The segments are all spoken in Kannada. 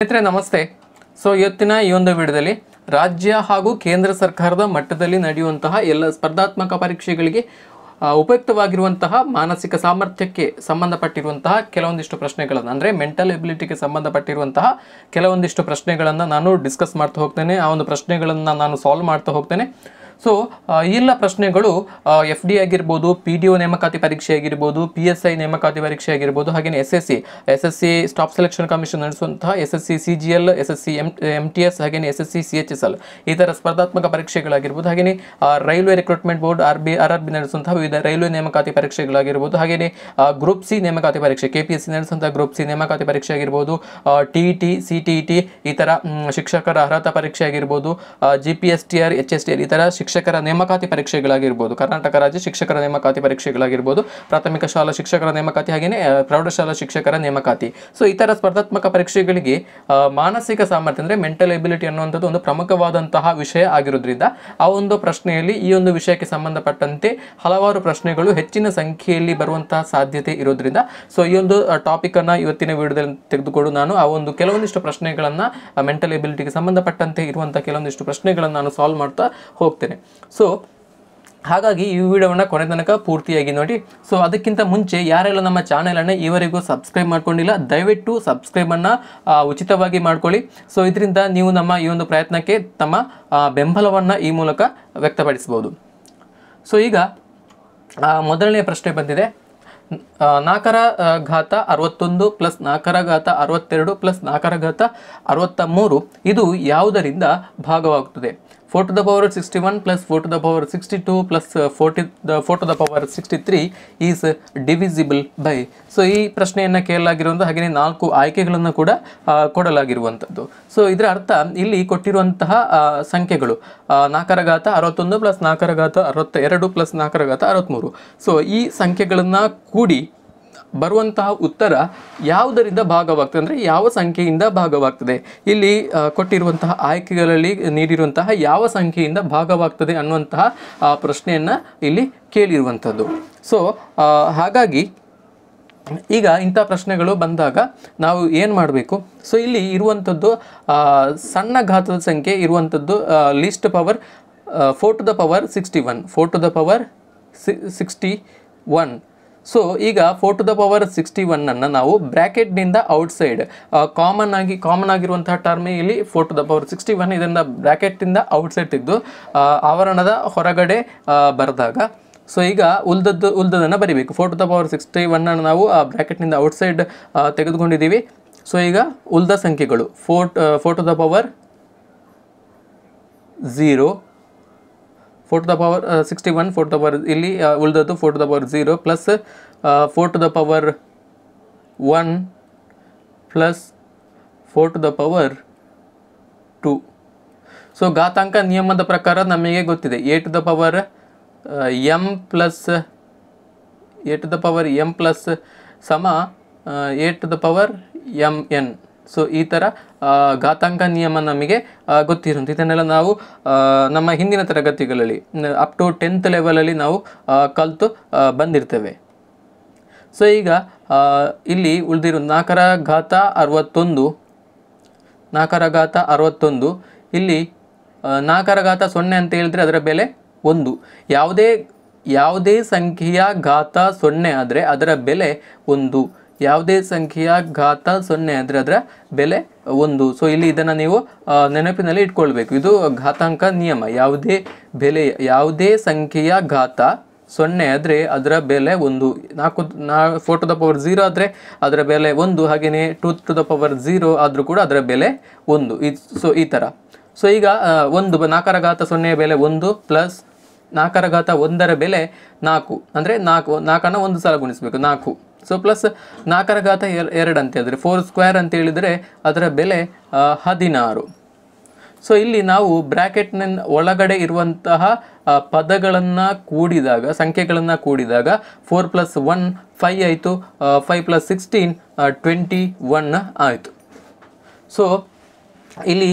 ಸ್ನೇಹಿತರೆ, ನಮಸ್ತೆ. ಸೊ, ಇವತ್ತಿನ ಈ ಒಂದು ವಿಡಿಯೋದಲ್ಲಿ ರಾಜ್ಯ ಹಾಗೂ ಕೇಂದ್ರ ಸರ್ಕಾರದ ಮಟ್ಟದಲ್ಲಿ ನಡೆಯುವಂತಹ ಎಲ್ಲ ಸ್ಪರ್ಧಾತ್ಮಕ ಪರೀಕ್ಷೆಗಳಿಗೆ ಉಪಯುಕ್ತವಾಗಿರುವಂತಹ ಮಾನಸಿಕ ಸಾಮರ್ಥ್ಯಕ್ಕೆ ಸಂಬಂಧಪಟ್ಟಿರುವಂತಹ ಕೆಲವೊಂದಿಷ್ಟು ಪ್ರಶ್ನೆಗಳನ್ನು, ಅಂದರೆ ಮೆಂಟಲ್ ಎಬಿಲಿಟಿಗೆ ಸಂಬಂಧಪಟ್ಟಿರುವಂತಹ ಕೆಲವೊಂದಿಷ್ಟು ಪ್ರಶ್ನೆಗಳನ್ನು ನಾನು ಡಿಸ್ಕಸ್ ಮಾಡ್ತಾ ಹೋಗ್ತೇನೆ. ಆ ಒಂದು ಪ್ರಶ್ನೆಗಳನ್ನು ನಾನು ಸಾಲ್ವ್ ಮಾಡ್ತಾ ಹೋಗ್ತೇನೆ. ಸೊ ಎಲ್ಲ ಪ್ರಶ್ನೆಗಳು ಎಫ್ ಡಿ ಆಗಿರ್ಬೋದು ಪಿ ಡಿ ಒ ನೇಮಕಾತಿ ಪರೀಕ್ಷೆ ಆಗಿರ್ಬೋದು ಪಿ ಎಸ್ ಐ ನೇಮಕಾತಿ ಪರೀಕ್ಷೆ ಆಗಿರ್ಬೋದು ಹಾಗೆಯೇ S S C S S C staff selection commission ನಡೆಸುವಂತಹ S S C C G L S S C M M T S ಹಾಗೆಯೇ S S C C H S L ಈ ಥರ ಸ್ಪರ್ಧಾತ್ಮಕ ಪರೀಕ್ಷೆಗಳಾಗಿರ್ಬೋದು ಹಾಗೆಯೇ railway recruitment board R B R R B ನಡೆಸುವಂತಹ ವಿವಿಧ ರೈಲ್ವೆ ನೇಮಕಾತಿ ಪರೀಕ್ಷೆಗಳಾಗಿರ್ಬೋದು ಹಾಗೆಯೇ ಗ್ರೂಪ್ ಸಿ ನೇಮಕಾತಿ ಪರೀಕ್ಷೆ ಕೆ ಪಿ ಎಸ್ ಸಿ ನಡೆಸುವಂತಹ ಗ್ರೂಪ್ ಸಿ ನೇಮಕಾತಿ ಪರೀಕ್ಷೆ ಆಗಿರ್ಬೋದು T T C T E T ಈ ಥರ ಶಿಕ್ಷಕರ ಅರ್ಹತಾ ಪರೀಕ್ಷೆ ಆಗಿರ್ಬೋದು G P S T R H S T R ಈ ಥರ ಶಿಕ್ಷಕರ ನೇಮಕಾತಿ ಪರೀಕ್ಷೆಗಳಾಗಿರ್ಬೋದು, ಕರ್ನಾಟಕ ರಾಜ್ಯ ಶಿಕ್ಷಕರ ನೇಮಕಾತಿ ಪರೀಕ್ಷೆಗಳಾಗಿರ್ಬೋದು, ಪ್ರಾಥಮಿಕ ಶಾಲಾ ಶಿಕ್ಷಕರ ನೇಮಕಾತಿ ಹಾಗೆಯೇ ಪ್ರೌಢಶಾಲಾ ಶಿಕ್ಷಕರ ನೇಮಕಾತಿ. ಸೊ ಥರ ಸ್ಪರ್ಧಾತ್ಮಕ ಪರೀಕ್ಷೆಗಳಿಗೆ ಮಾನಸಿಕ ಸಾಮರ್ಥ್ಯ ಅಂದರೆ ಮೆಂಟಲ್ ಎಬಿಲಿಟಿ ಅನ್ನುವಂಥದ್ದು ಒಂದು ಪ್ರಮುಖವಾದಂತಹ ವಿಷಯ ಆಗಿರೋದ್ರಿಂದ, ಆ ಒಂದು ಪ್ರಶ್ನೆಯಲ್ಲಿ ಈ ಒಂದು ವಿಷಯಕ್ಕೆ ಸಂಬಂಧಪಟ್ಟಂತೆ ಹಲವಾರು ಪ್ರಶ್ನೆಗಳು ಹೆಚ್ಚಿನ ಸಂಖ್ಯೆಯಲ್ಲಿ ಬರುವಂತಹ ಸಾಧ್ಯತೆ ಇರೋದ್ರಿಂದ ಸೊ ಈ ಒಂದು ಟಾಪಿಕನ್ನು ಇವತ್ತಿನ ವಿಡಿಯೋದಲ್ಲಿ ತೆಗೆದುಕೊಂಡು ನಾನು ಆ ಒಂದು ಕೆಲವೊಂದಿಷ್ಟು ಪ್ರಶ್ನೆಗಳನ್ನು ಮೆಂಟಲ್ ಎಬಿಲಿಟಿಗೆ ಸಂಬಂಧಪಟ್ಟಂತೆ ಇರುವಂಥ ಕೆಲವೊಂದಿಷ್ಟು ಪ್ರಶ್ನೆಗಳನ್ನು ನಾನು ಸಾಲ್ವ್ ಮಾಡ್ತಾ ಹೋಗ್ತೇನೆ. ಸೊ ಹಾಗಾಗಿ ಈ ವಿಡಿಯೋವನ್ನು ಕೊನೆ ತನಕ ಪೂರ್ತಿಯಾಗಿ ನೋಡಿ. ಸೊ ಅದಕ್ಕಿಂತ ಮುಂಚೆ ಯಾರೆಲ್ಲ ನಮ್ಮ ಚಾನೆಲನ್ನು ಈವರೆಗೂ ಸಬ್ಸ್ಕ್ರೈಬ್ ಮಾಡ್ಕೊಂಡಿಲ್ಲ, ದಯವಿಟ್ಟು ಸಬ್ಸ್ಕ್ರೈಬನ್ನು ಉಚಿತವಾಗಿ ಮಾಡ್ಕೊಳ್ಳಿ. ಸೊ ಇದರಿಂದ ನೀವು ನಮ್ಮ ಈ ಒಂದು ಪ್ರಯತ್ನಕ್ಕೆ ತಮ್ಮ ಬೆಂಬಲವನ್ನು ಈ ಮೂಲಕ ವ್ಯಕ್ತಪಡಿಸ್ಬೋದು ಸೊ ಈಗ ಮೊದಲನೇ ಪ್ರಶ್ನೆ ಬಂದಿದೆ. ನಾಲ್ಕರ ಘಾತ ಅರವತ್ತೊಂದು ಪ್ಲಸ್ ನಾಲ್ಕರ ಘಾತ ಅರವತ್ತೆರಡು ಪ್ಲಸ್ ನಾಲ್ಕರ ಘಾತ ಅರವತ್ತ ಮೂರು ಇದು ಯಾವುದರಿಂದ ಭಾಗವಾಗುತ್ತದೆ? Four to the power sixty one plus four to the power sixty two plus forty the four to the power sixty three is divisible by so ಈ ಪ್ರಶ್ನೆಯನ್ನು ಕೇಳಲಾಗಿರುವಂಥ ಹಾಗೆಯೇ ನಾಲ್ಕು ಆಯ್ಕೆಗಳನ್ನು ಕೂಡ ಕೊಡಲಾಗಿರುವಂಥದ್ದು. ಸೊ ಇದರ ಅರ್ಥ ಇಲ್ಲಿ ಕೊಟ್ಟಿರುವಂತಹ ಸಂಖ್ಯೆಗಳು ನಾಲ್ಕರ ಘಾತ ಅರವತ್ತೊಂದು ಪ್ಲಸ್ ನಾಲ್ಕರ ಘಾತ ಅರವತ್ತ ಎರಡು ಪ್ಲಸ್ ನಾಲ್ಕರ ಘಾತ ಅರವತ್ತ್ಮೂರು ಸೊ ಈ ಸಂಖ್ಯೆಗಳನ್ನು ಕೂಡಿ ಬರುವಂತಹ ಉತ್ತರ ಯಾವುದರಿಂದ ಭಾಗವಾಗ್ತದೆ ಅಂದರೆ ಯಾವ ಸಂಖ್ಯೆಯಿಂದ ಭಾಗವಾಗ್ತದೆ. ಇಲ್ಲಿ ಕೊಟ್ಟಿರುವಂತಹ ಆಯ್ಕೆಗಳಲ್ಲಿ ನೀಡಿರುವಂತಹ ಯಾವ ಸಂಖ್ಯೆಯಿಂದ ಭಾಗವಾಗ್ತದೆ ಅನ್ನುವಂತಹ ಪ್ರಶ್ನೆಯನ್ನು ಇಲ್ಲಿ ಕೇಳಿರುವಂಥದ್ದು. ಸೊ ಹಾಗಾಗಿ ಈಗ ಇಂಥ ಪ್ರಶ್ನೆಗಳು ಬಂದಾಗ ನಾವು ಏನು ಮಾಡಬೇಕು? ಸೊ ಇಲ್ಲಿ ಇರುವಂಥದ್ದು ಸಣ್ಣ ಘಾತದ ಸಂಖ್ಯೆ ಇರುವಂಥದ್ದು least power four to the power sixty one four to the power sixty one so ಈಗ four to the power sixty ಒನ್ನನ್ನು ನಾವು ಬ್ರ್ಯಾಕೆಟ್ನಿಂದ ಔಟ್ಸೈಡ್ ಕಾಮನ್ ಆಗಿ ಕಾಮನ್ ಆಗಿರುವಂತಹ ಟರ್ಮೇ ಇಲ್ಲಿ four to the power sixty one ಇದನ್ನು ಬ್ರ್ಯಾಕೆಟಿಂದ ಔಟ್ಸೈಡ್ ತೆಗೆದು ಆವರಣದ ಹೊರಗಡೆ ಬರೆದಾಗ. ಸೊ ಈಗ ಉಲ್ದದ್ದು ಉಲ್ದದನ್ನು ಬರಿಬೇಕು. Four to the power sixty ಒನ್ನನ್ನು ನಾವು ಬ್ರ್ಯಾಕೆಟ್ನಿಂದ ಔಟ್ಸೈಡ್ ತೆಗೆದುಕೊಂಡಿದ್ದೀವಿ. ಸೊ ಈಗ ಉಲ್ದ ಸಂಖ್ಯೆಗಳು. Four four to the power zero four to the power sixty one four to the power ಇಲ್ಲಿ ಉಳಿದದ್ದು four to the power zero plus four to the power one plus four to the power two so ಘಾತಾಂಕ ನಿಯಮದ ಪ್ರಕಾರ ನಮಗೆ ಗೊತ್ತಿದೆ. A to the power m plus a to the power m plus sum a to the power m n so ಈ ಥರ ಘಾತಾಂಕ ನಿಯಮ ನಮಗೆ ಗೊತ್ತಿರುವಂಥ ಇದನ್ನೆಲ್ಲ ನಾವು ನಮ್ಮ ಹಿಂದಿನ ತರಗತಿಗಳಲ್ಲಿ ಅಪ್ ಟು ಟೆಂತ್ ಲೆವೆಲಲ್ಲಿ ನಾವು ಕಲಿತು ಬಂದಿರ್ತೇವೆ. ಸೊ ಈಗ ಇಲ್ಲಿ ಉಳಿದಿರೋ ನಾಲ್ಕರ ಘಾತ ಅರವತ್ತೊಂದು ನಾಲ್ಕರ ಘಾತ ಅರವತ್ತೊಂದು, ಇಲ್ಲಿ ನಾಲ್ಕರ ಘಾತ ಸೊನ್ನೆ ಅಂತ ಹೇಳಿದ್ರೆ ಅದರ ಬೆಲೆ ಒಂದು. ಯಾವುದೇ ಯಾವುದೇ ಸಂಖ್ಯೆಯ ಘಾತ ಸೊನ್ನೆ ಆದರೆ ಅದರ ಬೆಲೆ ಒಂದು. ಯಾವುದೇ ಸಂಖ್ಯೆಯ ಘಾತ ಸೊನ್ನೆ ಅಂದರೆ ಅದರ ಬೆಲೆ ಒಂದು. ಸೊ ಇಲ್ಲಿ ಇದನ್ನು ನೀವು ನೆನಪಿನಲ್ಲಿ ಇಟ್ಕೊಳ್ಬೇಕು. ಇದು ಘಾತಾಂಕ ನಿಯಮ. ಯಾವುದೇ ಬೆಲೆ, ಯಾವುದೇ ಸಂಖ್ಯೆಯ ಘಾತ ಸೊನ್ನೆ ಆದರೆ ಅದರ ಬೆಲೆ ಒಂದು. ನಾಲ್ಕು, ನಾ, four to the power zero ಆದರೆ ಅದರ ಬೆಲೆ ಒಂದು. ಹಾಗೆಯೇ two to the power zero ಆದರೂ ಕೂಡ ಅದರ ಬೆಲೆ ಒಂದು. ಇದು ಸೊ ಈ ಥರ ಸೊ ಈಗ ಒಂದು ನಾಲ್ಕರ ಘಾತ ಸೊನ್ನೆಯ ಬೆಲೆ ಒಂದು ಪ್ಲಸ್ ನಾಲ್ಕರ ಘಾತ ಒಂದರ ಬೆಲೆ ನಾಲ್ಕು. ಅಂದರೆ ನಾಲ್ಕು, ನಾಲ್ಕನ್ನು ಒಂದು ಸಲ ಗುಣಿಸಬೇಕು. ನಾಲ್ಕು. ಸೊ ಪ್ಲಸ್ ನಾಲ್ಕರ ಘಾತ ಎರ್- ಎರಡು ಅಂತ ಹೇಳಿದ್ರೆ ಫೋರ್ ಸ್ಕ್ವೇರ್ ಅಂತ ಹೇಳಿದರೆ ಅದರ ಬೆಲೆ ಹದಿನಾರು. ಸೊ ಇಲ್ಲಿ ನಾವು ಬ್ರ್ಯಾಕೆಟ್ನ ಒಳಗಡೆ ಇರುವಂತಹ ಪದಗಳನ್ನು ಕೂಡಿದಾಗ, ಸಂಖ್ಯೆಗಳನ್ನು ಕೂಡಿದಾಗ ಫೋರ್ ಪ್ಲಸ್ ಒನ್ ಫೈ ಆಯಿತು five plus sixteen twenty one ಆಯಿತು. ಸೊ ಇಲ್ಲಿ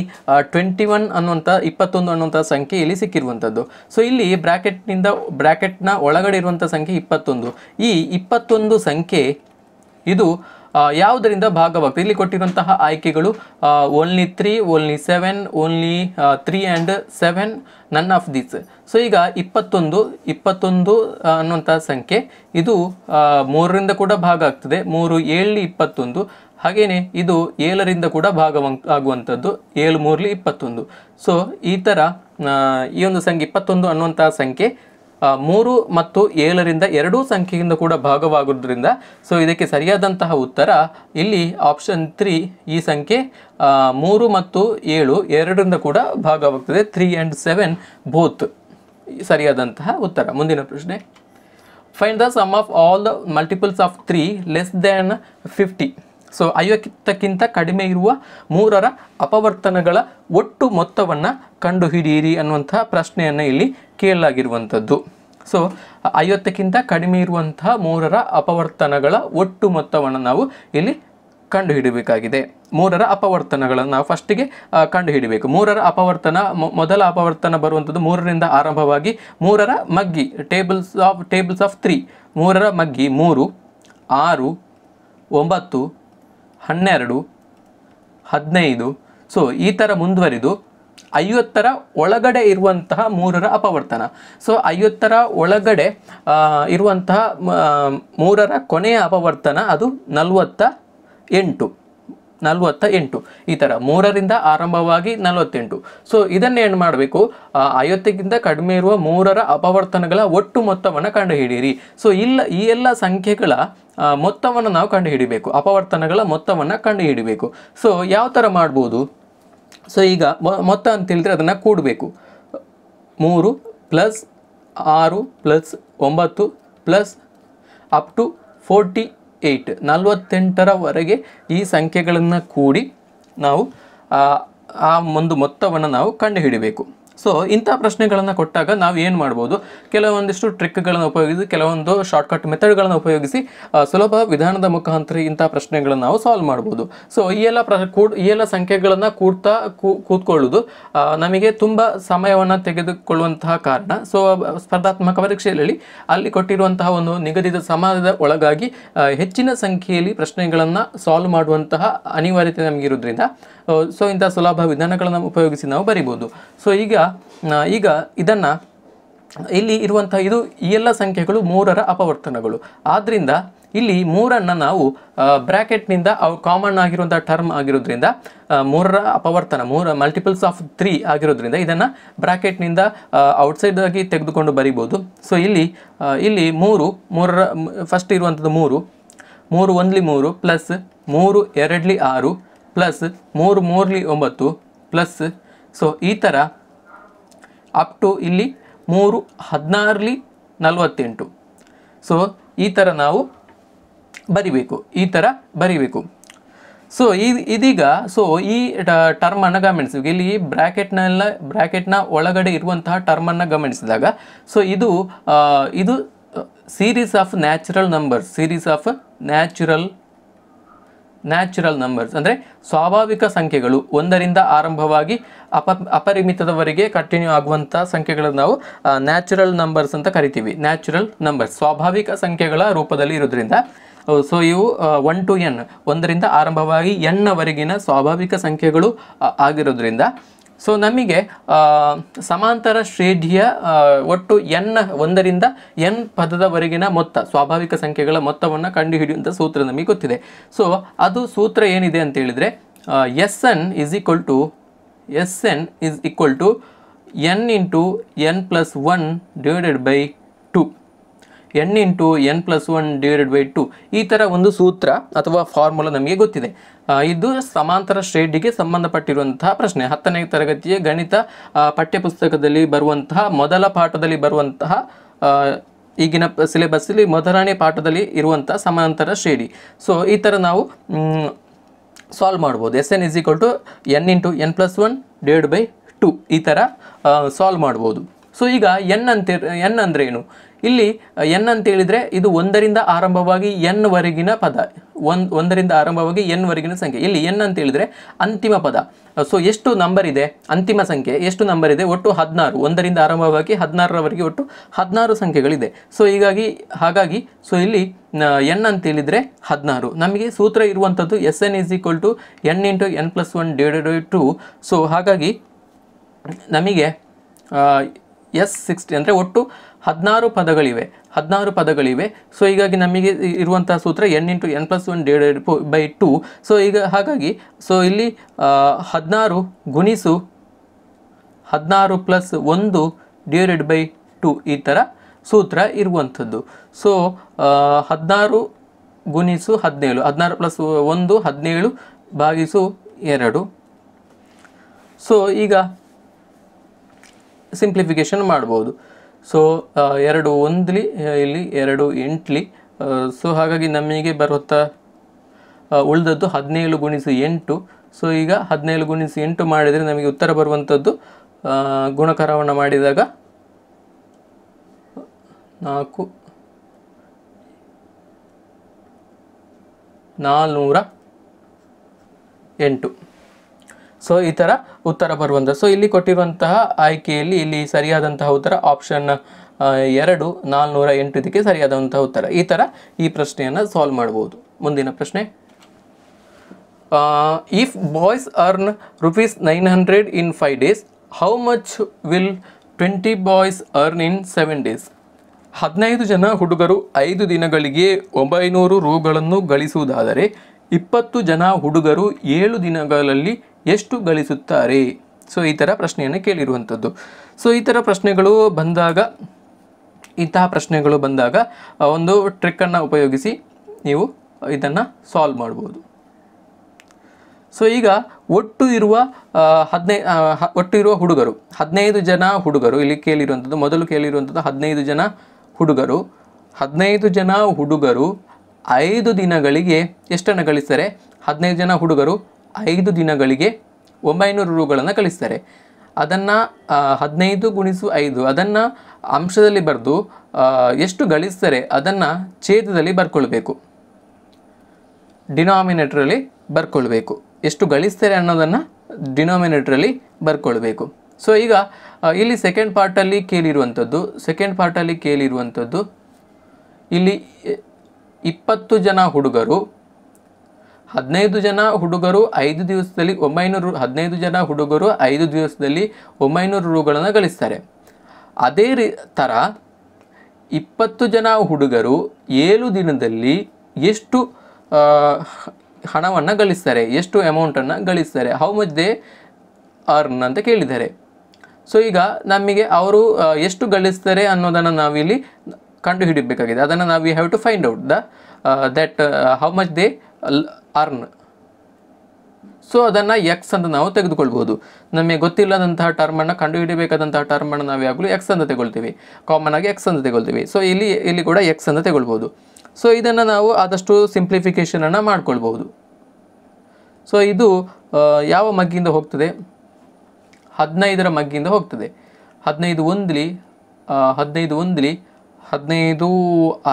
ಟ್ವೆಂಟಿ ಒನ್ ಅನ್ನುವಂಥ ಇಪ್ಪತ್ತೊಂದು ಅನ್ನುವಂಥ ಸಂಖ್ಯೆ ಇಲ್ಲಿ ಸಿಕ್ಕಿರುವಂಥದ್ದು ಸೊ ಇಲ್ಲಿ ಬ್ರ್ಯಾಕೆಟ್ನಿಂದ ಬ್ರ್ಯಾಕೆಟ್ನ ಒಳಗಡೆ ಇರುವಂಥ ಸಂಖ್ಯೆ ಇಪ್ಪತ್ತೊಂದು. ಈ ಇಪ್ಪತ್ತೊಂದು ಸಂಖ್ಯೆ, ಇದು ಯಾವುದರಿಂದ ಭಾಗವಾಗ್ತದೆ? ಇಲ್ಲಿ ಕೊಟ್ಟಿರುವಂತಹ ಆಯ್ಕೆಗಳು only three only seven only three and seven none of this so ಈಗ ಇಪ್ಪತ್ತೊಂದು ಇಪ್ಪತ್ತೊಂದು ಅನ್ನುವಂಥ ಸಂಖ್ಯೆ, ಇದು ಮೂರರಿಂದ ಕೂಡ ಭಾಗ ಆಗ್ತದೆ. ಮೂರು, ಏಳು, ಇಪ್ಪತ್ತೊಂದು. ಹಾಗೇನೆ ಇದು ಏಳರಿಂದ ಕೂಡ ಭಾಗ ಆಗುವಂಥದ್ದು. ಏಳು ಮೂರ್ಲಿ ಇಪ್ಪತ್ತೊಂದು. ಸೊ ಈ ಥರ ಈ ಒಂದು ಸಂಖ್ಯೆ ಇಪ್ಪತ್ತೊಂದು ಅನ್ನುವಂತಹ ಸಂಖ್ಯೆ ಮೂರು ಮತ್ತು ಏಳರಿಂದ ಎರಡೂ ಸಂಖ್ಯೆಯಿಂದ ಕೂಡ ಭಾಗವಾಗೋದ್ರಿಂದ ಸೊ ಇದಕ್ಕೆ ಸರಿಯಾದಂತಹ ಉತ್ತರ, ಇಲ್ಲಿ ಆಪ್ಷನ್ ತ್ರೀ ಈ ಸಂಖ್ಯೆ ಮೂರು ಮತ್ತು ಏಳು ಎರಡರಿಂದ ಕೂಡ ಭಾಗವಾಗ್ತದೆ. ತ್ರೀ ಆ್ಯಂಡ್ ಸೆವೆನ್ ಬೋತ್ ಸರಿಯಾದಂತಹ ಉತ್ತರ. ಮುಂದಿನ ಪ್ರಶ್ನೆ. Find the sum of all the multiples of three less than fifty so ಐವತ್ತಕ್ಕಿಂತ ಕಡಿಮೆ ಇರುವ ಮೂರರ ಅಪವರ್ತನಗಳ ಒಟ್ಟು ಮೊತ್ತವನ್ನು ಕಂಡುಹಿಡಿಯಿರಿ ಅನ್ನುವಂತಹ ಪ್ರಶ್ನೆಯನ್ನು ಇಲ್ಲಿ ಕೇಳಲಾಗಿರುವಂಥದ್ದು. ಸೊ ಐವತ್ತಕ್ಕಿಂತ ಕಡಿಮೆ ಇರುವಂತಹ ಮೂರರ ಅಪವರ್ತನಗಳ ಒಟ್ಟು ಮೊತ್ತವನ್ನು ನಾವು ಇಲ್ಲಿ ಕಂಡುಹಿಡಬೇಕಾಗಿದೆ. ಮೂರರ ಅಪವರ್ತನಗಳನ್ನು ನಾವು ಫಸ್ಟಿಗೆ ಕಂಡುಹಿಡಿಬೇಕು. ಮೂರರ ಅಪವರ್ತನ ಮೊದಲ ಅಪವರ್ತನ ಬರುವಂಥದ್ದು ಮೂರರಿಂದ ಆರಂಭವಾಗಿ ಮೂರರ ಮಗ್ಗಿ tables of tables of three ಮೂರರ ಮಗ್ಗಿ ಮೂರು, ಆರು, ಒಂಬತ್ತು ಹನ್ನೆರಡು, ಹದಿನೈದು ಸೊ ಈ ಥರ ಮುಂದುವರಿದು ಐವತ್ತರ ಒಳಗಡೆ ಇರುವಂತಹ ಮೂರರ ಅಪವರ್ತನ. ಸೊ ಐವತ್ತರ ಒಳಗಡೆ ಇರುವಂತಹ ಮೂರರ ಕೊನೆಯ ಅಪವರ್ತನ ಅದು ನಲವತ್ತ ಎಂಟು. ನಲವತ್ತ ಎಂಟು ಈ ಥರ ಮೂರರಿಂದ ಆರಂಭವಾಗಿ ನಲವತ್ತೆಂಟು. ಸೊ ಇದನ್ನೇನು ಮಾಡಬೇಕು? ಐವತ್ತಕ್ಕಿಂತ ಕಡಿಮೆ ಇರುವ ಮೂರರ ಅಪವರ್ತನಗಳ ಒಟ್ಟು ಮೊತ್ತವನ್ನು ಕಂಡುಹಿಡಿಯಿರಿ. ಸೊ ಇಲ್ಲ, ಈ ಎಲ್ಲ ಸಂಖ್ಯೆಗಳ ಮೊತ್ತವನ್ನು ನಾವು ಕಂಡುಹಿಡಿಬೇಕು. ಅಪವರ್ತನಗಳ ಮೊತ್ತವನ್ನು ಕಂಡುಹಿಡಿಬೇಕು. ಸೊ ಯಾವ ಥರ ಮಾಡ್ಬೋದು? ಸೊ ಈಗ ಮೊತ್ತ ಅಂತ ಹೇಳಿದ್ರೆ ಅದನ್ನು ಕೂಡಬೇಕು. ಮೂರು ಪ್ಲಸ್ ಆರು ಪ್ಲಸ್ ಒಂಬತ್ತು plus up to forty eight ನಲವತ್ತೆಂಟರವರೆಗೆ ಈ ಸಂಖ್ಯೆಗಳನ್ನು ಕೂಡಿ ನಾವು ಆ, ಒಂದು ಮೊತ್ತವನ್ನು ನಾವು ಕಂಡುಹಿಡಿಬೇಕು. ಸೊ ಇಂಥ ಪ್ರಶ್ನೆಗಳನ್ನು ಕೊಟ್ಟಾಗ ನಾವು ಏನು ಮಾಡ್ಬೋದು? ಕೆಲವೊಂದಿಷ್ಟು ಟ್ರಿಕ್ಗಳನ್ನು ಉಪಯೋಗಿಸಿ, ಕೆಲವೊಂದು ಶಾರ್ಟ್ಕಟ್ ಮೆಥಡ್ಗಳನ್ನು ಉಪಯೋಗಿಸಿ ಸುಲಭ ವಿಧಾನದ ಮುಖಾಂತರ ಇಂಥ ಪ್ರಶ್ನೆಗಳನ್ನು ನಾವು ಸಾಲ್ವ್ ಮಾಡ್ಬೋದು. ಸೊ ಈ ಎಲ್ಲ ಪ್ರ, ಕೂಡ, ಈ ಎಲ್ಲ ಸಂಖ್ಯೆಗಳನ್ನು ಕೂಡ್ತಾ ಕೂತ್ಕೊಳ್ಳೋದು ನಮಗೆ ತುಂಬ ಸಮಯವನ್ನು ತೆಗೆದುಕೊಳ್ಳುವಂತಹ ಕಾರಣ. ಸೊ ಸ್ಪರ್ಧಾತ್ಮಕ ಪರೀಕ್ಷೆಯಲ್ಲಿ ಅಲ್ಲಿ ಕೊಟ್ಟಿರುವಂತಹ ಒಂದು ನಿಗದಿತ ಸಮಯದ ಒಳಗಾಗಿ ಹೆಚ್ಚಿನ ಸಂಖ್ಯೆಯಲ್ಲಿ ಪ್ರಶ್ನೆಗಳನ್ನು ಸಾಲ್ವ್ ಮಾಡುವಂತಹ ಅನಿವಾರ್ಯತೆ ನಮಗಿರೋದ್ರಿಂದ ಸೊ ಇಂಥ ಸುಲಭ ವಿಧಾನಗಳನ್ನು ಉಪಯೋಗಿಸಿ ನಾವು ಬರಿಬೋದು. ಸೊ ಈಗ ಈಗ ಇದನ್ನು ಇಲ್ಲಿ ಇರುವಂಥ ಇದು ಈ ಎಲ್ಲ ಸಂಖ್ಯೆಗಳು ಮೂರರ ಅಪವರ್ತನಗಳು. ಆದ್ದರಿಂದ ಇಲ್ಲಿ ಮೂರನ್ನು ನಾವು ಬ್ರ್ಯಾಕೆಟ್ನಿಂದ ಅವು ಕಾಮನ್ ಆಗಿರುವಂಥ ಟರ್ಮ್ ಆಗಿರೋದ್ರಿಂದ ಮೂರರ ಅಪವರ್ತನ, ಮೂರ ಮಲ್ಟಿಪಲ್ಸ್ ಆಫ್ ತ್ರೀ ಆಗಿರೋದ್ರಿಂದ ಇದನ್ನು ಬ್ರ್ಯಾಕೆಟ್ನಿಂದ ಔಟ್ಸೈಡ್ ಆಗಿ ತೆಗೆದುಕೊಂಡು ಬರಿಬೋದು. ಸೊ ಇಲ್ಲಿ ಇಲ್ಲಿ ಮೂರು, ಮೂರರ ಫಸ್ಟ್ ಇರುವಂಥದ್ದು ಮೂರು. ಮೂರು ಒಂದ್ಲಿ ಮೂರು ಪ್ಲಸ್ ಮೂರು ಎರಡ್ಲಿ ಆರು. ಪ್ಲಸ್ ಮೂರು ಮೂರಲಿ ಒಂಬತ್ತು ಪ್ಲಸ್ ಸೊ ಈ ಥರ ಅಪ್ ಟು ಇಲ್ಲಿ ಮೂರು ಹದಿನಾರಲಿ ನಲವತ್ತೆಂಟು. ಸೊ ಈ ಥರ ನಾವು ಬರಿಬೇಕು. ಈ ಥರ ಬರಿಬೇಕು. ಸೊ ಈ ಇದೀಗ ಸೊ ಈ ಟರ್ಮನ್ನು ಗಮನಿಸಬೇಕು ಇಲ್ಲಿ ಬ್ರ್ಯಾಕೆಟ್ನೆಲ್ಲ ಬ್ರ್ಯಾಕೆಟ್ನ ಒಳಗಡೆ ಇರುವಂತಹ ಟರ್ಮನ್ನು ಗಮನಿಸಿದಾಗ ಸೊ ಇದು ಇದು series of natural number series of natural natural numbers ಅಂದರೆ ಸ್ವಾಭಾವಿಕ ಸಂಖ್ಯೆಗಳು ಒಂದರಿಂದ ಆರಂಭವಾಗಿ ಅಪ, ಅಪರಿಮಿತದವರೆಗೆ ಕಂಟಿನ್ಯೂ ಆಗುವಂಥ ಸಂಖ್ಯೆಗಳನ್ನು ನಾವು ನ್ಯಾಚುರಲ್ ನಂಬರ್ಸ್ ಅಂತ ಕರಿತೀವಿ. ನ್ಯಾಚುರಲ್ ನಂಬರ್ಸ್ ಸ್ವಾಭಾವಿಕ ಸಂಖ್ಯೆಗಳ ರೂಪದಲ್ಲಿ ಇರೋದ್ರಿಂದ ಸೊ ಇವು ಒನ್ ಟು ಎನ್ ಒಂದರಿಂದ ಆರಂಭವಾಗಿ ಎನ್ನವರೆಗಿನ ಸ್ವಾಭಾವಿಕ ಸಂಖ್ಯೆಗಳು ಆಗಿರೋದ್ರಿಂದ ಸೊ ನಮಗೆ ಸಮಾಂತರ ಶ್ರೇಢಿಯ ಒಟ್ಟು ಎನ್ ಒಂದರಿಂದ ಎನ್ ಪದದವರೆಗಿನ ಮೊತ್ತ, ಸ್ವಾಭಾವಿಕ ಸಂಖ್ಯೆಗಳ ಮೊತ್ತವನ್ನು ಕಂಡುಹಿಡಿಯುವಂಥ ಸೂತ್ರ ನಮಗೆ ಗೊತ್ತಿದೆ. ಸೊ ಅದು ಸೂತ್ರ ಏನಿದೆ ಅಂತ ಹೇಳಿದರೆ S N is equal to S N is equal to N into N plus one divided by two N into N plus one divided by two ಈ ಥರ ಒಂದು ಸೂತ್ರ ಅಥವಾ ಫಾರ್ಮುಲಾ ನಮಗೆ ಗೊತ್ತಿದೆ. ಇದು ಸಮಾಂತರ ಶ್ರೇಣಿಗೆ ಸಂಬಂಧಪಟ್ಟಿರುವಂತಹ ಪ್ರಶ್ನೆ. ಹತ್ತನೇ ತರಗತಿಯ ಗಣಿತ ಪಠ್ಯಪುಸ್ತಕದಲ್ಲಿ ಬರುವಂತಹ ಮೊದಲ ಪಾಠದಲ್ಲಿ ಬರುವಂತಹ ಈಗಿನ ಸಿಲೆಬಸ್ಸಲ್ಲಿ ಮೊದಲನೇ ಪಾಠದಲ್ಲಿ ಇರುವಂತಹ ಸಮಾಂತರ ಶ್ರೇಣಿ. ಸೊ ಈ ಥರ ನಾವು ಸಾಲ್ವ್ ಮಾಡ್ಬೋದು. S N is equal to N into N plus one divide by two ಈ ಥರ ಸಾಲ್ವ್ ಮಾಡ್ಬೋದು. ಸೊ ಈಗ ಎನ್ ಅಂತ ಎನ್ ಅಂದರೆ ಏನು? ಇಲ್ಲಿ ಎನ್ ಅಂತ ಹೇಳಿದ್ರೆ ಇದು ಒಂದರಿಂದ ಆರಂಭವಾಗಿ ಎನ್ ವರೆಗಿನ ಪದ. ಒಂದು ಒಂದರಿಂದ ಆರಂಭವಾಗಿ ಎನ್ ವರೆಗಿನ ಸಂಖ್ಯೆ. ಇಲ್ಲಿ ಎನ್ ಅಂತ ಹೇಳಿದ್ರೆ ಅಂತಿಮ ಪದ. ಸೊ ಎಷ್ಟು ನಂಬರ್ ಇದೆ? ಅಂತಿಮ ಸಂಖ್ಯೆ. ಎಷ್ಟು ನಂಬರ್ ಇದೆ? ಒಟ್ಟು ಹದಿನಾರು. ಒಂದರಿಂದ ಆರಂಭವಾಗಿ ಹದಿನಾರರವರೆಗೆ ಒಟ್ಟು ಹದಿನಾರು ಸಂಖ್ಯೆಗಳಿದೆ. ಸೊ ಹೀಗಾಗಿ, ಹಾಗಾಗಿ ಸೊ ಇಲ್ಲಿ ಎನ್ ಅಂತ ಹೇಳಿದ್ರೆ ಹದಿನಾರು. ನಮಗೆ ಸೂತ್ರ ಇರುವಂಥದ್ದು S N is equal to N into N plus one divided by two so ಹಾಗಾಗಿ, ನಮಗೆ ಎಸ್ ಸಿಕ್ಸ್ಟಿ ಅಂದರೆ ಒಟ್ಟು ಹದಿನಾರು ಪದಗಳಿವೆ. ಹದಿನಾರು ಪದಗಳಿವೆ. ಸೊ ಹೀಗಾಗಿ ನಮಗೆ ಇರುವಂಥ ಸೂತ್ರ N into N plus one divided by two so ಈಗ ಹಾಗಾಗಿ ಸೊ ಇಲ್ಲಿ ಹದಿನಾರು ಗುಣಿಸು ಹದಿನಾರು ಪ್ಲಸ್ ಒಂದು ಡಿವೈಡೆಡ್ ಬೈ ಟು ಈ ಥರ ಸೂತ್ರ ಇರುವಂಥದ್ದು. ಸೊ ಹದಿನಾರು ಗುಣಿಸು ಹದಿನೇಳು. ಹದಿನಾರು ಪ್ಲಸ್ ಒಂದು ಹದಿನೇಳು ಭಾಗಿಸು ಎರಡು. ಸೊ ಈಗ ಸಿಂಪ್ಲಿಫಿಕೇಶನ್ ಮಾಡ್ಬೋದು. ಸೊ ಎರಡು ಒಂದ್ಲಿ ಇಲ್ಲಿ ಎರಡು ಎಂಟ್ಲಿ ಸೊ ಹಾಗಾಗಿ ನಮಗೆ ಬರುತ್ತಾ ಉಳಿದದ್ದು ಹದಿನೇಳು ಗುಣಿಸು ಎಂಟು. ಸೊ ಈಗ ಹದಿನೇಳು ಗುಣಿಸು ಎಂಟು ಮಾಡಿದರೆ ನಮಗೆ ಉತ್ತರ ಬರುವಂಥದ್ದು ಗುಣಕರವನ್ನು ಮಾಡಿದಾಗ ನಾಲ್ಕು, ನಾಲ್ನೂರ ಎಂಟು. ಸೊ ಈ ಥರ ಉತ್ತರ ಬರುವಂಥ ಸೊ ಇಲ್ಲಿ ಕೊಟ್ಟಿರುವಂತಹ ಆಯ್ಕೆಯಲ್ಲಿ ಇಲ್ಲಿ ಸರಿಯಾದಂತಹ ಉತ್ತರ ಆಪ್ಷನ್ ಎರಡು, ನಾಲ್ನೂರ ಎಂಟು ಇದಕ್ಕೆ ಸರಿಯಾದಂತಹ ಉತ್ತರ. ಈ ಥರ ಈ ಪ್ರಶ್ನೆಯನ್ನು ಸಾಲ್ವ್ ಮಾಡ್ಬೋದು. ಮುಂದಿನ ಪ್ರಶ್ನೆ. If boys earn rupees nine hundred in five days how much will twenty boys earn in seven days ಹದಿನೈದು ಜನ ಹುಡುಗರು ಐದು ದಿನಗಳಿಗೆ ಒಂಬೈನೂರು ರೂಗಳನ್ನು ಗಳಿಸುವುದಾದರೆ, ಇಪ್ಪತ್ತು ಜನ ಹುಡುಗರು ಏಳು ದಿನಗಳಲ್ಲಿ ಎಷ್ಟು ಗಳಿಸುತ್ತಾರೆ? ಸೊ, ಈ ಥರ ಪ್ರಶ್ನೆಯನ್ನು ಕೇಳಿರುವಂಥದ್ದು. ಸೊ, ಈ ಥರ ಪ್ರಶ್ನೆಗಳು ಬಂದಾಗ, ಇಂತಹ ಪ್ರಶ್ನೆಗಳು ಬಂದಾಗ ಒಂದು ಟ್ರಿಕ್ಕನ್ನು ಉಪಯೋಗಿಸಿ ನೀವು ಇದನ್ನು ಸಾಲ್ವ್ ಮಾಡ್ಬೋದು. ಸೊ, ಈಗ ಒಟ್ಟು ಇರುವ ಹದಿನೈ ಒಟ್ಟು ಇರುವ ಹುಡುಗರು, ಹದಿನೈದು ಜನ ಹುಡುಗರು, ಇಲ್ಲಿ ಕೇಳಿರುವಂಥದ್ದು, ಮೊದಲು ಕೇಳಿರುವಂಥದ್ದು ಹದಿನೈದು ಜನ ಹುಡುಗರು, ಹದಿನೈದು ಜನ ಹುಡುಗರು ಐದು ದಿನಗಳಿಗೆ ಎಷ್ಟನ್ನು ಗಳಿಸ್ತಾರೆ? ಹದಿನೈದು ಜನ ಹುಡುಗರು ಐದು ದಿನಗಳಿಗೆ ಒಂಬೈನೂರು ರೂಗಳನ್ನು ಕಳಿಸ್ತಾರೆ. ಅದನ್ನು ಹದಿನೈದು ಗುಣಿಸು ಐದು, ಅದನ್ನು ಅಂಶದಲ್ಲಿ ಬರೆದು ಎಷ್ಟು ಗಳಿಸ್ತಾರೆ ಅದನ್ನು ಛೇದದಲ್ಲಿ ಬರ್ಕೊಳ್ಬೇಕು. ಡಿನಾಮಿನೇಟ್ರಲ್ಲಿ ಬರ್ಕೊಳ್ಬೇಕು. ಎಷ್ಟು ಗಳಿಸ್ತಾರೆ ಅನ್ನೋದನ್ನು ಡಿನಾಮಿನೇಟ್ರಲ್ಲಿ ಬರ್ಕೊಳ್ಬೇಕು. ಸೊ ಈಗ ಇಲ್ಲಿ ಸೆಕೆಂಡ್ ಪಾರ್ಟಲ್ಲಿ ಕೇಳಿರುವಂಥದ್ದು ಸೆಕೆಂಡ್ ಪಾರ್ಟಲ್ಲಿ ಕೇಳಿರುವಂಥದ್ದು, ಇಲ್ಲಿ ಇಪ್ಪತ್ತು ಜನ ಹುಡುಗರು ಹದಿನೈದು ಜನ ಹುಡುಗರು ಐದು ದಿವಸದಲ್ಲಿ ಒಂಬೈನೂರು ಹದಿನೈದು ಜನ ಹುಡುಗರು ಐದು ದಿವಸದಲ್ಲಿ ಒಂಬೈನೂರು ರುಗಳನ್ನು ಗಳಿಸ್ತಾರೆ. ಅದೇ ರೀ ಥರ ಇಪ್ಪತ್ತು ಜನ ಹುಡುಗರು ಏಳು ದಿನದಲ್ಲಿ ಎಷ್ಟು ಹಣವನ್ನು ಗಳಿಸ್ತಾರೆ, ಎಷ್ಟು ಅಮೌಂಟನ್ನು ಗಳಿಸ್ತಾರೆ ಹೌ ಮಚ್ ದೇ ಅರ್ನ್ ಅಂತ ಕೇಳಿದ್ದಾರೆ. ಸೊ ಈಗ ನಮಗೆ ಅವರು ಎಷ್ಟು ಗಳಿಸ್ತಾರೆ ಅನ್ನೋದನ್ನು ನಾವಿಲ್ಲಿ ಕಂಡುಹಿಡಿಯಬೇಕಾಗಿದೆ ಅದನ್ನು ನಾವು we have to find out the that how much they earn. So ಅದನ್ನು ಎಕ್ಸ್ ಅಂತ ನಾವು ತೆಗೆದುಕೊಳ್ಬೋದು. ನಮಗೆ ಗೊತ್ತಿಲ್ಲದಂತಹ ಟರ್ಮನ್ನು ಕಂಡುಹಿಡಿಯಬೇಕಾದಂತಹ ಟರ್ಮನ್ನು ನಾವು ಯಾವಾಗಲೂ ಎಕ್ಸ್ ಅಂತ ತಗೊಳ್ತೀವಿ. ಕಾಮನ್ ಆಗಿ ಎಕ್ಸ್ ಅಂತ ತಗೊಳ್ತೀವಿ. ಸೊ ಇಲ್ಲಿ ಇಲ್ಲಿ ಕೂಡ ಎಕ್ಸ್ ಅಂತ ತಗೊಳ್ಬೋದು. ಸೊ ಇದನ್ನು ನಾವು ಆದಷ್ಟು ಸಿಂಪ್ಲಿಫಿಕೇಷನನ್ನು ಮಾಡ್ಕೊಳ್ಬೋದು. ಸೊ ಇದು ಯಾವ ಮಗ್ಗಿಂದ ಹೋಗ್ತದೆ? ಹದಿನೈದರ ಮಗ್ಗಿಂದ ಹೋಗ್ತದೆ. ಹದಿನೈದು ಒಂದ್ಲಿ ಹದಿನೈದು ಒಂದ್ಲಿ, ಹದಿನೈದು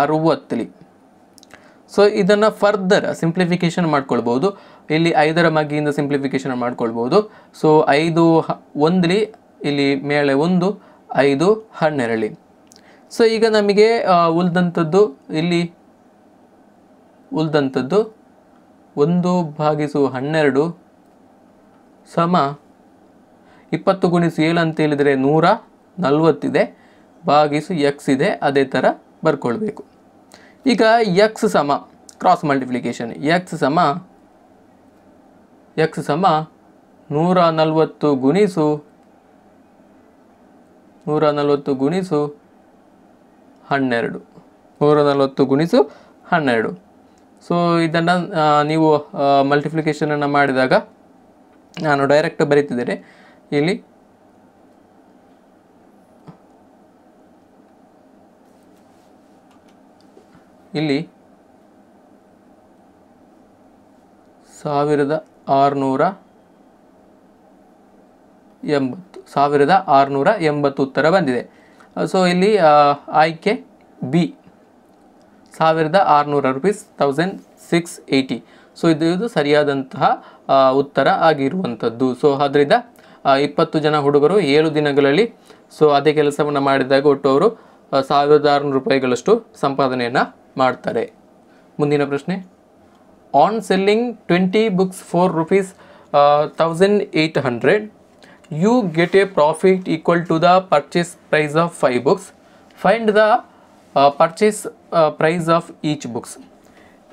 ಅರುವತ್ತಲಿ. ಸೊ ಇದನ್ನು ಫರ್ದರ್ ಸಿಂಪ್ಲಿಫಿಕೇಶನ್ ಮಾಡ್ಕೊಳ್ಬೋದು. ಇಲ್ಲಿ ಐದರ ಮಗ್ಗಿಯಿಂದ ಸಿಂಪ್ಲಿಫಿಕೇಶನ್ ಮಾಡ್ಕೊಳ್ಬೋದು. ಸೊ ಐದು ಒಂದ್ಲಿ, ಇಲ್ಲಿ ಮೇಲೆ ಒಂದು, ಐದು ಹನ್ನೆರಳಿ ಸೊ ಈಗ ನಮಗೆ ಉಳ್ದಂಥದ್ದು ಇಲ್ಲಿ ಉಳ್ದಂಥದ್ದು ಒಂದು ಭಾಗಿಸು ಹನ್ನೆರಡು ಸಮ ಇಪ್ಪತ್ತು ಗುಣಿಸು ಏಳು ಅಂತ ಹೇಳಿದರೆ ನೂರ ನಲ್ವತ್ತಿದೆ. ಭಾಗಿಸು ಎಕ್ಸ್ ಇದೆ, ಅದೇ ಥರ ಬರ್ಕೊಳ್ಬೇಕು. ಈಗ ಎಕ್ಸ್ ಸಮ ಕ್ರಾಸ್ ಮಲ್ಟಿಪ್ಲಿಕೇಶನ್ ಎಕ್ಸ್ ಸಮ ಎಕ್ಸ್ ಸಮ ನೂರ ನಲವತ್ತು ಗುಣಿಸು ನೂರ ನಲವತ್ತು ಗುಣಿಸು ಹನ್ನೆರಡು. ನೂರ ನಲ್ವತ್ತು ಗುಣಿಸು ಹನ್ನೆರಡು. ಸೊ ಇದನ್ನು ನೀವು ಮಲ್ಟಿಪ್ಲಿಕೇಶನನ್ನು ಮಾಡಿದಾಗ, ನಾನು ಡೈರೆಕ್ಟ್ ಬರೀತಿದ್ದೇನೆ. ಇಲ್ಲಿ ಇಲ್ಲಿ ಸಾವಿರದ ಆರುನೂರ ಎಂಬತ್ತು, ಸಾವಿರದ ಆರುನೂರ ಎಂಬತ್ತು ಉತ್ತರ ಬಂದಿದೆ. ಸೊ ಇಲ್ಲಿ ಆಯ್ಕೆ ಬಿ. ಸಾವಿರದ ಆರುನೂರ rupees thousand six eighty so ಇದು ಇದು ಸರಿಯಾದಂತಹ ಉತ್ತರ ಆಗಿರುವಂಥದ್ದು. ಸೊ ಅದರಿಂದ ಇಪ್ಪತ್ತು ಜನ ಹುಡುಗರು ಏಳು ದಿನಗಳಲ್ಲಿ ಸೊ ಅದೇ ಕೆಲಸವನ್ನು ಮಾಡಿದಾಗ ಒಟ್ಟು ಅವರು ಸಾವಿರದ ಆರುನೂರು ರೂಪಾಯಿಗಳಷ್ಟು ಸಂಪಾದನೆಯನ್ನು ಮಾಡ್ತಾರೆ. ಮುಂದಿನ ಪ್ರಶ್ನೆ. On selling twenty books four rupees thousand eight hundred you get a profit equal to the purchase price of five books find the purchase price of each books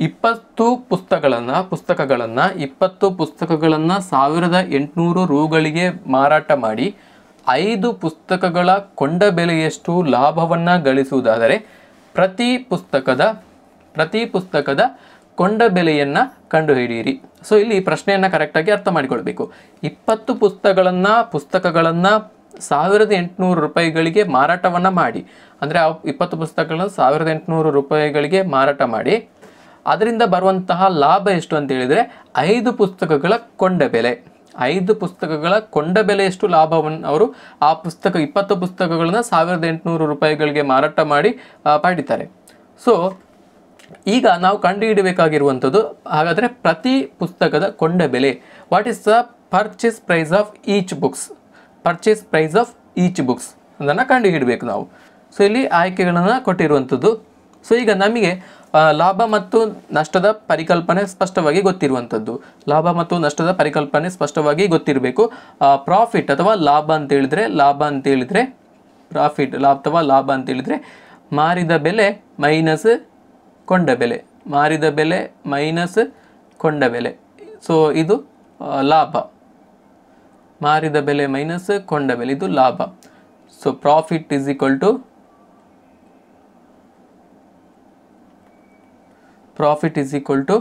ಇಪ್ಪತ್ತು ಪುಸ್ತಕಗಳನ್ನು ಪುಸ್ತಕಗಳನ್ನು, ಇಪ್ಪತ್ತು ಪುಸ್ತಕಗಳನ್ನು ಸಾವಿರದ ಎಂಟುನೂರು ರೂಗಳಿಗೆ ಮಾರಾಟ ಮಾಡಿ ಐದು ಪುಸ್ತಕಗಳ ಕೊಂಡ ಬೆಲೆಯಷ್ಟು ಲಾಭವನ್ನು ಗಳಿಸುವುದಾದರೆ ಪ್ರತಿ ಪುಸ್ತಕದ ಪ್ರತಿ ಪುಸ್ತಕದ ಕೊಂಡ ಬೆಲೆಯನ್ನು ಕಂಡುಹಿಡಿಯಿರಿ. ಸೊ ಇಲ್ಲಿ ಪ್ರಶ್ನೆಯನ್ನು ಕರೆಕ್ಟಾಗಿ ಅರ್ಥ ಮಾಡಿಕೊಳ್ಬೇಕು. ಇಪ್ಪತ್ತು ಪುಸ್ತಕಗಳನ್ನು ಪುಸ್ತಕಗಳನ್ನು ಸಾವಿರದ ಎಂಟುನೂರು ರೂಪಾಯಿಗಳಿಗೆ ಮಾರಾಟವನ್ನು ಮಾಡಿ. ಅಂದರೆ, ಆ ಇಪ್ಪತ್ತು ಪುಸ್ತಕಗಳನ್ನು ಸಾವಿರದ ಎಂಟುನೂರು ರೂಪಾಯಿಗಳಿಗೆ ಮಾರಾಟ ಮಾಡಿ. ಅದರಿಂದ ಬರುವಂತಹ ಲಾಭ ಎಷ್ಟು ಅಂತ ಹೇಳಿದರೆ, ಐದು ಪುಸ್ತಕಗಳ ಕೊಂಡ ಬೆಲೆ. ಐದು ಪುಸ್ತಕಗಳ ಕೊಂಡ ಬೆಲೆಯಷ್ಟು ಲಾಭವನ್ನು ಅವರು ಆ ಪುಸ್ತಕ ಇಪ್ಪತ್ತು ಪುಸ್ತಕಗಳನ್ನು ಸಾವಿರದ ಎಂಟುನೂರು ರೂಪಾಯಿಗಳಿಗೆ ಮಾರಾಟ ಮಾಡಿ ಪಡಿತಾರೆ. ಸೊ ಈಗ ನಾವು ಕಂಡುಹಿಡಬೇಕಾಗಿರುವಂಥದ್ದು, ಹಾಗಾದರೆ ಪ್ರತಿ ಪುಸ್ತಕದ ಕೊಂಡ ಬೆಲೆ what is the purchase price of each books purchase price of each books ಅದನ್ನು ಕಂಡುಹಿಡಬೇಕು ನಾವು. ಸೊ ಇಲ್ಲಿ ಆಯ್ಕೆಗಳನ್ನು ಕೊಟ್ಟಿರುವಂಥದ್ದು. ಸೊ ಈಗ ನಮಗೆ ಲಾಭ ಮತ್ತು ನಷ್ಟದ ಪರಿಕಲ್ಪನೆ ಸ್ಪಷ್ಟವಾಗಿ ಗೊತ್ತಿರುವಂಥದ್ದು. ಲಾಭ ಮತ್ತು ನಷ್ಟದ ಪರಿಕಲ್ಪನೆ ಸ್ಪಷ್ಟವಾಗಿ ಗೊತ್ತಿರಬೇಕು. ಪ್ರಾಫಿಟ್ ಅಥವಾ ಲಾಭ ಅಂತ ಹೇಳಿದ್ರೆ, ಲಾಭ ಅಂತ ಹೇಳಿದ್ರೆ ಪ್ರಾಫಿಟ್ ಲಾಭ ಅಥವಾ ಲಾಭ ಅಂತ ಹೇಳಿದ್ರೆ, ಮಾರಿದ ಬೆಲೆ ಮೈನಸ್ ಕೊಂಡ ಬೆಲೆ. ಮಾರಿದ ಬೆಲೆ ಮೈನಸ್ ಕೊಂಡ ಬೆಲೆ. ಸೊ ಇದು ಲಾಭ. ಮಾರಿದ ಬೆಲೆ ಮೈನಸ್ ಕೊಂಡ ಬೆಲೆ, ಇದು ಲಾಭ. So profit is equal to profit is equal to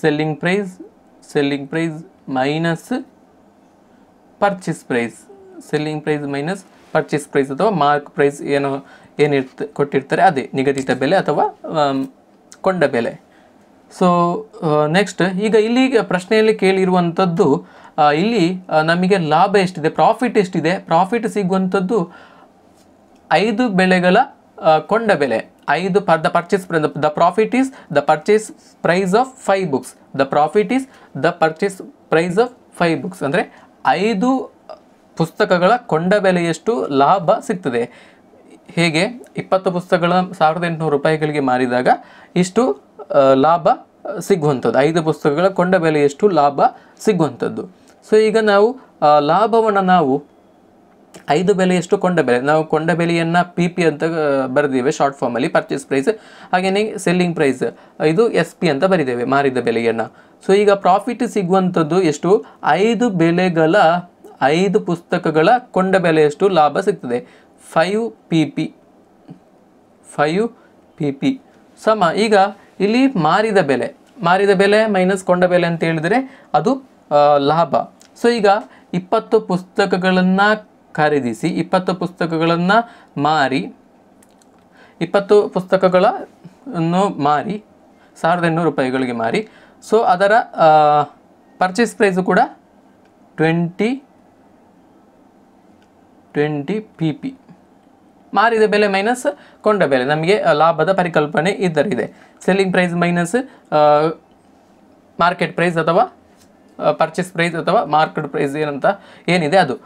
selling price selling price minus purchase price selling price minus purchase price ಅಥವಾ ಮಾರ್ಕ್ ಪ್ರೈಸ್ ಏನು ಏನಿರ್ತ, ಕೊಟ್ಟಿರ್ತಾರೆ, ಅದೇ ನಿಗದಿತ ಬೆಲೆ ಅಥವಾ ಕೊಂಡ ಬೆಲೆ. ಸೊ ನೆಕ್ಸ್ಟ್ ಈಗ ಇಲ್ಲಿ ಪ್ರಶ್ನೆಯಲ್ಲಿ ಕೇಳಿರುವಂಥದ್ದು ಇಲ್ಲಿ ನಮಗೆ ಲಾಭ ಎಷ್ಟಿದೆ ಪ್ರಾಫಿಟ್ ಎಷ್ಟಿದೆ? ಪ್ರಾಫಿಟ್ ಸಿಗುವಂಥದ್ದು ಐದು ಬೆಲೆಗಳ ಕೊಂಡ ಬೆಲೆ. ಐದು per the purchase the profit is the purchase price of five books the profit is the purchase price of five books ಅಂದರೆ ಐದು ಪುಸ್ತಕಗಳ ಕೊಂಡ ಬೆಲೆಯಷ್ಟು ಲಾಭ ಸಿಗ್ತದೆ. ಹೇಗೆ? ಇಪ್ಪತ್ತು ಪುಸ್ತಕಗಳ ಸಾವಿರದ ಎಂಟುನೂರು ರೂಪಾಯಿಗಳಿಗೆ ಮಾರಿದಾಗ ಇಷ್ಟು ಲಾಭ ಸಿಗುವಂಥದ್ದು. ಐದು ಪುಸ್ತಕಗಳ ಕೊಂಡ ಬೆಲೆಯಷ್ಟು ಲಾಭ ಸಿಗುವಂಥದ್ದು. ಸೊ ಈಗ ನಾವು ಲಾಭವನ್ನು ನಾವು ಐದು ಬೆಲೆ ಎಷ್ಟು ಕೊಂಡ ಬೆಲೆ? ನಾವು ಕೊಂಡ ಬೆಲೆಯನ್ನು ಪಿ ಪಿ ಅಂತ ಬರೆದಿವೆ ಶಾರ್ಟ್ ಫಾರ್ಮಲ್ಲಿ ಪರ್ಚೇಸ್ ಪ್ರೈಸ್ ಹಾಗೆಯೇ ಸೆಲ್ಲಿಂಗ್ ಪ್ರೈಸ್ ಇದು ಎಸ್ ಪಿ ಅಂತ ಬರೆದೇವೆ ಮಾರಿದ ಬೆಲೆಯನ್ನು. ಸೊ ಈಗ ಪ್ರಾಫಿಟ್ ಸಿಗುವಂಥದ್ದು ಎಷ್ಟು? ಐದು ಬೆಲೆಗಳ, ಐದು ಪುಸ್ತಕಗಳ ಕೊಂಡ ಬೆಲೆಯಷ್ಟು ಲಾಭ ಸಿಗ್ತದೆ. Five P P five P P ಸಮ, ಈಗ ಇಲ್ಲಿ ಮಾರಿದ ಬೆಲೆ. ಮಾರಿದ ಬೆಲೆ ಮೈನಸ್ ಕೊಂಡ ಬೆಲೆ ಅಂತ ಹೇಳಿದರೆ ಅದು ಲಾಭ. ಸೊ ಈಗ ಇಪ್ಪತ್ತು ಪುಸ್ತಕಗಳನ್ನು ಖರೀದಿಸಿ ಇಪ್ಪತ್ತು ಪುಸ್ತಕಗಳನ್ನು ಮಾರಿ, ಇಪ್ಪತ್ತು ಪುಸ್ತಕಗಳನ್ನು ಮಾರಿ, ಸಾವಿರದ ಎಂಟುನೂರು ರೂಪಾಯಿಗಳಿಗೆ ಮಾರಿ. ಸೊ ಅದರ ಪರ್ಚೇಸ್ ಪ್ರೈಸು ಕೂಡ ಟ್ವೆಂಟಿ ಟ್ವೆಂಟಿ ಪಿ ಪಿ ಮಾರಿದ ಬೆಲೆ ಮೈನಸ್ ಕೊಂಡ ಬೆಲೆ. ನಮಗೆ ಲಾಭದ ಪರಿಕಲ್ಪನೆ ಇದರಿದೆ selling price minus market price ಅಥವಾ ಪರ್ಚೇಸ್ ಪ್ರೈಸ್ ಅಥವಾ ಮಾರ್ಕೆಟ್ ಪ್ರೈಸ್ ಏನಂತ ಏನಿದೆ ಅದು.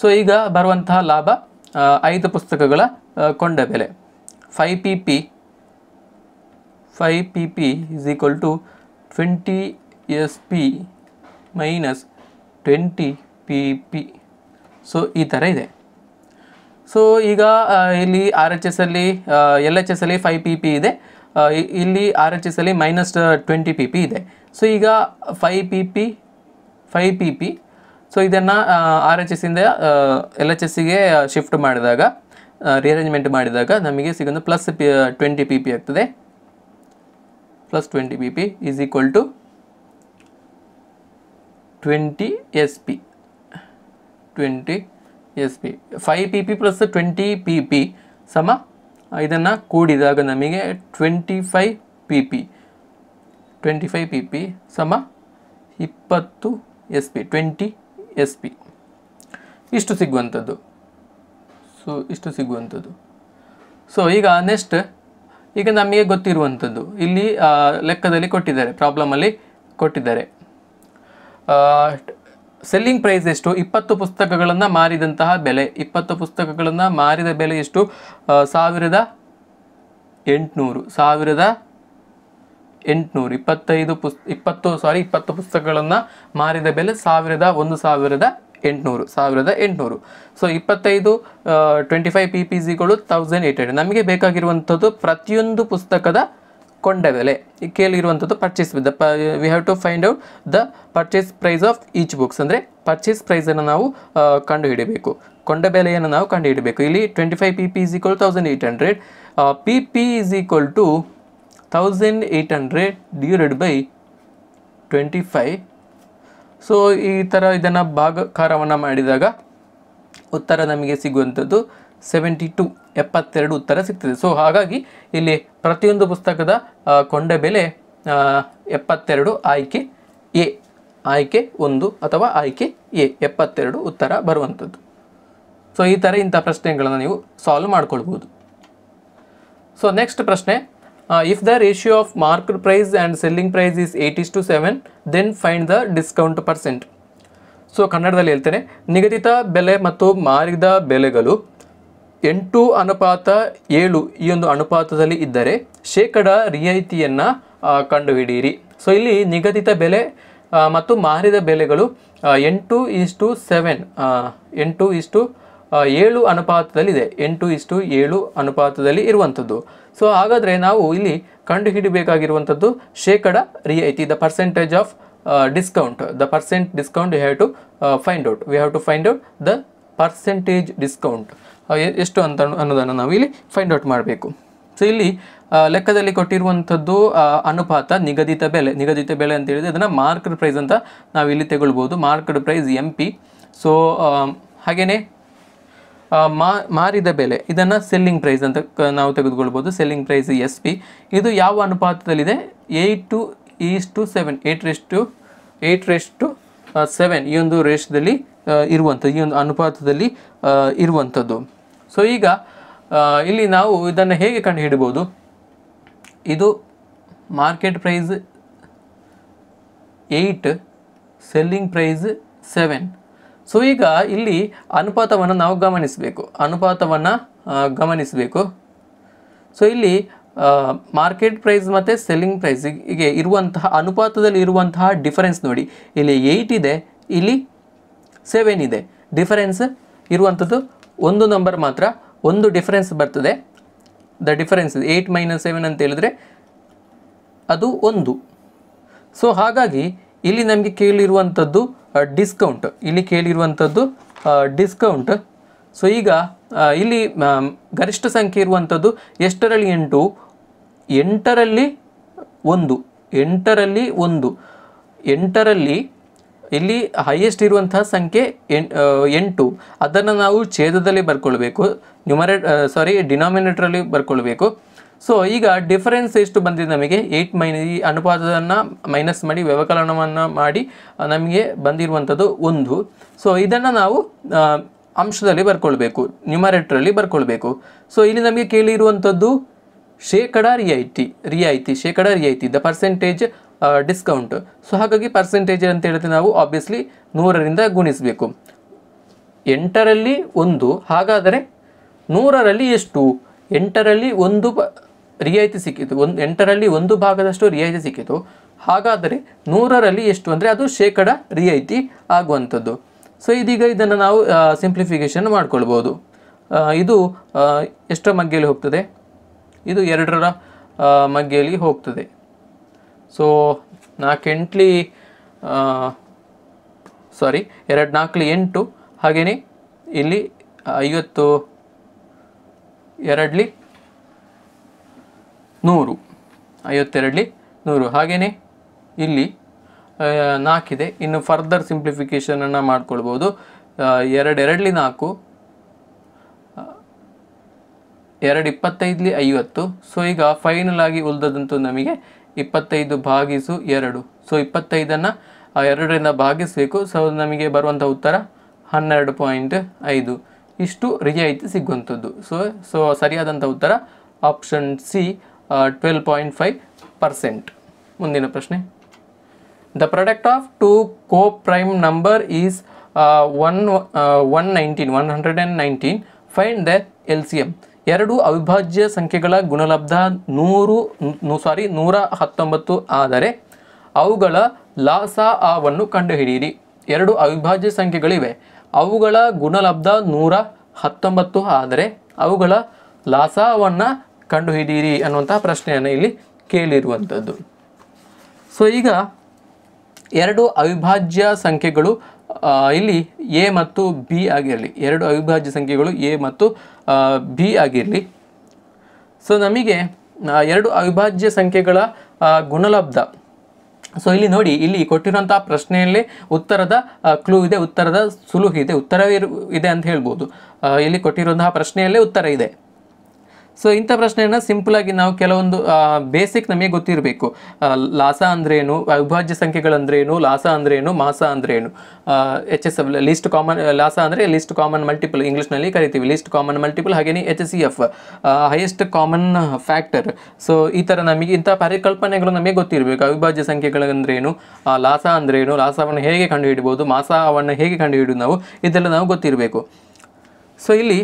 ಸೊ ಈಗ ಬರುವಂತಹ ಲಾಭ ಐದು ಪುಸ್ತಕಗಳ ಕೊಂಡ ಬೆಲೆ. Five P P five P P is equal to twenty S P minus twenty P P so ಈ ಥರ ಇದೆ. ಸೊ ಈಗ ಇಲ್ಲಿ ಆರ್ ಎಚ್ ಎಸ್ ಅಲ್ಲಿ ಎಲ್ ಎಚ್ ಎಸ್ ಅಲ್ಲಿ ಫೈವ್ ಪಿ ಪಿ ಇದೆ. ಇಲ್ಲಿ ಆರ್ ಎಚ್ ಎಸ್ ಅಲ್ಲಿ ಮೈನಸ್ ಟ್ವೆಂಟಿ ಪಿ ಪಿ ಇದೆ. ಸೊ ಈಗ five P P five P P so ಇದನ್ನು ಆರ್ ಎಚ್ ಎಸ್ಸಿಂದ ಎಲ್ ಎಚ್ ಎಸ್ಸಿಗೆ ಶಿಫ್ಟ್ ಮಾಡಿದಾಗ ರಿಅರೇಂಜ್ಮೆಂಟ್ ಮಾಡಿದಾಗ ನಮಗೆ ಸಿಗೋದು plus P twenty P P ಆಗ್ತದೆ. Plus twenty P P is equal to twenty S P twenty S P five P P plus twenty P P ಸಮ, ಇದನ್ನು ಕೂಡಿದಾಗ ನಮಗೆ twenty five P P twenty five P P ಸಮ, ಇಪ್ಪತ್ತು S P twenty S P. ಇಷ್ಟು ಸಿಗುವಂಥದ್ದು. ಸೊ, ಇಷ್ಟು ಸಿಗುವಂಥದ್ದು. ಸೊ, ಈಗ ನೆಕ್ಸ್ಟ್ ಈಗ ನಮಗೆ ಗೊತ್ತಿರುವಂಥದ್ದು. ಇಲ್ಲಿ ಲೆಕ್ಕದಲ್ಲಿ ಕೊಟ್ಟಿದ್ದಾರೆ ಪ್ರಾಬ್ಲಮಲ್ಲಿ ಕೊಟ್ಟಿದ್ದಾರೆ. ಸೆಲ್ಲಿಂಗ್ ಪ್ರೈಸ್ ಎಷ್ಟು? ಇಪ್ಪತ್ತು ಪುಸ್ತಕಗಳನ್ನು ಮಾರಿದಂತಹ ಬೆಲೆ. ಇಪ್ಪತ್ತು ಪುಸ್ತಕಗಳನ್ನು ಮಾರಿದ ಬೆಲೆ ಎಷ್ಟು? ಸಾವಿರದ ಎಂಟುನೂರು. ಸಾವಿರದ ಎಂಟುನೂರು ಇಪ್ಪತ್ತೈದು ಪುಸ್, ಇಪ್ಪತ್ತು ಸಾರಿ ಇಪ್ಪತ್ತು ಪುಸ್ತಕಗಳನ್ನು ಮಾರಿದ ಬೆಲೆ ಸಾವಿರದ ಒಂದು ಸಾವಿರದ ಎಂಟುನೂರು ಸಾವಿರದ ಎಂಟುನೂರು. ಸೊ ಇಪ್ಪತ್ತೈದು ಟ್ವೆಂಟಿ ಫೈವ್ ಪಿ ಪಿ ಜಿಗಳು ತೌಸಂಡ್ ಏಟ್ ಹಂಡ್ರೆಡ್ ನಮಗೆ ಬೇಕಾಗಿರುವಂಥದ್ದು ಪ್ರತಿಯೊಂದು ಪುಸ್ತಕದ ಕೊಂಡ ಬೆಲೆ. ಕೇಳಿರುವಂಥದ್ದು purchase the we have to find out the purchase price of each books ಅಂದರೆ ಪರ್ಚೇಸ್ ಪ್ರೈಸನ್ನು ನಾವು ಕಂಡುಹಿಡಿಬೇಕು. ಕೊಂಡ ಬೆಲೆಯನ್ನು ನಾವು ಕಂಡುಹಿಡಬೇಕು. ಇಲ್ಲಿ twenty five P P is equal thousand eight hundred P P is equal to thousand eight hundred divided by twenty five so ಈ ಥರ ಇದನ್ನು ಭಾಗಕಾರವನ್ನು ಮಾಡಿದಾಗ ಉತ್ತರ ನಮಗೆ ಸಿಗುವಂಥದ್ದು ಸೆವೆಂಟಿ ಟು ಎಪ್ಪತ್ತೆರಡು ಉತ್ತರ ಸಿಗ್ತದೆ. ಸೊ ಹಾಗಾಗಿ ಇಲ್ಲಿ ಪ್ರತಿಯೊಂದು ಪುಸ್ತಕದ ಕೊಂಡ ಬೆಲೆ ಎಪ್ಪತ್ತೆರಡು ಆಯ್ಕೆ ಎ, ಆಯ್ಕೆ ಒಂದು ಅಥವಾ ಆಯ್ಕೆ ಎ, ಎಪ್ಪತ್ತೆರಡು ಉತ್ತರ ಬರುವಂಥದ್ದು ಸೊ ಈ ಥರ ಇಂಥ ಪ್ರಶ್ನೆಗಳನ್ನು ನೀವು ಸಾಲ್ವ್ ಮಾಡ್ಕೊಳ್ಬೋದು ಸೊ ನೆಕ್ಸ್ಟ್ ಪ್ರಶ್ನೆ. If the ratio of market price and selling price is eight is to seven then find the discount percent so ಕನ್ನಡದಲ್ಲಿ ಹೇಳ್ತೇನೆ ನಿಗದಿತ ಬೆಲೆ ಮತ್ತು ಮಾರಿದ ಬೆಲೆಗಳು ಎಂಟು ಅನುಪಾತ ಏಳು ಈ ಒಂದು ಅನುಪಾತದಲ್ಲಿ ಇದ್ದರೆ ಶೇಕಡ ರಿಯಾಯಿತಿಯನ್ನು ಕಂಡುಹಿಡಿಯಿರಿ. ಸೊ ಇಲ್ಲಿ ನಿಗದಿತ ಬೆಲೆ ಮತ್ತು ಮಾರಿದ ಬೆಲೆಗಳು ಎಂಟು ಇಷ್ಟು ಸೆವೆನ್ ಎಂಟು ಇಷ್ಟು ಏಳು ಅನುಪಾತದಲ್ಲಿದೆ. ಎಂಟು ಇಷ್ಟು ಏಳು ಅನುಪಾತದಲ್ಲಿ ಇರುವಂಥದ್ದು. ಸೊ ಹಾಗಾದರೆ ನಾವು ಇಲ್ಲಿ ಕಂಡುಹಿಡಿಬೇಕಾಗಿರುವಂಥದ್ದು ಶೇಕಡ ರಿಯಾಯಿತಿ the percentage of discount the percent discount you have to find out we have to find out the percentage discount ಎಷ್ಟು ಅಂತ ಅನ್ನೋದನ್ನು ನಾವು ಇಲ್ಲಿ ಫೈಂಡ್ ಔಟ್ ಮಾಡಬೇಕು. ಸೊ ಇಲ್ಲಿ ಲೆಕ್ಕದಲ್ಲಿ ಕೊಟ್ಟಿರುವಂಥದ್ದು ಅನುಪಾತ, ನಿಗದಿತ ಬೆಲೆ. ನಿಗದಿತ ಬೆಲೆ ಅಂತ ಹೇಳಿದರೆ ಅದನ್ನು ಮಾರ್ಕೆಟ್ ಪ್ರೈಸ್ ಅಂತ ನಾವು ಇಲ್ಲಿ ತಗೊಳ್ಬೋದು market price M P so ಹಾಗೆಯೇ ಮಾ, ಮಾರಿದ ಬೆಲೆ. ಇದನ್ನು ಸೆಲ್ಲಿಂಗ್ ಪ್ರೈಸ್ ಅಂತ ನಾವು ತೆಗೆದುಕೊಳ್ಬೋದು. ಸೆಲ್ಲಿಂಗ್ ಪ್ರೈಸ್ ಎಸ್ ಪಿ ಇದು ಯಾವ ಅನುಪಾತದಲ್ಲಿದೆ? Eight to is to seven eight race to eight to seven ಈ ಒಂದು ರೇಷದಲ್ಲಿ ಇರುವಂಥದ್ದು. ಈ ಒಂದು ಅನುಪಾತದಲ್ಲಿ ಇರುವಂಥದ್ದು. ಸೊ ಈಗ ಇಲ್ಲಿ ನಾವು ಇದನ್ನು ಹೇಗೆ ಕಂಡುಹಿಡಿಬೋದು? ಇದು market price eight selling price seven so ಈಗ ಇಲ್ಲಿ ಅನುಪಾತವನ್ನು ನಾವು ಗಮನಿಸಬೇಕು. ಅನುಪಾತವನ್ನು ಗಮನಿಸಬೇಕು. ಸೊ ಇಲ್ಲಿ ಮಾರ್ಕೆಟ್ ಪ್ರೈಸ್ ಮತ್ತು ಸೆಲ್ಲಿಂಗ್ ಪ್ರೈಸಿಗೆ ಇರುವಂತಹ, ಅನುಪಾತದಲ್ಲಿ ಇರುವಂತಹ ಡಿಫರೆನ್ಸ್ ನೋಡಿ. ಇಲ್ಲಿ ಏಯ್ಟ್ ಇದೆ, ಇಲ್ಲಿ ಸೆವೆನ್ ಇದೆ. ಡಿಫರೆನ್ಸ್ ಇರುವಂಥದ್ದು ಒಂದು ನಂಬರ್ ಮಾತ್ರ, ಒಂದು ಡಿಫರೆನ್ಸ್ ಬರ್ತದೆ. The difference eight minus seven ಅಂತ ಹೇಳಿದ್ರೆ ಅದು ಒಂದು. ಸೊ ಹಾಗಾಗಿ ಇಲ್ಲಿ ನಮಗೆ ಕೇಳಿರುವಂಥದ್ದು ಡಿಸ್ಕೌಂಟ್ ಇಲ್ಲಿ ಕೇಳಿರುವಂಥದ್ದು ಡಿಸ್ಕೌಂಟ್ ಸೊ ಈಗ ಇಲ್ಲಿ ಗರಿಷ್ಠ ಸಂಖ್ಯೆ ಇರುವಂಥದ್ದು ಎಷ್ಟರಲ್ಲಿ ಎಂಟು? ಎಂಟರಲ್ಲಿ ಒಂದು. ಎಂಟರಲ್ಲಿ ಒಂದು. ಎಂಟರಲ್ಲಿ ಇಲ್ಲಿ ಹೈಯೆಸ್ಟ್ ಇರುವಂತಹ ಸಂಖ್ಯೆ ಎಂಟು. ಅದನ್ನು ನಾವು ಛೇದದಲ್ಲಿ ಬರ್ಕೊಳ್ಬೇಕು. ನ್ಯೂಮರೇಟ್ ಸಾರಿ ಡಿನಾಮಿನೇಟ್ರಲ್ಲಿ ಬರ್ಕೊಳ್ಬೇಕು. ಸೊ ಈಗ ಡಿಫರೆನ್ಸ್ ಎಷ್ಟು ಬಂದಿದೆ ನಮಗೆ? ಏಯ್ಟ್ ಮೈನ ಈ ಅನುಪಾತವನ್ನು ಮೈನಸ್ ಮಾಡಿ ವ್ಯವಕಲನವನ್ನು ಮಾಡಿ ನಮಗೆ ಬಂದಿರುವಂಥದ್ದು ಒಂದು. ಸೊ ಇದನ್ನು ನಾವು ಅಂಶದಲ್ಲಿ ಬರ್ಕೊಳ್ಬೇಕು ನ್ಯೂಮರೇಟ್ರಲ್ಲಿ ಬರ್ಕೊಳ್ಬೇಕು. ಸೊ ಇಲ್ಲಿ ನಮಗೆ ಕೇಳಿರುವಂಥದ್ದು ಶೇಕಡ ರಿಯಾಯಿತಿ ರಿಯಾಯಿತಿ, ಶೇಕಡ ರಿಯಾಯಿತಿ ದ ಪರ್ಸೆಂಟೇಜ್ ಡಿಸ್ಕೌಂಟ್ ಸೊ ಹಾಗಾಗಿ ಪರ್ಸೆಂಟೇಜ್ ಅಂತ ಹೇಳಿದ್ರೆ ನಾವು ಆಬ್ವಿಯಸ್ಲಿ ನೂರರಿಂದ ಗುಣಿಸಬೇಕು. ಎಂಟರಲ್ಲಿ ಒಂದು, ಹಾಗಾದರೆ ನೂರರಲ್ಲಿ ಎಷ್ಟು? ಎಂಟರಲ್ಲಿ ಒಂದು ಬ ರಿಯಾಯಿತಿ ಸಿಕ್ಕಿತು. ಒಂದು ಎಂಟರಲ್ಲಿ ಒಂದು ಭಾಗದಷ್ಟು ರಿಯಾಯಿತಿ ಸಿಕ್ಕಿತು. ಹಾಗಾದರೆ ನೂರರಲ್ಲಿ ಎಷ್ಟು ಅಂದರೆ ಅದು ಶೇಕಡ ರಿಯಾಯಿತಿ ಆಗುವಂಥದ್ದು. ಸೊ ಇದೀಗ ಇದನ್ನು ನಾವು ಸಿಂಪ್ಲಿಫಿಕೇಷನ್ ಮಾಡ್ಕೊಳ್ಬೋದು. ಇದು ಎಷ್ಟರ ಮಗ್ಗೆಯಲ್ಲಿ ಹೋಗ್ತದೆ? ಇದು ಎರಡರ ಮಗ್ಗೆಯಲ್ಲಿ ಹೋಗ್ತದೆ. ಸೊ ನಾಲ್ಕೆಂಟ್ಲಿ ಸಾರಿ ಎರಡು ನಾಲ್ಕಲಿ ಎಂಟು ಹಾಗೆಯೇ ಇಲ್ಲಿ ಐವತ್ತು, ಎರಡ್ಲಿ ನೂರು. ಐವತ್ತೆರಡಲಿ ನೂರು. ಹಾಗೆಯೇ ಇಲ್ಲಿ ನಾಲ್ಕಿದೆ. ಇನ್ನು ಫರ್ದರ್ ಸಿಂಪ್ಲಿಫಿಕೇಷನನ್ನು ಮಾಡ್ಕೊಳ್ಬೋದು. ಎರಡೆರಡಲಿ ನಾಲ್ಕು ಎರಡು ಇಪ್ಪತ್ತೈದಲಿ ಐವತ್ತು. ಸೊ ಈಗ ಫೈನಲ್ ಆಗಿ ಉಳಿದದಂತೂ ನಮಗೆ ಇಪ್ಪತ್ತೈದು ಭಾಗಿಸು ಎರಡು. ಸೊ ಇಪ್ಪತ್ತೈದನ್ನು ಎರಡರಿಂದ ಭಾಗಿಸಬೇಕು. ಸೊ ನಮಗೆ ಬರುವಂಥ ಉತ್ತರ ಹನ್ನೆರಡು ಪಾಯಿಂಟ್ ಐದು. ಇಷ್ಟು ರಿಯಾಯಿತಿ ಸಿಗುವಂಥದ್ದು. ಸೊ ಸೊ ಸರಿಯಾದಂಥ ಉತ್ತರ option C twelve point five percent ಮುಂದಿನ ಪ್ರಶ್ನೆ. The product of two co prime number is one one nineteen one hundred and nineteen find the L C M ಎರಡು ಅವಿಭಾಜ್ಯ ಸಂಖ್ಯೆಗಳ ಗುಣಲಬ್ಧ ನೂರು ಸಾರಿ ನೂರ ಹತ್ತೊಂಬತ್ತು ಆದರೆ ಅವುಗಳ ಲಾಸ ಆವನ್ನು ಕಂಡುಹಿಡಿಯಿರಿ. ಎರಡು ಅವಿಭಾಜ್ಯ ಸಂಖ್ಯೆಗಳಿವೆ. ಅವುಗಳ ಗುಣಲಬ್ಧ ನೂರ ಹತ್ತೊಂಬತ್ತು ಆದರೆ ಅವುಗಳ ಲಾಸವನ್ನು ಕಂಡುಹಿಡಿಯಿರಿ ಅನ್ನುವಂಥ ಪ್ರಶ್ನೆಯನ್ನು ಇಲ್ಲಿ ಕೇಳಿರುವಂಥದ್ದು. ಸೊ ಈಗ ಎರಡು ಅವಿಭಾಜ್ಯ ಸಂಖ್ಯೆಗಳು ಇಲ್ಲಿ ಎ ಮತ್ತು ಬಿ ಆಗಿರಲಿ. ಎರಡು ಅವಿಭಾಜ್ಯ ಸಂಖ್ಯೆಗಳು ಎ ಮತ್ತು ಬಿ ಆಗಿರಲಿ. ಸೊ ನಮಗೆ ಎರಡು ಅವಿಭಾಜ್ಯ ಸಂಖ್ಯೆಗಳ ಗುಣಲಬ್ಧ. ಸೊ ಇಲ್ಲಿ ನೋಡಿ, ಇಲ್ಲಿ ಕೊಟ್ಟಿರುವಂಥ ಪ್ರಶ್ನೆಯಲ್ಲಿ ಉತ್ತರದ ಕ್ಲೂ ಇದೆ, ಉತ್ತರದ ಸುಲುಹು ಇದೆ ಉತ್ತರವೇ ಇದೆ ಅಂತ ಹೇಳ್ಬೋದು. ಇಲ್ಲಿ ಕೊಟ್ಟಿರುವಂತಹ ಪ್ರಶ್ನೆಯಲ್ಲೇ ಉತ್ತರ ಇದೆ. ಸೊ ಇಂಥ ಪ್ರಶ್ನೆಯನ್ನು ಸಿಂಪಲ್ ಆಗಿ ನಾವು ಕೆಲವೊಂದು ಬೇಸಿಕ್ ನಮಗೆ ಗೊತ್ತಿರಬೇಕು. ಲಾಸ ಅಂದ್ರೇನು, ಅವಿಭಾಜ್ಯ ಸಂಖ್ಯೆಗಳಂದ್ರೇನು ಲಾಸ ಅಂದ್ರೇನು, ಮಾಸ ಅಂದ್ರೇನು. H S F least common ಲಾಸ ಅಂದರೆ ಲಿಸ್ಟ್ ಕಾಮನ್ ಮಲ್ಟಿಪಲ್ ಇಂಗ್ಲೀಷ್ನಲ್ಲಿ ಕರಿತೀವಿ. ಲಿಸ್ಟ್ ಕಾಮನ್ ಮಲ್ಟಿಪಲ್ ಹಾಗೆಯೇ H C F highest common factor so ಈ ಥರ ನಮಗೆ, ಇಂಥ ಪರಿಕಲ್ಪನೆಗಳು ನಮಗೆ ಗೊತ್ತಿರಬೇಕು. ಅವಿಭಾಜ್ಯ ಸಂಖ್ಯೆಗಳಂದ್ರೇನು ಲಾಸ ಅಂದ್ರೇನು, ಲಾಸವನ್ನು ಹೇಗೆ ಕಂಡುಹಿಡಿಬೋದು, ಮಾಸವನ್ನು ಹೇಗೆ ಕಂಡುಹಿಡಿಯೋದು ನಾವು, ಇದೆಲ್ಲ ನಾವು ಗೊತ್ತಿರಬೇಕು. ಸೊ ಇಲ್ಲಿ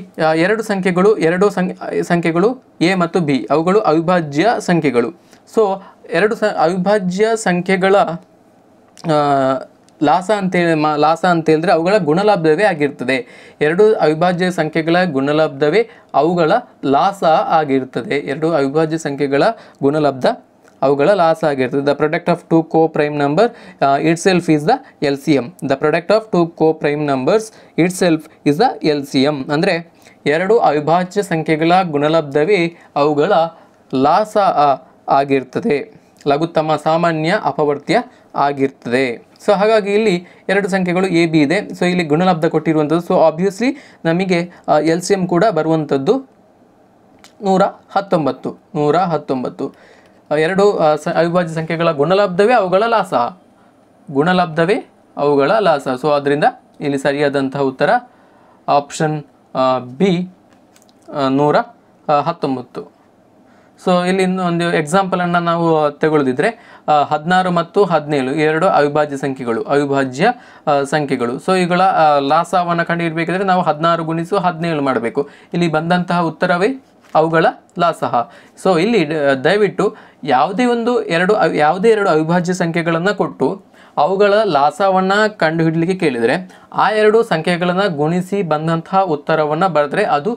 ಎರಡು ಸಂಖ್ಯೆಗಳು, ಎರಡು ಸಂಖ್ಯೆ ಸಂಖ್ಯೆಗಳು ಎ ಮತ್ತು ಬಿ. ಅವುಗಳು ಅವಿಭಾಜ್ಯ ಸಂಖ್ಯೆಗಳು. ಸೊ ಎರಡು ಅವಿಭಾಜ್ಯ ಸಂಖ್ಯೆಗಳ ಲಾಸ ಅಂತೇಳಿ ಮ, ಲಾಸ ಅಂತ ಹೇಳಿದ್ರೆ ಅವುಗಳ ಗುಣಲಬ್ಧವೇ ಆಗಿರ್ತದೆ. ಎರಡು ಅವಿಭಾಜ್ಯ ಸಂಖ್ಯೆಗಳ ಗುಣಲಬ್ಧವೇ ಅವುಗಳ ಲಾಸ ಆಗಿರ್ತದೆ. ಎರಡು ಅವಿಭಾಜ್ಯ ಸಂಖ್ಯೆಗಳ ಗುಣಲಬ್ಧ ಅವುಗಳ ಲಾಸ್ ಆಗಿರ್ತದೆ. The product of two co prime number itself is the L C M the product of two co prime numbers itself is the L C M ಅಂದರೆ ಎರಡು ಅವಿಭಾಜ್ಯ ಸಂಖ್ಯೆಗಳ ಗುಣಲಬ್ಧವೇ ಅವುಗಳ ಲಾಸ ಆ- ಆಗಿರ್ತದೆ. ಲಘುತ್ತಮ ಸಾಮಾನ್ಯ ಅಪವರ್ತ್ಯ ಆಗಿರ್ತದೆ. ಸೊ ಹಾಗಾಗಿ ಇಲ್ಲಿ ಎರಡು ಸಂಖ್ಯೆಗಳು ಎ ಬಿ ಇದೆ. ಸೊ ಇಲ್ಲಿ ಗುಣಲಬ್ಧ ಕೊಟ್ಟಿರುವಂಥದ್ದು ಸೊ ಆಬ್ವಿಯಸ್ಲಿ ನಮಗೆ ಎಲ್ ಸಿ ಎಂ ಕೂಡ ಬರುವಂಥದ್ದು ನೂರ ಹತ್ತೊಂಬತ್ತು. ನೂರ ಹತ್ತೊಂಬತ್ತು. ಎರಡು ಅವಿಭಾಜ್ಯ ಸಂಖ್ಯೆಗಳ ಗುಣಲಬ್ಧವೇ ಅವುಗಳ ಲಾಸ. ಗುಣಲಬ್ಧವೇ ಅವುಗಳ ಲಾಸ. ಸೊ ಅದರಿಂದ ಇಲ್ಲಿ ಸರಿಯಾದಂತಹ ಉತ್ತರ ಆಪ್ಷನ್ ಬಿ ನೂರ ಹತ್ತೊಂಬತ್ತು. ಸೊ ಇಲ್ಲಿ ಇನ್ನೊಂದು ಎಕ್ಸಾಂಪಲನ್ನು ನಾವು ತಗೊಳ್ಳದಿದ್ರೆ ಹದಿನಾರು ಮತ್ತು ಹದಿನೇಳು, ಎರಡು ಅವಿಭಾಜ್ಯ ಸಂಖ್ಯೆಗಳು ಅವಿಭಾಜ್ಯ ಸಂಖ್ಯೆಗಳು. ಸೊ ಇವುಗಳ ಲಾಸವನ್ನು ಕಂಡುಹಿಡಬೇಕಾದ್ರೆ ನಾವು ಹದಿನಾರು ಗುಣಿಸು ಹದಿನೇಳು ಮಾಡಬೇಕು. ಇಲ್ಲಿ ಬಂದಂತಹ ಉತ್ತರವೇ ಅವುಗಳ ಲಾಸಹ. ಸೊ ಇಲ್ಲಿ ದಯವಿಟ್ಟು ಯಾವುದೇ ಒಂದು ಎರಡು ಯಾವುದೇ ಎರಡು ಅವಿಭಾಜ್ಯ ಸಂಖ್ಯೆಗಳನ್ನು ಕೊಟ್ಟು ಅವುಗಳ ಲಾಸವನ್ನು ಕಂಡುಹಿಡಲಿಕ್ಕೆ ಕೇಳಿದರೆ ಆ ಎರಡು ಸಂಖ್ಯೆಗಳನ್ನು ಗುಣಿಸಿ ಬಂದಂತಹ ಉತ್ತರವನ್ನು ಬರೆದ್ರೆ ಅದು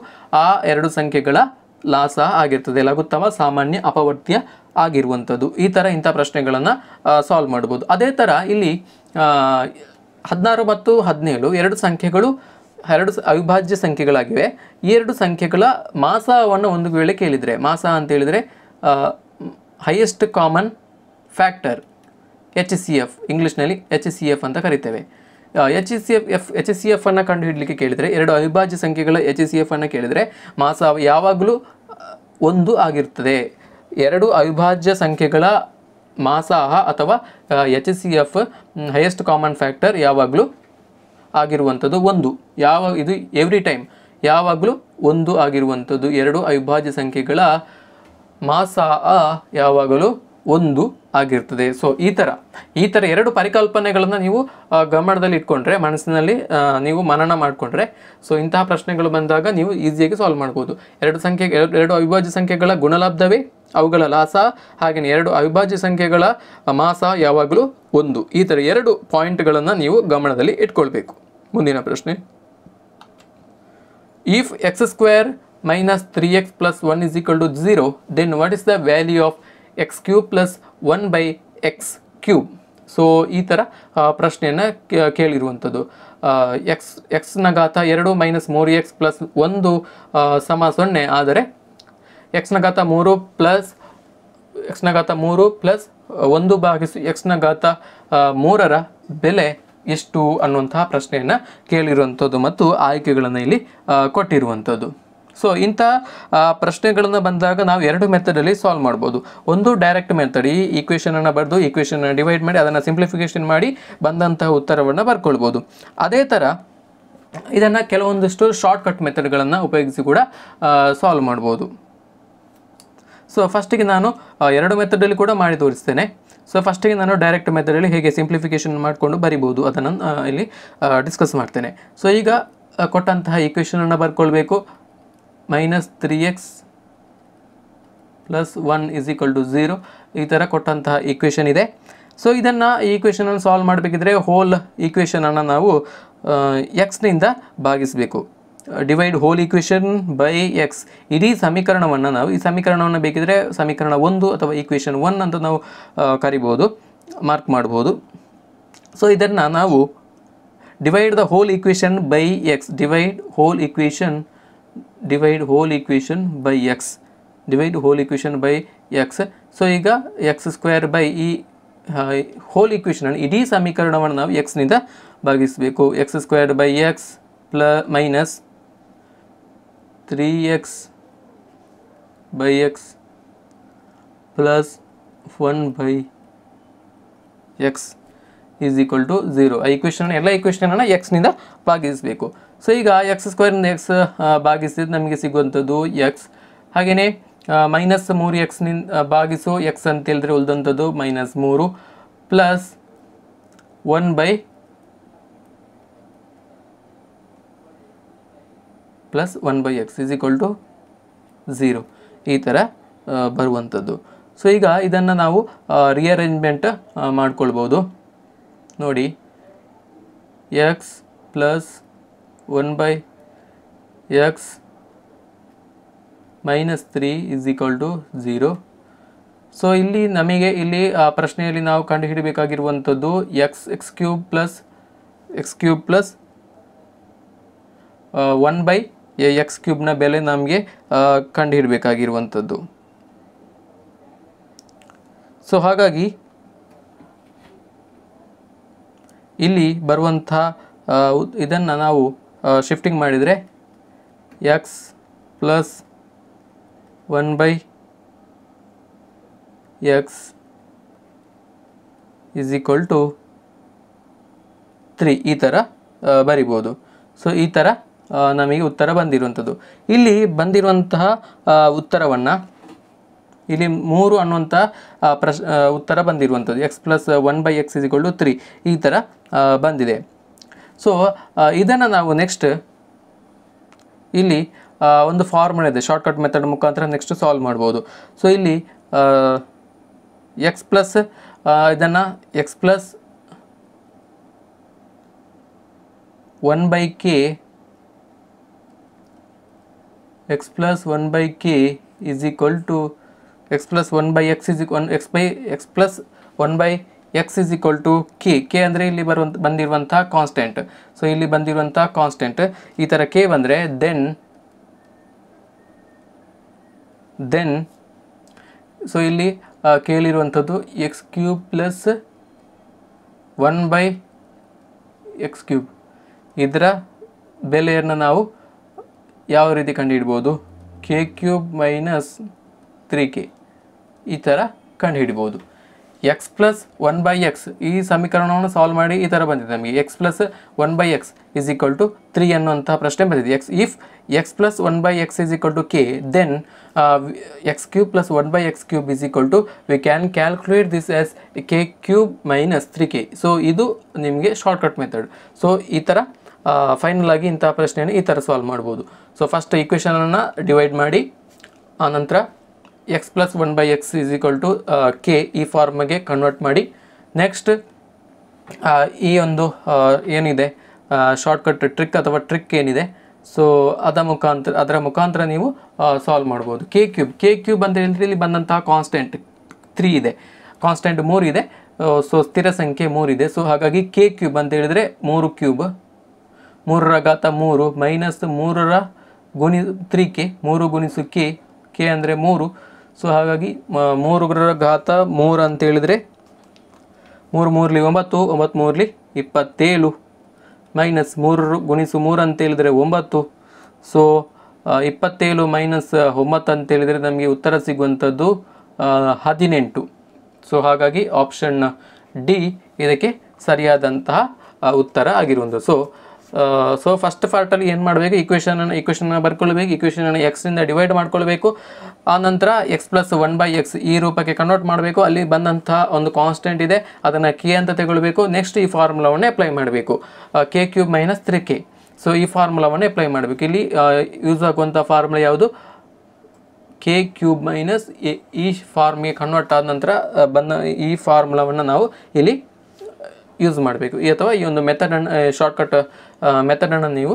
ಆ ಎರಡು ಸಂಖ್ಯೆಗಳ ಲಾಸ ಆಗಿರ್ತದೆ. ಲಘುತ್ತಮ, ಸಾಮಾನ್ಯ, ಅಪವರ್ತ್ಯ ಆಗಿರುವಂಥದ್ದು. ಈ ಥರ ಇಂಥ ಪ್ರಶ್ನೆಗಳನ್ನು ಸಾಲ್ವ್ ಮಾಡ್ಬೋದು. ಅದೇ ಥರ ಇಲ್ಲಿ ಹದಿನಾರು ಮತ್ತು ಹದಿನೇಳು ಎರಡು ಸಂಖ್ಯೆಗಳು ಎರಡು ಅವಿಭಾಜ್ಯ ಸಂಖ್ಯೆಗಳಾಗಿವೆ. ಈ ಎರಡು ಸಂಖ್ಯೆಗಳ ಮಾಸವನ್ನು ಒಂದು ವೇಳೆ ಕೇಳಿದರೆ, ಮಾಸ ಅಂತ ಹೇಳಿದರೆ highest common factor H C F ಇಂಗ್ಲೀಷ್ನಲ್ಲಿ ಎಚ್ ಸಿ ಎಫ್ ಅಂತ ಕರಿತೇವೆ. H C F F H C F ಅನ್ನು ಕಂಡುಹಿಡಲಿಕ್ಕೆ ಕೇಳಿದರೆ, ಎರಡು ಅವಿಭಾಜ್ಯ ಸಂಖ್ಯೆಗಳ ಎಚ್ ಸಿ ಎಫ್ ಅನ್ನು ಕೇಳಿದರೆ, ಮಾಸ ಯಾವಾಗಲೂ ಒಂದು ಆಗಿರ್ತದೆ. ಎರಡು ಅವಿಭಾಜ್ಯ ಸಂಖ್ಯೆಗಳ ಮಾಸಾಹ ಅಥವಾ H C F highest common factor ಯಾವಾಗಲೂ ಆಗಿರುವಂಥದ್ದು ಒಂದು. ಯಾವ ಇದು ಎವ್ರಿ ಟೈಮ್ ಯಾವಾಗಲೂ ಒಂದು ಆಗಿರುವಂಥದ್ದು. ಎರಡು ಅವಿಭಾಜ್ಯ ಸಂಖ್ಯೆಗಳ ಮಾಸ ಆ ಯಾವಾಗಲೂ ಒಂದು ಆಗಿರ್ತದೆ. ಸೊ ಈ ಥರ ಈ ಥರ ಎರಡು ಪರಿಕಲ್ಪನೆಗಳನ್ನು ನೀವು ಗಮನದಲ್ಲಿ ಇಟ್ಕೊಂಡ್ರೆ, ಮನಸ್ಸಿನಲ್ಲಿ ನೀವು ಮನನ ಮಾಡಿಕೊಂಡ್ರೆ ಸೊ ಇಂತಹ ಪ್ರಶ್ನೆಗಳು ಬಂದಾಗ ನೀವು ಈಸಿಯಾಗಿ ಸಾಲ್ವ್ ಮಾಡ್ಬೋದು. ಎರಡು ಸಂಖ್ಯೆ, ಎರಡು ಅವಿಭಾಜ್ಯ ಸಂಖ್ಯೆಗಳ ಗುಣಲಬ್ಧವೇ? ಅವುಗಳ ಲಾಸ? ಹಾಗೆಯೇ ಎರಡು ಅವಿಭಾಜ್ಯ ಸಂಖ್ಯೆಗಳ ಮಾಸ ಯಾವಾಗಲೂ ಒಂದು. ಈ ಥರ ಎರಡು ಪಾಯಿಂಟ್ಗಳನ್ನು ನೀವು ಗಮನದಲ್ಲಿ ಇಟ್ಕೊಳ್ಬೇಕು. ಮುಂದಿನ ಪ್ರಶ್ನೆ. If square minus three 3x plus 1 is equal to 0 then what is the value of X cube plus 1 by X cube? So ಈ ಥರ ಪ್ರಶ್ನೆಯನ್ನು ಕೇಳಿರುವಂಥದ್ದು. ಎಕ್ಸ್ ಎಕ್ಸ್ನ ಘಾತ ಎರಡು ಮೈನಸ್ ಮೂರು ಎಕ್ಸ್ ಪ್ಲಸ್ ಒಂದು ಸಮ ಸೊನ್ನೆ ಆದರೆ ಎಕ್ಸ್ನ ಘಾತ ಮೂರು ಪ್ಲಸ್ ಎಕ್ಸ್ನ ಘಾತ ಮೂರು ಪ್ಲಸ್ ಒಂದು ಭಾಗಿಸು ಎಕ್ಸ್ನ ಘಾತ ಮೂರರ ಬೆಲೆ ಎಷ್ಟು ಅನ್ನುವಂತಹ ಪ್ರಶ್ನೆಯನ್ನು ಕೇಳಿರುವಂಥದ್ದು ಮತ್ತು ಆಯ್ಕೆಗಳನ್ನು ಇಲ್ಲಿ ಕೊಟ್ಟಿರುವಂಥದ್ದು. ಸೊ ಇಂಥ ಪ್ರಶ್ನೆಗಳನ್ನು ಬಂದಾಗ ನಾವು ಎರಡು ಮೆಥಡಲ್ಲಿ ಸಾಲ್ವ್ ಮಾಡ್ಬೋದು. ಒಂದು ಡೈರೆಕ್ಟ್ ಮೆಥಡ್ ಈ ಈಕ್ವೇಷನನ್ನು ಬರೆದು ಈಕ್ವೇಷನ್ನ ಡಿವೈಡ್ ಮಾಡಿ ಅದನ್ನು ಸಿಂಪ್ಲಿಫಿಕೇಷನ್ ಮಾಡಿ ಬಂದಂತಹ ಉತ್ತರವನ್ನು ಬರ್ಕೊಳ್ಬೋದು. ಅದೇ ಥರ ಇದನ್ನು ಕೆಲವೊಂದಿಷ್ಟು ಶಾರ್ಟ್ಕಟ್ ಮೆಥಡ್ಗಳನ್ನು ಉಪಯೋಗಿಸಿ ಕೂಡ ಸಾಲ್ವ್ ಮಾಡ್ಬೋದು. ಸೊ ಫಸ್ಟಿಗೆ ನಾನು ಎರಡು ಮೆಥಡಲ್ಲಿ ಕೂಡ ಮಾಡಿ ತೋರಿಸ್ತೇನೆ. ಸೊ ಫಸ್ಟಿಗೆ ನಾನು ಡೈರೆಕ್ಟ್ ಮೆಥಡಲ್ಲಿ ಹೇಗೆ ಸಿಂಪ್ಲಿಫಿಕೇಶನ್ ಮಾಡಿಕೊಂಡು ಬರಿಬೋದು ಅದನ್ನು ಇಲ್ಲಿ ಡಿಸ್ಕಸ್ ಮಾಡ್ತೇನೆ. ಸೊ ಈಗ ಕೊಟ್ಟಂತಹ ಈಕ್ವೇಷನನ್ನು ಬರ್ಕೊಳ್ಬೇಕು. Minus three X plus one is equal to zero ಈ ಥರ ಕೊಟ್ಟಂತಹ ಈಕ್ವೇಷನ್ ಇದೆ. ಸೊ ಇದನ್ನು ಈಕ್ವೇಷನನ್ನು ಸಾಲ್ವ್ ಮಾಡಬೇಕಿದ್ರೆ ಹೋಲ್ ಈಕ್ವೇಷನನ್ನು ನಾವು ಎಕ್ಸ್ನಿಂದ ಭಾಗಿಸಬೇಕು. Divide whole equation by X ಇಡೀ ಸಮೀಕರಣವನ್ನು ನಾವು ಈ ಸಮೀಕರಣವನ್ನು ಬೇಕಿದ್ರೆ ಸಮೀಕರಣ ಒಂದು ಅಥವಾ ಈಕ್ವೇಷನ್ ಒನ್ ಅಂತ ನಾವು ಕರಿಬೋದು ಮಾರ್ಕ್ ಮಾಡ್ಬೋದು. ಸೊ ಇದನ್ನು ನಾವು divide the whole equation by X divide whole equation divide whole equation by X divide whole equation by X so ಈಗ ಎಕ್ಸ್ ಸ್ಕ್ವೇರ್ ಬೈ ಈ ಹೋಲ್ ಈಕ್ವೇಷನ್ ಇಡೀ ಸಮೀಕರಣವನ್ನು ನಾವು ಎಕ್ಸ್ನಿಂದ ಭಾಗಿಸಬೇಕು. X square by X plus minus three X by X plus one by X is equal to zero ಆ ಈಕ್ವೇಷನ್ ಎಲ್ಲ ಈಕ್ವೇಷನನ್ನು ಎಕ್ಸ್ನಿಂದ ಭಾಗಿಸಬೇಕು. ಸೊ ಈಗ ಎಕ್ಸ್ ಸ್ಕ್ವೇರಿಂದ ಎಕ್ಸ್ ಭಾಗಿಸಿದ ನಮಗೆ ಸಿಗುವಂಥದ್ದು ಎಕ್ಸ್ ಹಾಗೆಯೇ ಮೈನಸ್ ಮೂರು ಎಕ್ಸ್ನಿಂದ ಭಾಗಿಸು ಎಕ್ಸ್ ಅಂತ ಹೇಳಿದ್ರೆ ಉಳಿದಂಥದ್ದು ಮೈನಸ್ ಮೂರು plus one by plus one by X is equal to zero ಈ ಥರ ಬರುವಂಥದ್ದು ಸೊ ಈಗ ಇದನ್ನು ನಾವು ರಿಅರೇಂಜ್ಮೆಂಟ್ ಮಾಡ್ಕೊಳ್ಬೋದು. ನೋಡಿ. X plus one by X minus three is equal to zero so ಇಲ್ಲಿ ನಮಗೆ ಇಲ್ಲಿ, ಆ, ಪ್ರಶ್ನೆಯಲ್ಲಿ ನಾವು ಕಂಡುಹಿಡಬೇಕಾಗಿರುವಂಥದ್ದು X X cube plus X cube plus one by X ಕ್ಯೂಬ್ನ ಬೆಲೆ ನಮಗೆ ಕಂಡುಹಿಡಬೇಕಾಗಿರುವಂಥದ್ದು. ಸೊ ಹಾಗಾಗಿ ಇಲ್ಲಿ ಬರುವಂಥ ಇದನ್ನು ನಾವು ಶಿಫ್ಟಿಂಗ್ ಮಾಡಿದರೆ X plus one by X is equal to three ಈ ಥರ ಬರಿಬೋದು. ಸೊ ಈ ಥರ ನಮಗೆ ಉತ್ತರ ಬಂದಿರುವಂಥದ್ದು. ಇಲ್ಲಿ ಬಂದಿರುವಂತಹ ಉತ್ತರವನ್ನು ಇಲ್ಲಿ ಮೂರು ಅನ್ನುವಂಥ ಪ್ರಶ್ ಉತ್ತರ ಬಂದಿರುವಂಥದ್ದು. X plus one by X is equal to three ಈ ಥರ ಬಂದಿದೆ. ಸೊ ಇದನ್ನು ನಾವು ನೆಕ್ಸ್ಟ್ ಇಲ್ಲಿ ಒಂದು ಫಾರ್ಮುಲಾ ಇದೆ. ಶಾರ್ಟ್ಕಟ್ ಮೆಥಡ್ ಮುಖಾಂತರ ನೆಕ್ಸ್ಟ್ ಸಾಲ್ವ್ ಮಾಡ್ಬೋದು. ಸೊ ಇಲ್ಲಿ ಎಕ್ಸ್ ಪ್ಲಸ್ ಇದನ್ನು X plus one by K X plus one by K is equal to X plus one by X is one X by X plus one by X is equal to K K ಅಂದರೆ ಇಲ್ಲಿ ಬರುವಂಥ ಬಂದಿರುವಂಥ ಕಾನ್ಸ್ಟೆಂಟ್ ಸೊ ಇಲ್ಲಿ ಬಂದಿರುವಂಥ ಕಾನ್ಸ್ಟೆಂಟ್ ಈ ಥರ ಕೆ ಬಂದರೆ ದೆನ್ ದೆನ್ ಸೊ ಇಲ್ಲಿ ಕೇಳಿರುವಂಥದ್ದು X cube plus one by X cube ಇದರ ಬೆಲೆಯನ್ನು ನಾವು ಯಾವ ರೀತಿ ಕಂಡುಹಿಡ್ಬೋದು? K cube minus three K ಈ ಥರ ಕಂಡುಹಿಡ್ಬೋದು. X plus one by X ಈ ಸಮೀಕರಣವನ್ನು ಸಾಲ್ವ್ ಮಾಡಿ ಈ ಥರ ಬಂದಿದೆ ನಮಗೆ. X plus one by X is equal to three ಅನ್ನುವಂಥ ಪ್ರಶ್ನೆ ಬಂದಿದೆ. X if X plus one by X is equal to K then X cube plus one by X cube is equal to we can calculate this as K cube minus three K so ಇದು ನಿಮಗೆ ಶಾರ್ಟ್ಕಟ್ ಮೆಥಡ್ ಸೊ ಈ ಥರ ಫೈನಲ್ ಆಗಿ ಇಂಥ ಪ್ರಶ್ನೆಯನ್ನು ಈ ಥರ ಸಾಲ್ವ್ ಮಾಡ್ಬೋದು. ಸೊ ಫಸ್ಟ್ ಈಕ್ವೇಷನನ್ನು ಡಿವೈಡ್ ಮಾಡಿ ಆನಂತರ x plus one by x is equal to k ಈ ಫಾರ್ಮ್ಗೆ ಕನ್ವರ್ಟ್ ಮಾಡಿ. ನೆಕ್ಸ್ಟ್ ಈ ಒಂದು ಏನಿದೆ ಶಾರ್ಟ್ಕಟ್ ಟ್ರಿಕ್ ಅಥವಾ ಟ್ರಿಕ್ ಏನಿದೆ ಸೊ ಅದರ ಮುಖಾಂತರ ಅದರ ಮುಖಾಂತರ ನೀವು ಸಾಲ್ವ್ ಮಾಡ್ಬೋದು. ಕೆ ಕ್ಯೂಬ್ ಕೆ ಕ್ಯೂಬ್ ಅಂತ ಹೇಳಿದ್ರೆ ಇಲ್ಲಿ ಬಂದಂತಹ ಕಾನ್ಸ್ಟೆಂಟ್ ತ್ರೀ ಇದೆ. ಕಾನ್ಸ್ಟೆಂಟ್ ಮೂರು ಇದೆ ಸೊ ಸ್ಥಿರ ಸಂಖ್ಯೆ ಮೂರಿದೆ ಸೊ ಹಾಗಾಗಿ ಕೆ ಕ್ಯೂಬ್ ಅಂತ ಹೇಳಿದರೆ ಮೂರು ಕ್ಯೂಬ್ ಮೂರರ ಘಾತ ಮೂರು ಮೈನಸ್ ಮೂರರ ಗುಣಿ ತ್ರೀ ಕೆ, ಮೂರು ಗುಣಿಸು ಕೆ ಕೆ ಅಂದರೆ ಮೂರು. ಸೊ ಹಾಗಾಗಿ ಮೂರು ಮೂರರ ಘಾತ ಮೂರು ಅಂತ ಹೇಳಿದರೆ ಮೂರು ಮೂರಲಿ ಒಂಬತ್ತು ಒಂಬತ್ತು ಮೂರಲಿ ಇಪ್ಪತ್ತೇಳು. ಮೈನಸ್ ಮೂರು ಗುಣಿಸು ಮೂರು ಅಂತ ಹೇಳಿದರೆ ಒಂಬತ್ತು. ಸೊ ಇಪ್ಪತ್ತೇಳು ಮೈನಸ್ ಒಂಬತ್ತು ಅಂತ ಹೇಳಿದರೆ ನಮಗೆ ಉತ್ತರ ಸಿಗುವಂಥದ್ದು ಹದಿನೆಂಟು. ಸೊ ಹಾಗಾಗಿ ಆಪ್ಷನ್ ಡಿ ಇದಕ್ಕೆ ಸರಿಯಾದಂತಹ ಉತ್ತರ ಆಗಿರುವಂಥದ್ದು. ಸೊ ಸೊ ಫಸ್ಟ್ ಪಾರ್ಟಲ್ಲಿ ಏನು ಮಾಡಬೇಕು? ಇಕ್ವೇಷನ್ ಇಕ್ವೇಷನ್ ಬರ್ಕೊಳ್ಬೇಕು. ಇಕ್ವೇಷನ್ ಎಕ್ಸ್ನಿಂದ ಡಿವೈಡ್ ಮಾಡ್ಕೊಳ್ಬೇಕು. ಆ ನಂತರ x plus one by x ಈ ರೂಪಕ್ಕೆ ಕನ್ವರ್ಟ್ ಮಾಡಬೇಕು. ಅಲ್ಲಿ ಬಂದಂತಹ ಒಂದು ಕಾನ್ಸ್ಟೆಂಟ್ ಇದೆ. ಅದನ್ನು ಕೆ ಅಂತ ತಗೊಳ್ಬೇಕು. ನೆಕ್ಸ್ಟ್ ಈ ಫಾರ್ಮುಲಾವನ್ನೇ ಅಪ್ಲೈ ಮಾಡಬೇಕು. K cube minus three k so ಈ ಫಾರ್ಮುಲಾವನ್ನೇ ಅಪ್ಲೈ ಮಾಡಬೇಕು. ಇಲ್ಲಿ ಯೂಸ್ ಆಗುವಂಥ ಫಾರ್ಮುಲಾ ಯಾವುದು? ಕೆ ಕ್ಯೂಬ್ ಮೈನಸ್ ಈ ಫಾರ್ಮ್ಗೆ ಕನ್ವರ್ಟ್ ಆದ ನಂತರ ಬಂದ ಈ ಫಾರ್ಮುಲಾವನ್ನು ನಾವು ಇಲ್ಲಿ ಯೂಸ್ ಮಾಡಬೇಕು. ಅಥವಾ ಈ ಒಂದು ಮೆಥಡನ್ನು ಶಾರ್ಟ್ಕಟ್ ಮೆಥಡನ್ನು ನೀವು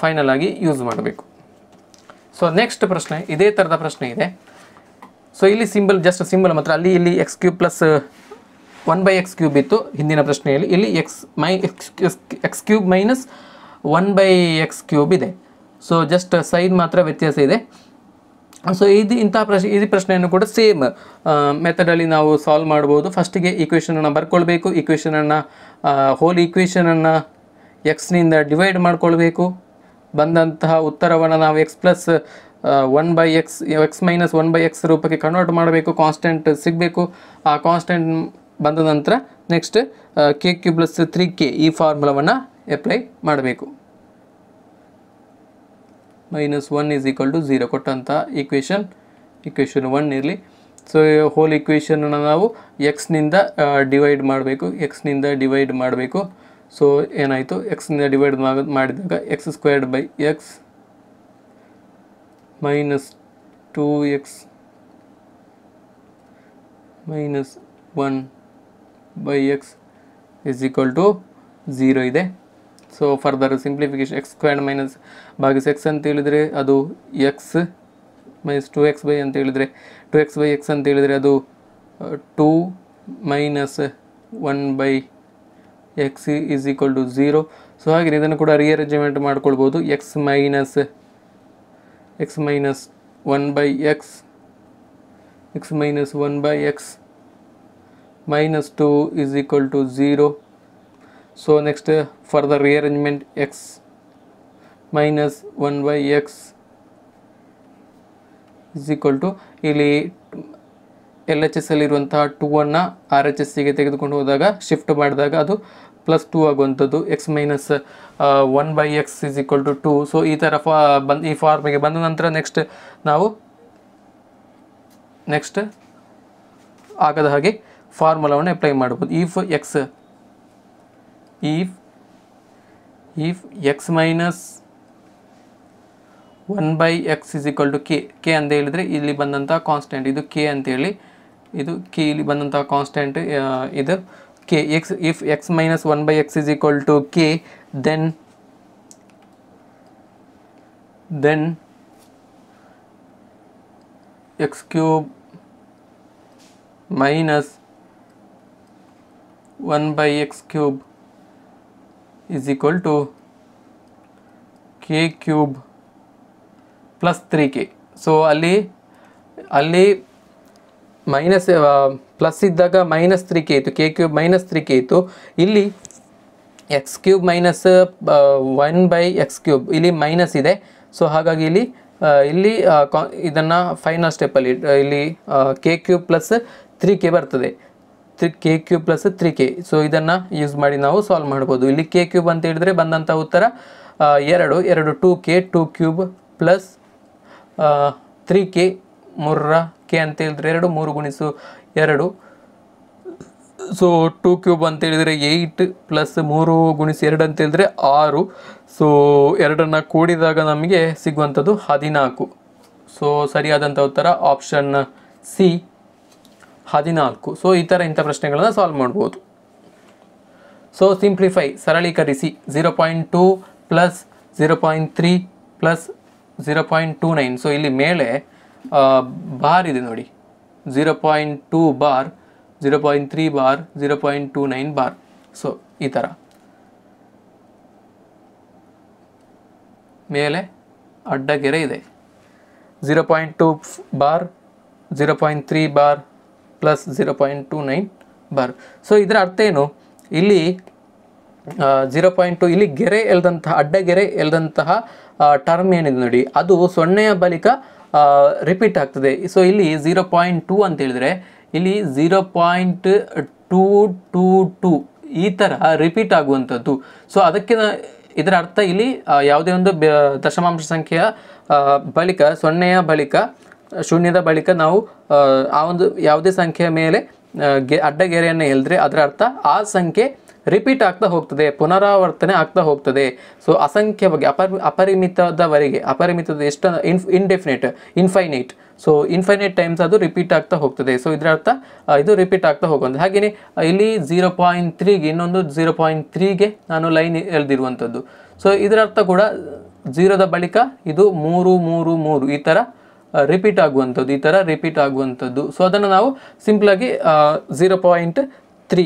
ಫೈನಲ್ ಆಗಿ ಯೂಸ್ ಮಾಡಬೇಕು. ಸೊ ನೆಕ್ಸ್ಟ್ ಪ್ರಶ್ನೆ, ಇದೇ ಥರದ ಪ್ರಶ್ನೆ ಇದೆ. ಸೊ ಇಲ್ಲಿ ಸಿಂಬಲ್ ಜಸ್ಟ್ ಸಿಂಬಲ್ ಮಾತ್ರ. ಅಲ್ಲಿ ಇಲ್ಲಿ x cube plus one by x cube ಇತ್ತು ಹಿಂದಿನ ಪ್ರಶ್ನೆಯಲ್ಲಿ. ಇಲ್ಲಿ x my x x cube minus one by x cube ಇದೆ. ಸೊ ಜಸ್ಟ್ ಸೈಡ್ ಮಾತ್ರ ವ್ಯತ್ಯಾಸ ಇದೆ. ಸೊ ಇದು ಇಂಥ ಪ್ರಶ್ನೆ ಈ ಪ್ರಶ್ನೆಯನ್ನು ಕೂಡ ಸೇಮ್ ಮೆಥಡಲ್ಲಿ ನಾವು ಸಾಲ್ವ್ ಮಾಡ್ಬೋದು. ಫಸ್ಟಿಗೆ ಈಕ್ವೇಷನನ್ನು ಬರ್ಕೊಳ್ಬೇಕು. ಈಕ್ವೇಷನನ್ನು ಹೋಲ್ ಈಕ್ವೇಷನನ್ನು ಎಕ್ಸ್ನಿಂದ ಡಿವೈಡ್ ಮಾಡ್ಕೊಳ್ಬೇಕು. ಬಂದಂತಹ ಉತ್ತರವನ್ನು ನಾವು x plus one by x x minus one by x ರೂಪಕ್ಕೆ ಕನ್ವರ್ಟ್ ಮಾಡಬೇಕು ಕಾನ್ಸ್ಟೆಂಟ್ ಸಿಗಬೇಕು. ಆ ಕಾನ್ಸ್ಟೆಂಟ್ ಬಂದ ನಂತರ next k cube plus three k ಈ ಫಾರ್ಮುಲಾವನ್ನು ಅಪ್ಲೈ ಮಾಡಬೇಕು. Minus one is equal to zero ಕೊಟ್ಟಂಥ ಈಕ್ವೇಷನ್ ಈಕ್ವೇಷನ್ ಒನ್ ಇರಲಿ. ಸೊ ಹೋಲ್ ಈಕ್ವೇಷನನ್ನು ನಾವು ಎಕ್ಸ್ನಿಂದ ಡಿವೈಡ್ ಮಾಡಬೇಕು. ಎಕ್ಸ್ನಿಂದ ಡಿವೈಡ್ ಮಾಡಬೇಕು. ಸೊ ಏನಾಯಿತು? ಎಕ್ಸ್ನಿಂದ ಡಿವೈಡ್ ಮಾಡಿದಾಗ x squared by x minus two x minus one by x is equal to zero ಇದೆ. So further simplification x squared minus ಭಾಗಿಸ್ X ಅಂತ ಹೇಳಿದರೆ ಅದು x minus two x by ಅಂತ ಹೇಳಿದರೆ ಟು ಎಕ್ಸ್ ಬೈ ಎಕ್ಸ್ ಅಂತ ಹೇಳಿದರೆ ಅದು two minus one by x is equal to zero so ಹಾಗೆ ಇದನ್ನು ಕೂಡ ರಿಯರೇಂಜ್ಮೆಂಟ್ ಮಾಡ್ಕೊಳ್ಬೋದು. X minus x minus one by x x minus one by x minus 2 is equal to 0 so next uh, for the rearrangement x minus 1 by x to equal to ಇಲ್ಲಿ ಎಲ್ ಎಚ್ ಎಸ್ ಅಲ್ಲಿರುವಂತಹ ಟೂ ಅನ್ನು ಆರ್ ಎಚ್ ಎಸ್ ಸಿಗೆ ತೆಗೆದುಕೊಂಡು ಹೋದಾಗ ಶಿಫ್ಟ್ ಮಾಡಿದಾಗ ಅದು ಪ್ಲಸ್ ಟೂ ಆಗುವಂಥದ್ದು x minus one by x is equal to two so ಈ ಥರ ಫಾ ಬಂದು, ಈ ಫಾರ್ಮಿಗೆ ಬಂದ ನಂತರ ನೆಕ್ಸ್ಟ್ ನಾವು ನೆಕ್ಸ್ಟ್ ಆಗದ ಹಾಗೆ ಫಾರ್ಮುಲಾವನ್ನು ಅಪ್ಲೈ ಮಾಡ್ಬೋದು. If x if if x minus one by x is equal to k k ಅಂತ ಹೇಳಿದರೆ ಇಲ್ಲಿ ಬಂದಂಥ ಕಾನ್ಸ್ಟೆಂಟ್ ಇದು ಕೆ ಅಂತೇಳಿ ಇದು ಕೆ ಇಲ್ಲಿ ಬಂದಂಥ ಕಾನ್ಸ್ಟೆಂಟ್ ಇದು k x if x minus one by x is equal to k then then x cube minus 1 x x is is equal to k cube plus 3k so ಅಲ್ಲಿ ಅಲ್ಲಿ ಮೈನಸ್ ಪ್ಲಸ್ ಇದ್ದಾಗ ಮೈನಸ್ ತ್ರೀ ಕೆ ಇತ್ತು, k cube minus three k ಇತ್ತು. ಇಲ್ಲಿ x cube minus one by x cube ಇಲ್ಲಿ ಮೈನಸ್ ಇದೆ. ಸೊ ಹಾಗಾಗಿ ಇಲ್ಲಿ ಇಲ್ಲಿ ಇಲ್ಲಿ ಇದನ್ನು ಫೈನಲ್ ಸ್ಟೆಪ್ಪಲ್ಲಿ ಇಲ್ಲಿ k cube plus three k ಬರ್ತದೆ. Three k cube plus three k. So ಇದನ್ನು ಯೂಸ್ ಮಾಡಿ ನಾವು ಸಾಲ್ವ್ ಮಾಡ್ಬೋದು. ಇಲ್ಲಿ ಕೆ ಕ್ಯೂಬ್ ಅಂತ ಹೇಳಿದ್ರೆ ಬಂದಂಥ ಉತ್ತರ ಎರಡು ಎರಡು two k two cube plus three k. ಮೂರರ, ಕೆ ಅಂತ ಹೇಳಿದ್ರೆ ಎರಡು, ಮೂರು ಗುಣಿಸು ಎರಡು. ಸೊ ಟೂ ಕ್ಯೂಬ್ ಅಂತ ಹೇಳಿದರೆ ಏಯ್ಟ್ ಪ್ಲಸ್ ಮೂರು ಗುಣಿಸು ಎರಡು ಅಂತ ಹೇಳಿದ್ರೆ ಆರು. ಸೊ ಎರಡನ್ನು ಕೂಡಿದಾಗ ನಮಗೆ ಸಿಗುವಂಥದ್ದು ಹದಿನಾಲ್ಕು. ಸೊ ಸರಿಯಾದಂಥ ಉತ್ತರ ಆಪ್ಷನ್ ಸಿ ಹದಿನಾಲ್ಕು. ಸೊ ಈ ಥರ ಇಂಥ ಪ್ರಶ್ನೆಗಳನ್ನು ಸಾಲ್ವ್ ಮಾಡ್ಬೋದು. So simplify ಸರಳೀಕರಿಸಿ. Zero point two plus zero point three plus zero point two nine so ಇಲ್ಲಿ ಮೇಲೆ ಬಾರ್ ಇದೆ ನೋಡಿ. Zero point two bar zero point three bar zero point two nine bar. So ಈ ಥರ ಮೇಲೆ ಅಡ್ಡಗೆರೆ ಇದೆ. Zero point two bar zero point three bar plus zero point two nine bar. So ಇದರ ಅರ್ಥ ಏನು? ಇಲ್ಲಿ ಝೀರೋ ಪಾಯಿಂಟ್ ಟು ಇಲ್ಲಿ ಗೆರೆ ಎಲ್ದಂತಹ ಅಡ್ಡಗೆರೆ ಎಲ್ದಂತಹ ಟರ್ಮ್ ಏನಿದೆ ನೋಡಿ. ಅದು ಸೊನ್ನೆಯ ಬಳಿಕ ರಿಪೀಟ್ ಆಗ್ತದೆ. ಸೊ ಇಲ್ಲಿ ಝೀರೋ ಪಾಯಿಂಟ್ ಟೂ ಅಂತ ಹೇಳಿದ್ರೆ ಇಲ್ಲಿ zero point two two two ಈ ಥರ ರಿಪೀಟ್ ಆಗುವಂಥದ್ದು. ಸೊ ಅದಕ್ಕೆ ಇದರ ಅರ್ಥ ಇಲ್ಲಿ ಯಾವುದೇ ಒಂದು ದಶಮಾಂಶ ಸಂಖ್ಯೆಯ ಬಳಿಕ ಸೊನ್ನೆಯ ಬಳಿಕ ಶೂನ್ಯದ ಬಳಿಕ ನಾವು ಆ, ಒಂದು ಯಾವುದೇ ಸಂಖ್ಯೆಯ ಮೇಲೆ ಗೆ ಅಡ್ಡಗೆರೆಯನ್ನು ಹೇಳಿದ್ರೆ ಅದರ ಅರ್ಥ ಆ ಸಂಖ್ಯೆ ರಿಪೀಟ್ ಆಗ್ತಾ ಹೋಗ್ತದೆ, ಪುನರಾವರ್ತನೆ ಆಗ್ತಾ ಹೋಗ್ತದೆ. ಸೊ ಬಗ್ಗೆ ಅಪರ್, ಅಪರಿಮಿತದವರೆಗೆ, ಅಪರಿಮಿತದ ಎಷ್ಟು in indefinite infinite so infinite times ಅದು ರಿಪೀಟ್ ಆಗ್ತಾ ಹೋಗ್ತದೆ. ಸೊ ಇದರ ಅರ್ಥ ಇದು ರಿಪೀಟ್ ಆಗ್ತಾ ಹೋಗುವಂಥ ಹಾಗೆಯೇ ಇಲ್ಲಿ ಝೀರೋ ಪಾಯಿಂಟ್ ತ್ರೀಗೆ ಇನ್ನೊಂದು ಝೀರೋ ಪಾಯಿಂಟ್ ತ್ರೀಗೆ ನಾನು ಲೈನ್ ಎಳೆದಿರುವಂಥದ್ದು. ಸೊ ಇದರ ಅರ್ಥ ಕೂಡ ಝೀರೋದ ಬಳಿಕ ಇದು ಮೂರು ಮೂರು ಮೂರು, ಈ ಥರ ರಿಪೀಟ್ ಆಗುವಂಥದ್ದು, ಈ ಥರ ರಿಪೀಟ್ ಆಗುವಂಥದ್ದು. ಸೊ ಅದನ್ನು ನಾವು ಸಿಂಪ್ಲಾಗಿ ಝೀರೋ ಪಾಯಿಂಟ್ ತ್ರೀ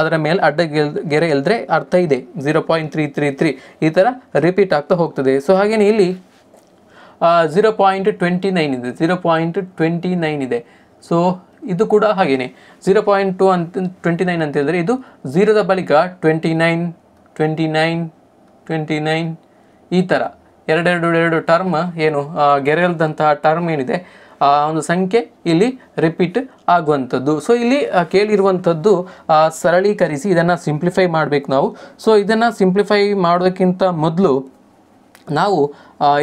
ಅದರ ಮೇಲೆ ಅಡ್ಡ ಗೆರೆ ಇಲ್ಲದ್ರೆ ಅರ್ಥ ಇದೆ. Zero point three three three ಈ ಥರ ರಿಪೀಟ್ ಆಗ್ತಾ ಹೋಗ್ತದೆ. ಸೊ ಹಾಗೆಯೇ ಇಲ್ಲಿ ಝೀರೋ ಪಾಯಿಂಟ್ ಟ್ವೆಂಟಿ ನೈನ್ ಇದೆ. ಝೀರೋ ಪಾಯಿಂಟ್ ಟ್ವೆಂಟಿ ನೈನ್ ಇದೆ. ಸೊ ಇದು ಕೂಡ ಹಾಗೆಯೇ ಝೀರೋ ಪಾಯಿಂಟ್ ಟು ಅಂತ ಟ್ವೆಂಟಿ ನೈನ್ ಅಂತ ಹೇಳಿದ್ರೆ ಇದು ಝೀರೋದ ಬಳಿಕ twenty nine twenty nine twenty nine ಈ ಥರ ಎರಡೆರಡು, ಎರಡು ಟರ್ಮ್ ಏನು ಗೆರೆಲ್ದಂತಹ ಟರ್ಮ್ ಏನಿದೆ ಒಂದು ಸಂಖ್ಯೆ ಇಲ್ಲಿ ರಿಪೀಟ್ ಆಗುವಂಥದ್ದು. ಸೊ ಇಲ್ಲಿ ಕೇಳಿರುವಂಥದ್ದು ಸರಳೀಕರಿಸಿ ಇದನ್ನು ಸಿಂಪ್ಲಿಫೈ ಮಾಡಬೇಕು ನಾವು. ಸೊ ಇದನ್ನು ಸಿಂಪ್ಲಿಫೈ ಮಾಡೋದಕ್ಕಿಂತ ಮೊದಲು ನಾವು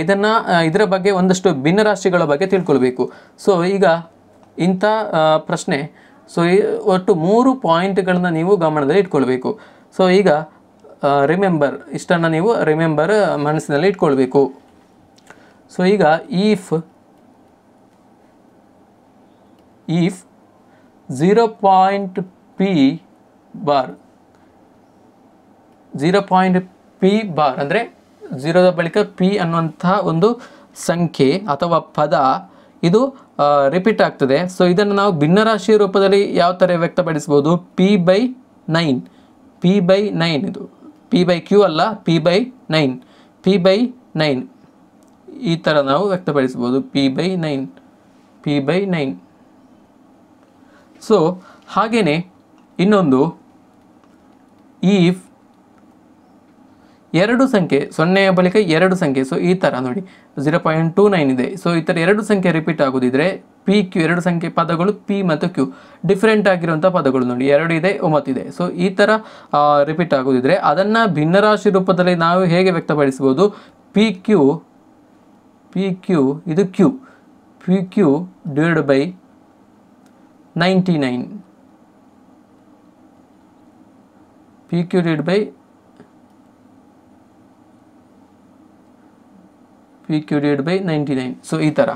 ಇದನ್ನು ಇದರ ಬಗ್ಗೆ ಒಂದಷ್ಟು ಭಿನ್ನರಾಶಿಗಳ ಬಗ್ಗೆ ತಿಳ್ಕೊಳ್ಬೇಕು. ಸೊ ಈಗ ಇಂಥ ಪ್ರಶ್ನೆ ಸೊ ಒಟ್ಟು ಮೂರು ಪಾಯಿಂಟ್ಗಳನ್ನು ನೀವು ಗಮನದಲ್ಲಿ ಇಟ್ಕೊಳ್ಬೇಕು. ಸೊ ಈಗ ರಿಮೆಂಬರ್ ಇಷ್ಟನ್ನು ನೀವು ರಿಮೆಂಬರ್ ಮನಸ್ಸಿನಲ್ಲಿ ಇಟ್ಕೊಳ್ಬೇಕು. ಸೊ ಈಗ if if zero point p bar zero point p bar ಅಂದರೆ ಝೀರೋದ ಬಳಿಕ ಪಿ ಅನ್ನುವಂತಹ ಒಂದು ಸಂಖ್ಯೆ ಅಥವಾ ಪದ ಇದು ರಿಪೀಟ್ ಆಗ್ತದೆ. ಸೊ ಇದನ್ನು ನಾವು ಭಿನ್ನರಾಶಿ ರೂಪದಲ್ಲಿ ಯಾವ ಥರ ವ್ಯಕ್ತಪಡಿಸ್ಬೋದು p by nine p by nine ಇದು. ಪಿ ಬೈ ಕ್ಯೂ ಅಲ್ಲ p by nine p by nine ಈ ಥರ ನಾವು ವ್ಯಕ್ತಪಡಿಸ್ಬೋದು p by nine p by nine so ಹಾಗೆಯೇ ಇನ್ನೊಂದು ಈಫ್ ಎರಡು ಸಂಖ್ಯೆ ಸೊನ್ನೆಯ ಬಳಿಕ ಎರಡು ಸಂಖ್ಯೆ. ಸೊ ಈ ಥರ ನೋಡಿ. ಝೀರೋ ಪಾಯಿಂಟ್ ಟೂ ನೈನ್ ಇದೆ. ಸೊ ಈ ಥರ ಎರಡು ಸಂಖ್ಯೆ ರಿಪೀಟ್ ಆಗೋದಿದ್ರೆ ಪಿ ಕ್ಯೂ ಎರಡು ಸಂಖ್ಯೆ ಪದಗಳು ಪಿ ಮತ್ತು ಕ್ಯೂ ಡಿಫ್ರೆಂಟ್ ಆಗಿರುವಂಥ ಪದಗಳು ನೋಡಿ. ಎರಡು ಇದೆ ಒಂಬತ್ತಿದೆ ಸೊ ಈ ಥರ ರಿಪೀಟ್ ಆಗೋದಿದ್ರೆ ಅದನ್ನು ಭಿನ್ನರಾಶಿ ರೂಪದಲ್ಲಿ ನಾವು ಹೇಗೆ ವ್ಯಕ್ತಪಡಿಸ್ಬೋದು ಪಿ ಕ್ಯೂ ಪಿ ಕ್ಯೂ ಇದು q p q divide by ninety PQ p by PQ by ninety nine so ಈ ಥರ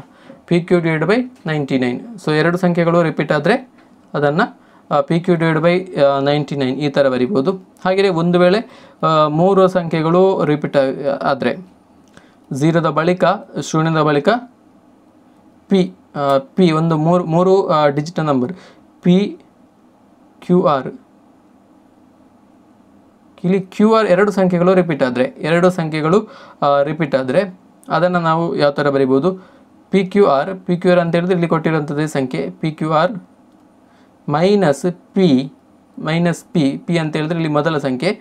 p q divide by ninety nine so ಎರಡು ಸಂಖ್ಯೆಗಳು ರಿಪೀಟ್ ಆದರೆ ಅದನ್ನು p q divide by ninety nine ಈ ಥರ ಬರಿಬೋದು. ಹಾಗೆಯೇ ಒಂದು ವೇಳೆ ಮೂರು ಸಂಖ್ಯೆಗಳು ರಿಪೀಟ್ ಆದರೆ ಝೀರೋದ ಬಳಿಕ, ಶೂನ್ಯದ ಬಳಿಕ ಪಿ ಪಿ ಒಂದು ಮೂರು ಮೂರು digital number p q r ಇಲ್ಲಿ ಕ್ಯೂ ಆರ್ ಎರಡು ಸಂಖ್ಯೆಗಳು ರಿಪೀಟ್ ಆದರೆ, ಎರಡು ಸಂಖ್ಯೆಗಳು ರಿಪೀಟ್ ಆದರೆ, ಅದನ್ನು ನಾವು ಯಾವ ಥರ ಬರಿಬೋದು? P q r p q r ಅಂತ ಹೇಳಿದ್ರೆ ಇಲ್ಲಿ ಕೊಟ್ಟಿರುವಂಥದ್ದೇ ಸಂಖ್ಯೆ. P q r minus p minus p p ಅಂತ ಹೇಳಿದ್ರೆ ಇಲ್ಲಿ ಮೊದಲ ಸಂಖ್ಯೆ.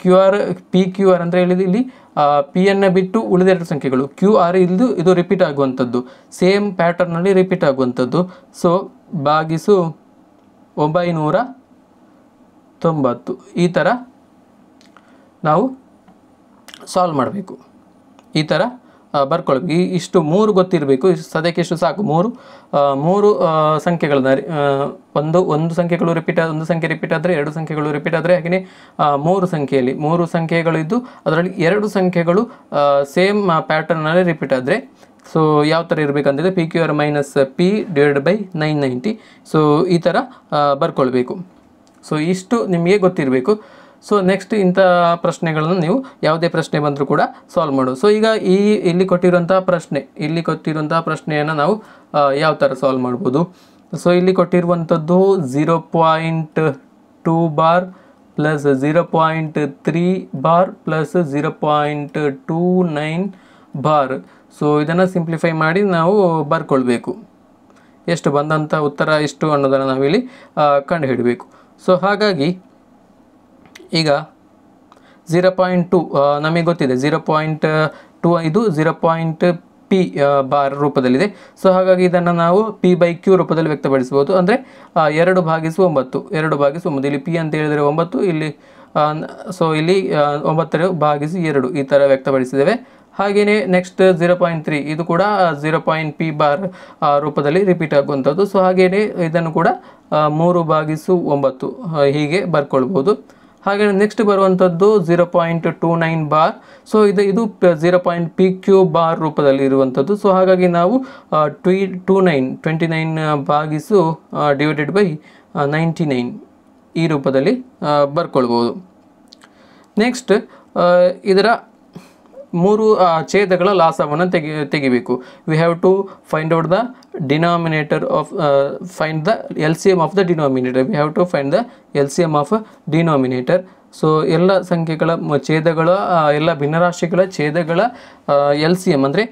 Q r p q r ಅಂತ ಹೇಳಿದ್ರೆ ಇಲ್ಲಿ ಪಿ ಎನ್ನ ಬಿಟ್ಟು ಉಳಿದೆರಡು ಸಂಖ್ಯೆಗಳು. ಕ್ಯೂ ಆರ್ ಇಲ್ಲದು ಇದು ರಿಪೀಟ್ ಆಗುವಂಥದ್ದು. ಸೇಮ್ ಪ್ಯಾಟರ್ನಲ್ಲಿ ರಿಪೀಟ್ ಆಗುವಂಥದ್ದು. ಸೊ ಬಾಗಿಸು ಒಂಬೈನೂರ ತೊಂಬತ್ತು. ಈ ಥರ ನಾವು ಸಾಲ್ವ್ ಮಾಡಬೇಕು. ಈ ಥರ ಬರ್ಕೊಳ್ಬೇಕು. ಈ ಇಷ್ಟು ಮೂರು ಗೊತ್ತಿರಬೇಕು. ಇಷ್ಟು ಸದ್ಯಕ್ಕೆ ಇಷ್ಟು ಸಾಕು. ಮೂರು ಮೂರು ಸಂಖ್ಯೆಗಳನ್ನ ಒಂದು ಒಂದು ಸಂಖ್ಯೆಗಳು ರಿಪೀಟ್ ಒಂದು ಸಂಖ್ಯೆ ರಿಪೀಟ್ ಆದರೆ, ಎರಡು ಸಂಖ್ಯೆಗಳು ರಿಪೀಟ್ ಆದರೆ ಹಾಗೆಯೇ ಮೂರು ಸಂಖ್ಯೆಯಲ್ಲಿ, ಮೂರು ಸಂಖ್ಯೆಗಳು ಇದ್ದು ಅದರಲ್ಲಿ ಎರಡು ಸಂಖ್ಯೆಗಳು ಸೇಮ್ ಪ್ಯಾಟರ್ನಲ್ಲಿ ರಿಪೀಟ್ ಆದರೆ ಸೊ ಯಾವ ಥರ ಇರಬೇಕಂತಂದರೆ p q r minus p divide by nine ninety so ಈ ಥರ ಬರ್ಕೊಳ್ಬೇಕು. ಸೊ ಇಷ್ಟು ನಿಮಗೆ ಗೊತ್ತಿರಬೇಕು. ಸೊ ನೆಕ್ಸ್ಟ್ ಇಂಥ ಪ್ರಶ್ನೆಗಳನ್ನು ನೀವು ಯಾವುದೇ ಪ್ರಶ್ನೆ ಬಂದರೂ ಕೂಡ ಸಾಲ್ವ್ ಮಾಡೋದು ಸೊ ಈಗ ಈ ಇಲ್ಲಿ ಕೊಟ್ಟಿರುವಂಥ ಪ್ರಶ್ನೆ, ಇಲ್ಲಿ ಕೊಟ್ಟಿರುವಂಥ ಪ್ರಶ್ನೆಯನ್ನು ನಾವು ಯಾವ ಥರ ಸಾಲ್ವ್ ಮಾಡ್ಬೋದು? ಸೊ ಇಲ್ಲಿ ಕೊಟ್ಟಿರುವಂಥದ್ದು zero point two bar plus zero point three bar plus zero point two nine bar so ಇದನ್ನು ಸಿಂಪ್ಲಿಫೈ ಮಾಡಿ ನಾವು ಬರ್ಕೊಳ್ಬೇಕು. ಎಷ್ಟು ಬಂದಂಥ ಉತ್ತರ, ಎಷ್ಟು ಅನ್ನೋದನ್ನು ನಾವಿಲ್ಲಿ ಕಂಡುಹಿಡಬೇಕು. ಸೊ ಹಾಗಾಗಿ ಈಗ ಝೀರೋ ಪಾಯಿಂಟ್ ಟು ನಮಗೆ ಗೊತ್ತಿದೆ. ಝೀರೋ ಪಾಯಿಂಟ್ ಟು ಇದು ಝೀರೋ ಪಾಯಿಂಟ್ ಪಿ ಬಾರ್ ರೂಪದಲ್ಲಿದೆ. ಸೊ ಹಾಗಾಗಿ ಇದನ್ನು ನಾವು ಪಿ ಬೈ ಕ್ಯೂ ರೂಪದಲ್ಲಿ ವ್ಯಕ್ತಪಡಿಸ್ಬೋದು ಅಂದರೆ ಎರಡು ಭಾಗಿಸು ಒಂಬತ್ತು. ಎರಡು ಭಾಗಿಸು ಒಂಬತ್ತು. ಇಲ್ಲಿ ಪಿ ಅಂತ ಹೇಳಿದರೆ ಒಂಬತ್ತು, ಇಲ್ಲಿ ಸೊ ಇಲ್ಲಿ ಒಂಬತ್ತರ ಭಾಗಿಸಿ ಎರಡು ಈ ಥರ ವ್ಯಕ್ತಪಡಿಸಿದ್ದೇವೆ. ಹಾಗೆಯೇ ನೆಕ್ಸ್ಟ್ ಝೀರೋ ಪಾಯಿಂಟ್ ತ್ರೀ ಇದು ಕೂಡ ಝೀರೋ ಪಾಯಿಂಟ್ ಪಿ ಬಾರ್ ರೂಪದಲ್ಲಿ ರಿಪೀಟ್ ಆಗುವಂಥದ್ದು. ಸೊ ಹಾಗೆಯೇ ಇದನ್ನು ಕೂಡ ಮೂರು ಭಾಗಿಸು ಒಂಬತ್ತು ಹೀಗೆ ಬರ್ಕೊಳ್ಬೋದು ಹಾಗೆ ನೆಕ್ಸ್ಟ್ ಬರುವಂಥದ್ದು zero point two nine bar so ಇದು ಇದು zero point p q bar ರೂಪದಲ್ಲಿ ಇರುವಂಥದ್ದು ಸೊ ಹಾಗಾಗಿ ನಾವು ಟ್ವಿ ಟೂ ನೈನ್ ಟ್ವೆಂಟಿ ನೈನ್ ಭಾಗಿಸು ಡಿವೈಡೆಡ್ ಬೈ ನೈಂಟಿ ನೈನ್ ಈ ರೂಪದಲ್ಲಿ ಬರ್ಕೊಳ್ಬೋದು. ನೆಕ್ಸ್ಟ್ ಇದರ ಮೂರು ಛೇದಗಳ ಲಾಸವನ್ನು ತೆಗಿ, ತೆಗಿಬೇಕು. We have to find out the the L C M of the denominator we have to find the L C M of denominator so ಎಲ್ಲ ಸಂಖ್ಯೆಗಳ ಛೇದಗಳ ಎಲ್ಲ ಭಿನ್ನರಾಶಿಗಳ ಛೇದಗಳ ಎಲ್ ಸಿ ಎಂ ಅಂದರೆ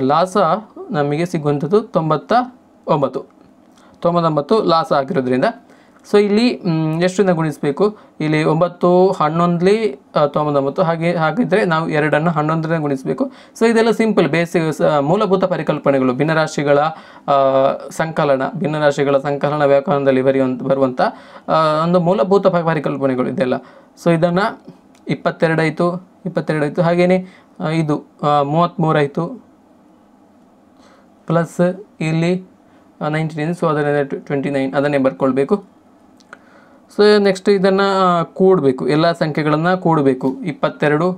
ಲಾಸ ನಮಗೆ ಸಿಗುವಂಥದ್ದು ತೊಂಬತ್ತ ಒಂಬತ್ತು. ತೊಂಬತ್ತೊಂಬತ್ತು ಲಾಸ ಆಗಿರೋದ್ರಿಂದ ಸೊ ಇಲ್ಲಿ ಎಷ್ಟರಿಂದ ಗುಣಿಸಬೇಕು? ಇಲ್ಲಿ ಒಂಬತ್ತು, ಹನ್ನೊಂದಲಿ ತೊಂಬತ್ತೊಂಬತ್ತು. ಹಾಗೆ ಹಾಗಿದ್ದರೆ ನಾವು ಎರಡನ್ನು ಹನ್ನೊಂದರಿಂದ ಗುಣಿಸಬೇಕು. ಸೊ ಇದೆಲ್ಲ ಸಿಂಪಲ್ ಬೇಸಿಕ್ ಮೂಲಭೂತ ಪರಿಕಲ್ಪನೆಗಳು. ಭಿನ್ನರಾಶಿಗಳ ಸಂಕಲನ ಭಿನ್ನರಾಶಿಗಳ ಸಂಕಲನ ವ್ಯಾಕರಣದಲ್ಲಿ ಬರೆಯುವಂಥ ಬರುವಂಥ ಒಂದು ಮೂಲಭೂತ ಪರಿಕಲ್ಪನೆಗಳು ಇದೆಲ್ಲ. ಸೊ ಇದನ್ನು ಇಪ್ಪತ್ತೆರಡಾಯಿತು ಇಪ್ಪತ್ತೆರಡಾಯಿತು ಹಾಗೆಯೇ ಇದು ಮೂವತ್ತ್ಮೂರಾಯಿತು ಪ್ಲಸ್ ಇಲ್ಲಿ ನೈಂಟಿ ನೈನ್ ಸೊ ಅದನ್ನೇ ಟ್ವೆಂಟಿ ನೈನ್ ಅದನ್ನೇ ಬರ್ಕೊಳ್ಬೇಕು. ಸೊ ನೆಕ್ಸ್ಟ್ ಇದನ್ನು ಕೂಡಬೇಕು. ಎಲ್ಲ ಸಂಖ್ಯೆಗಳನ್ನು ಕೂಡಬೇಕು. ಇಪ್ಪತ್ತೆರಡು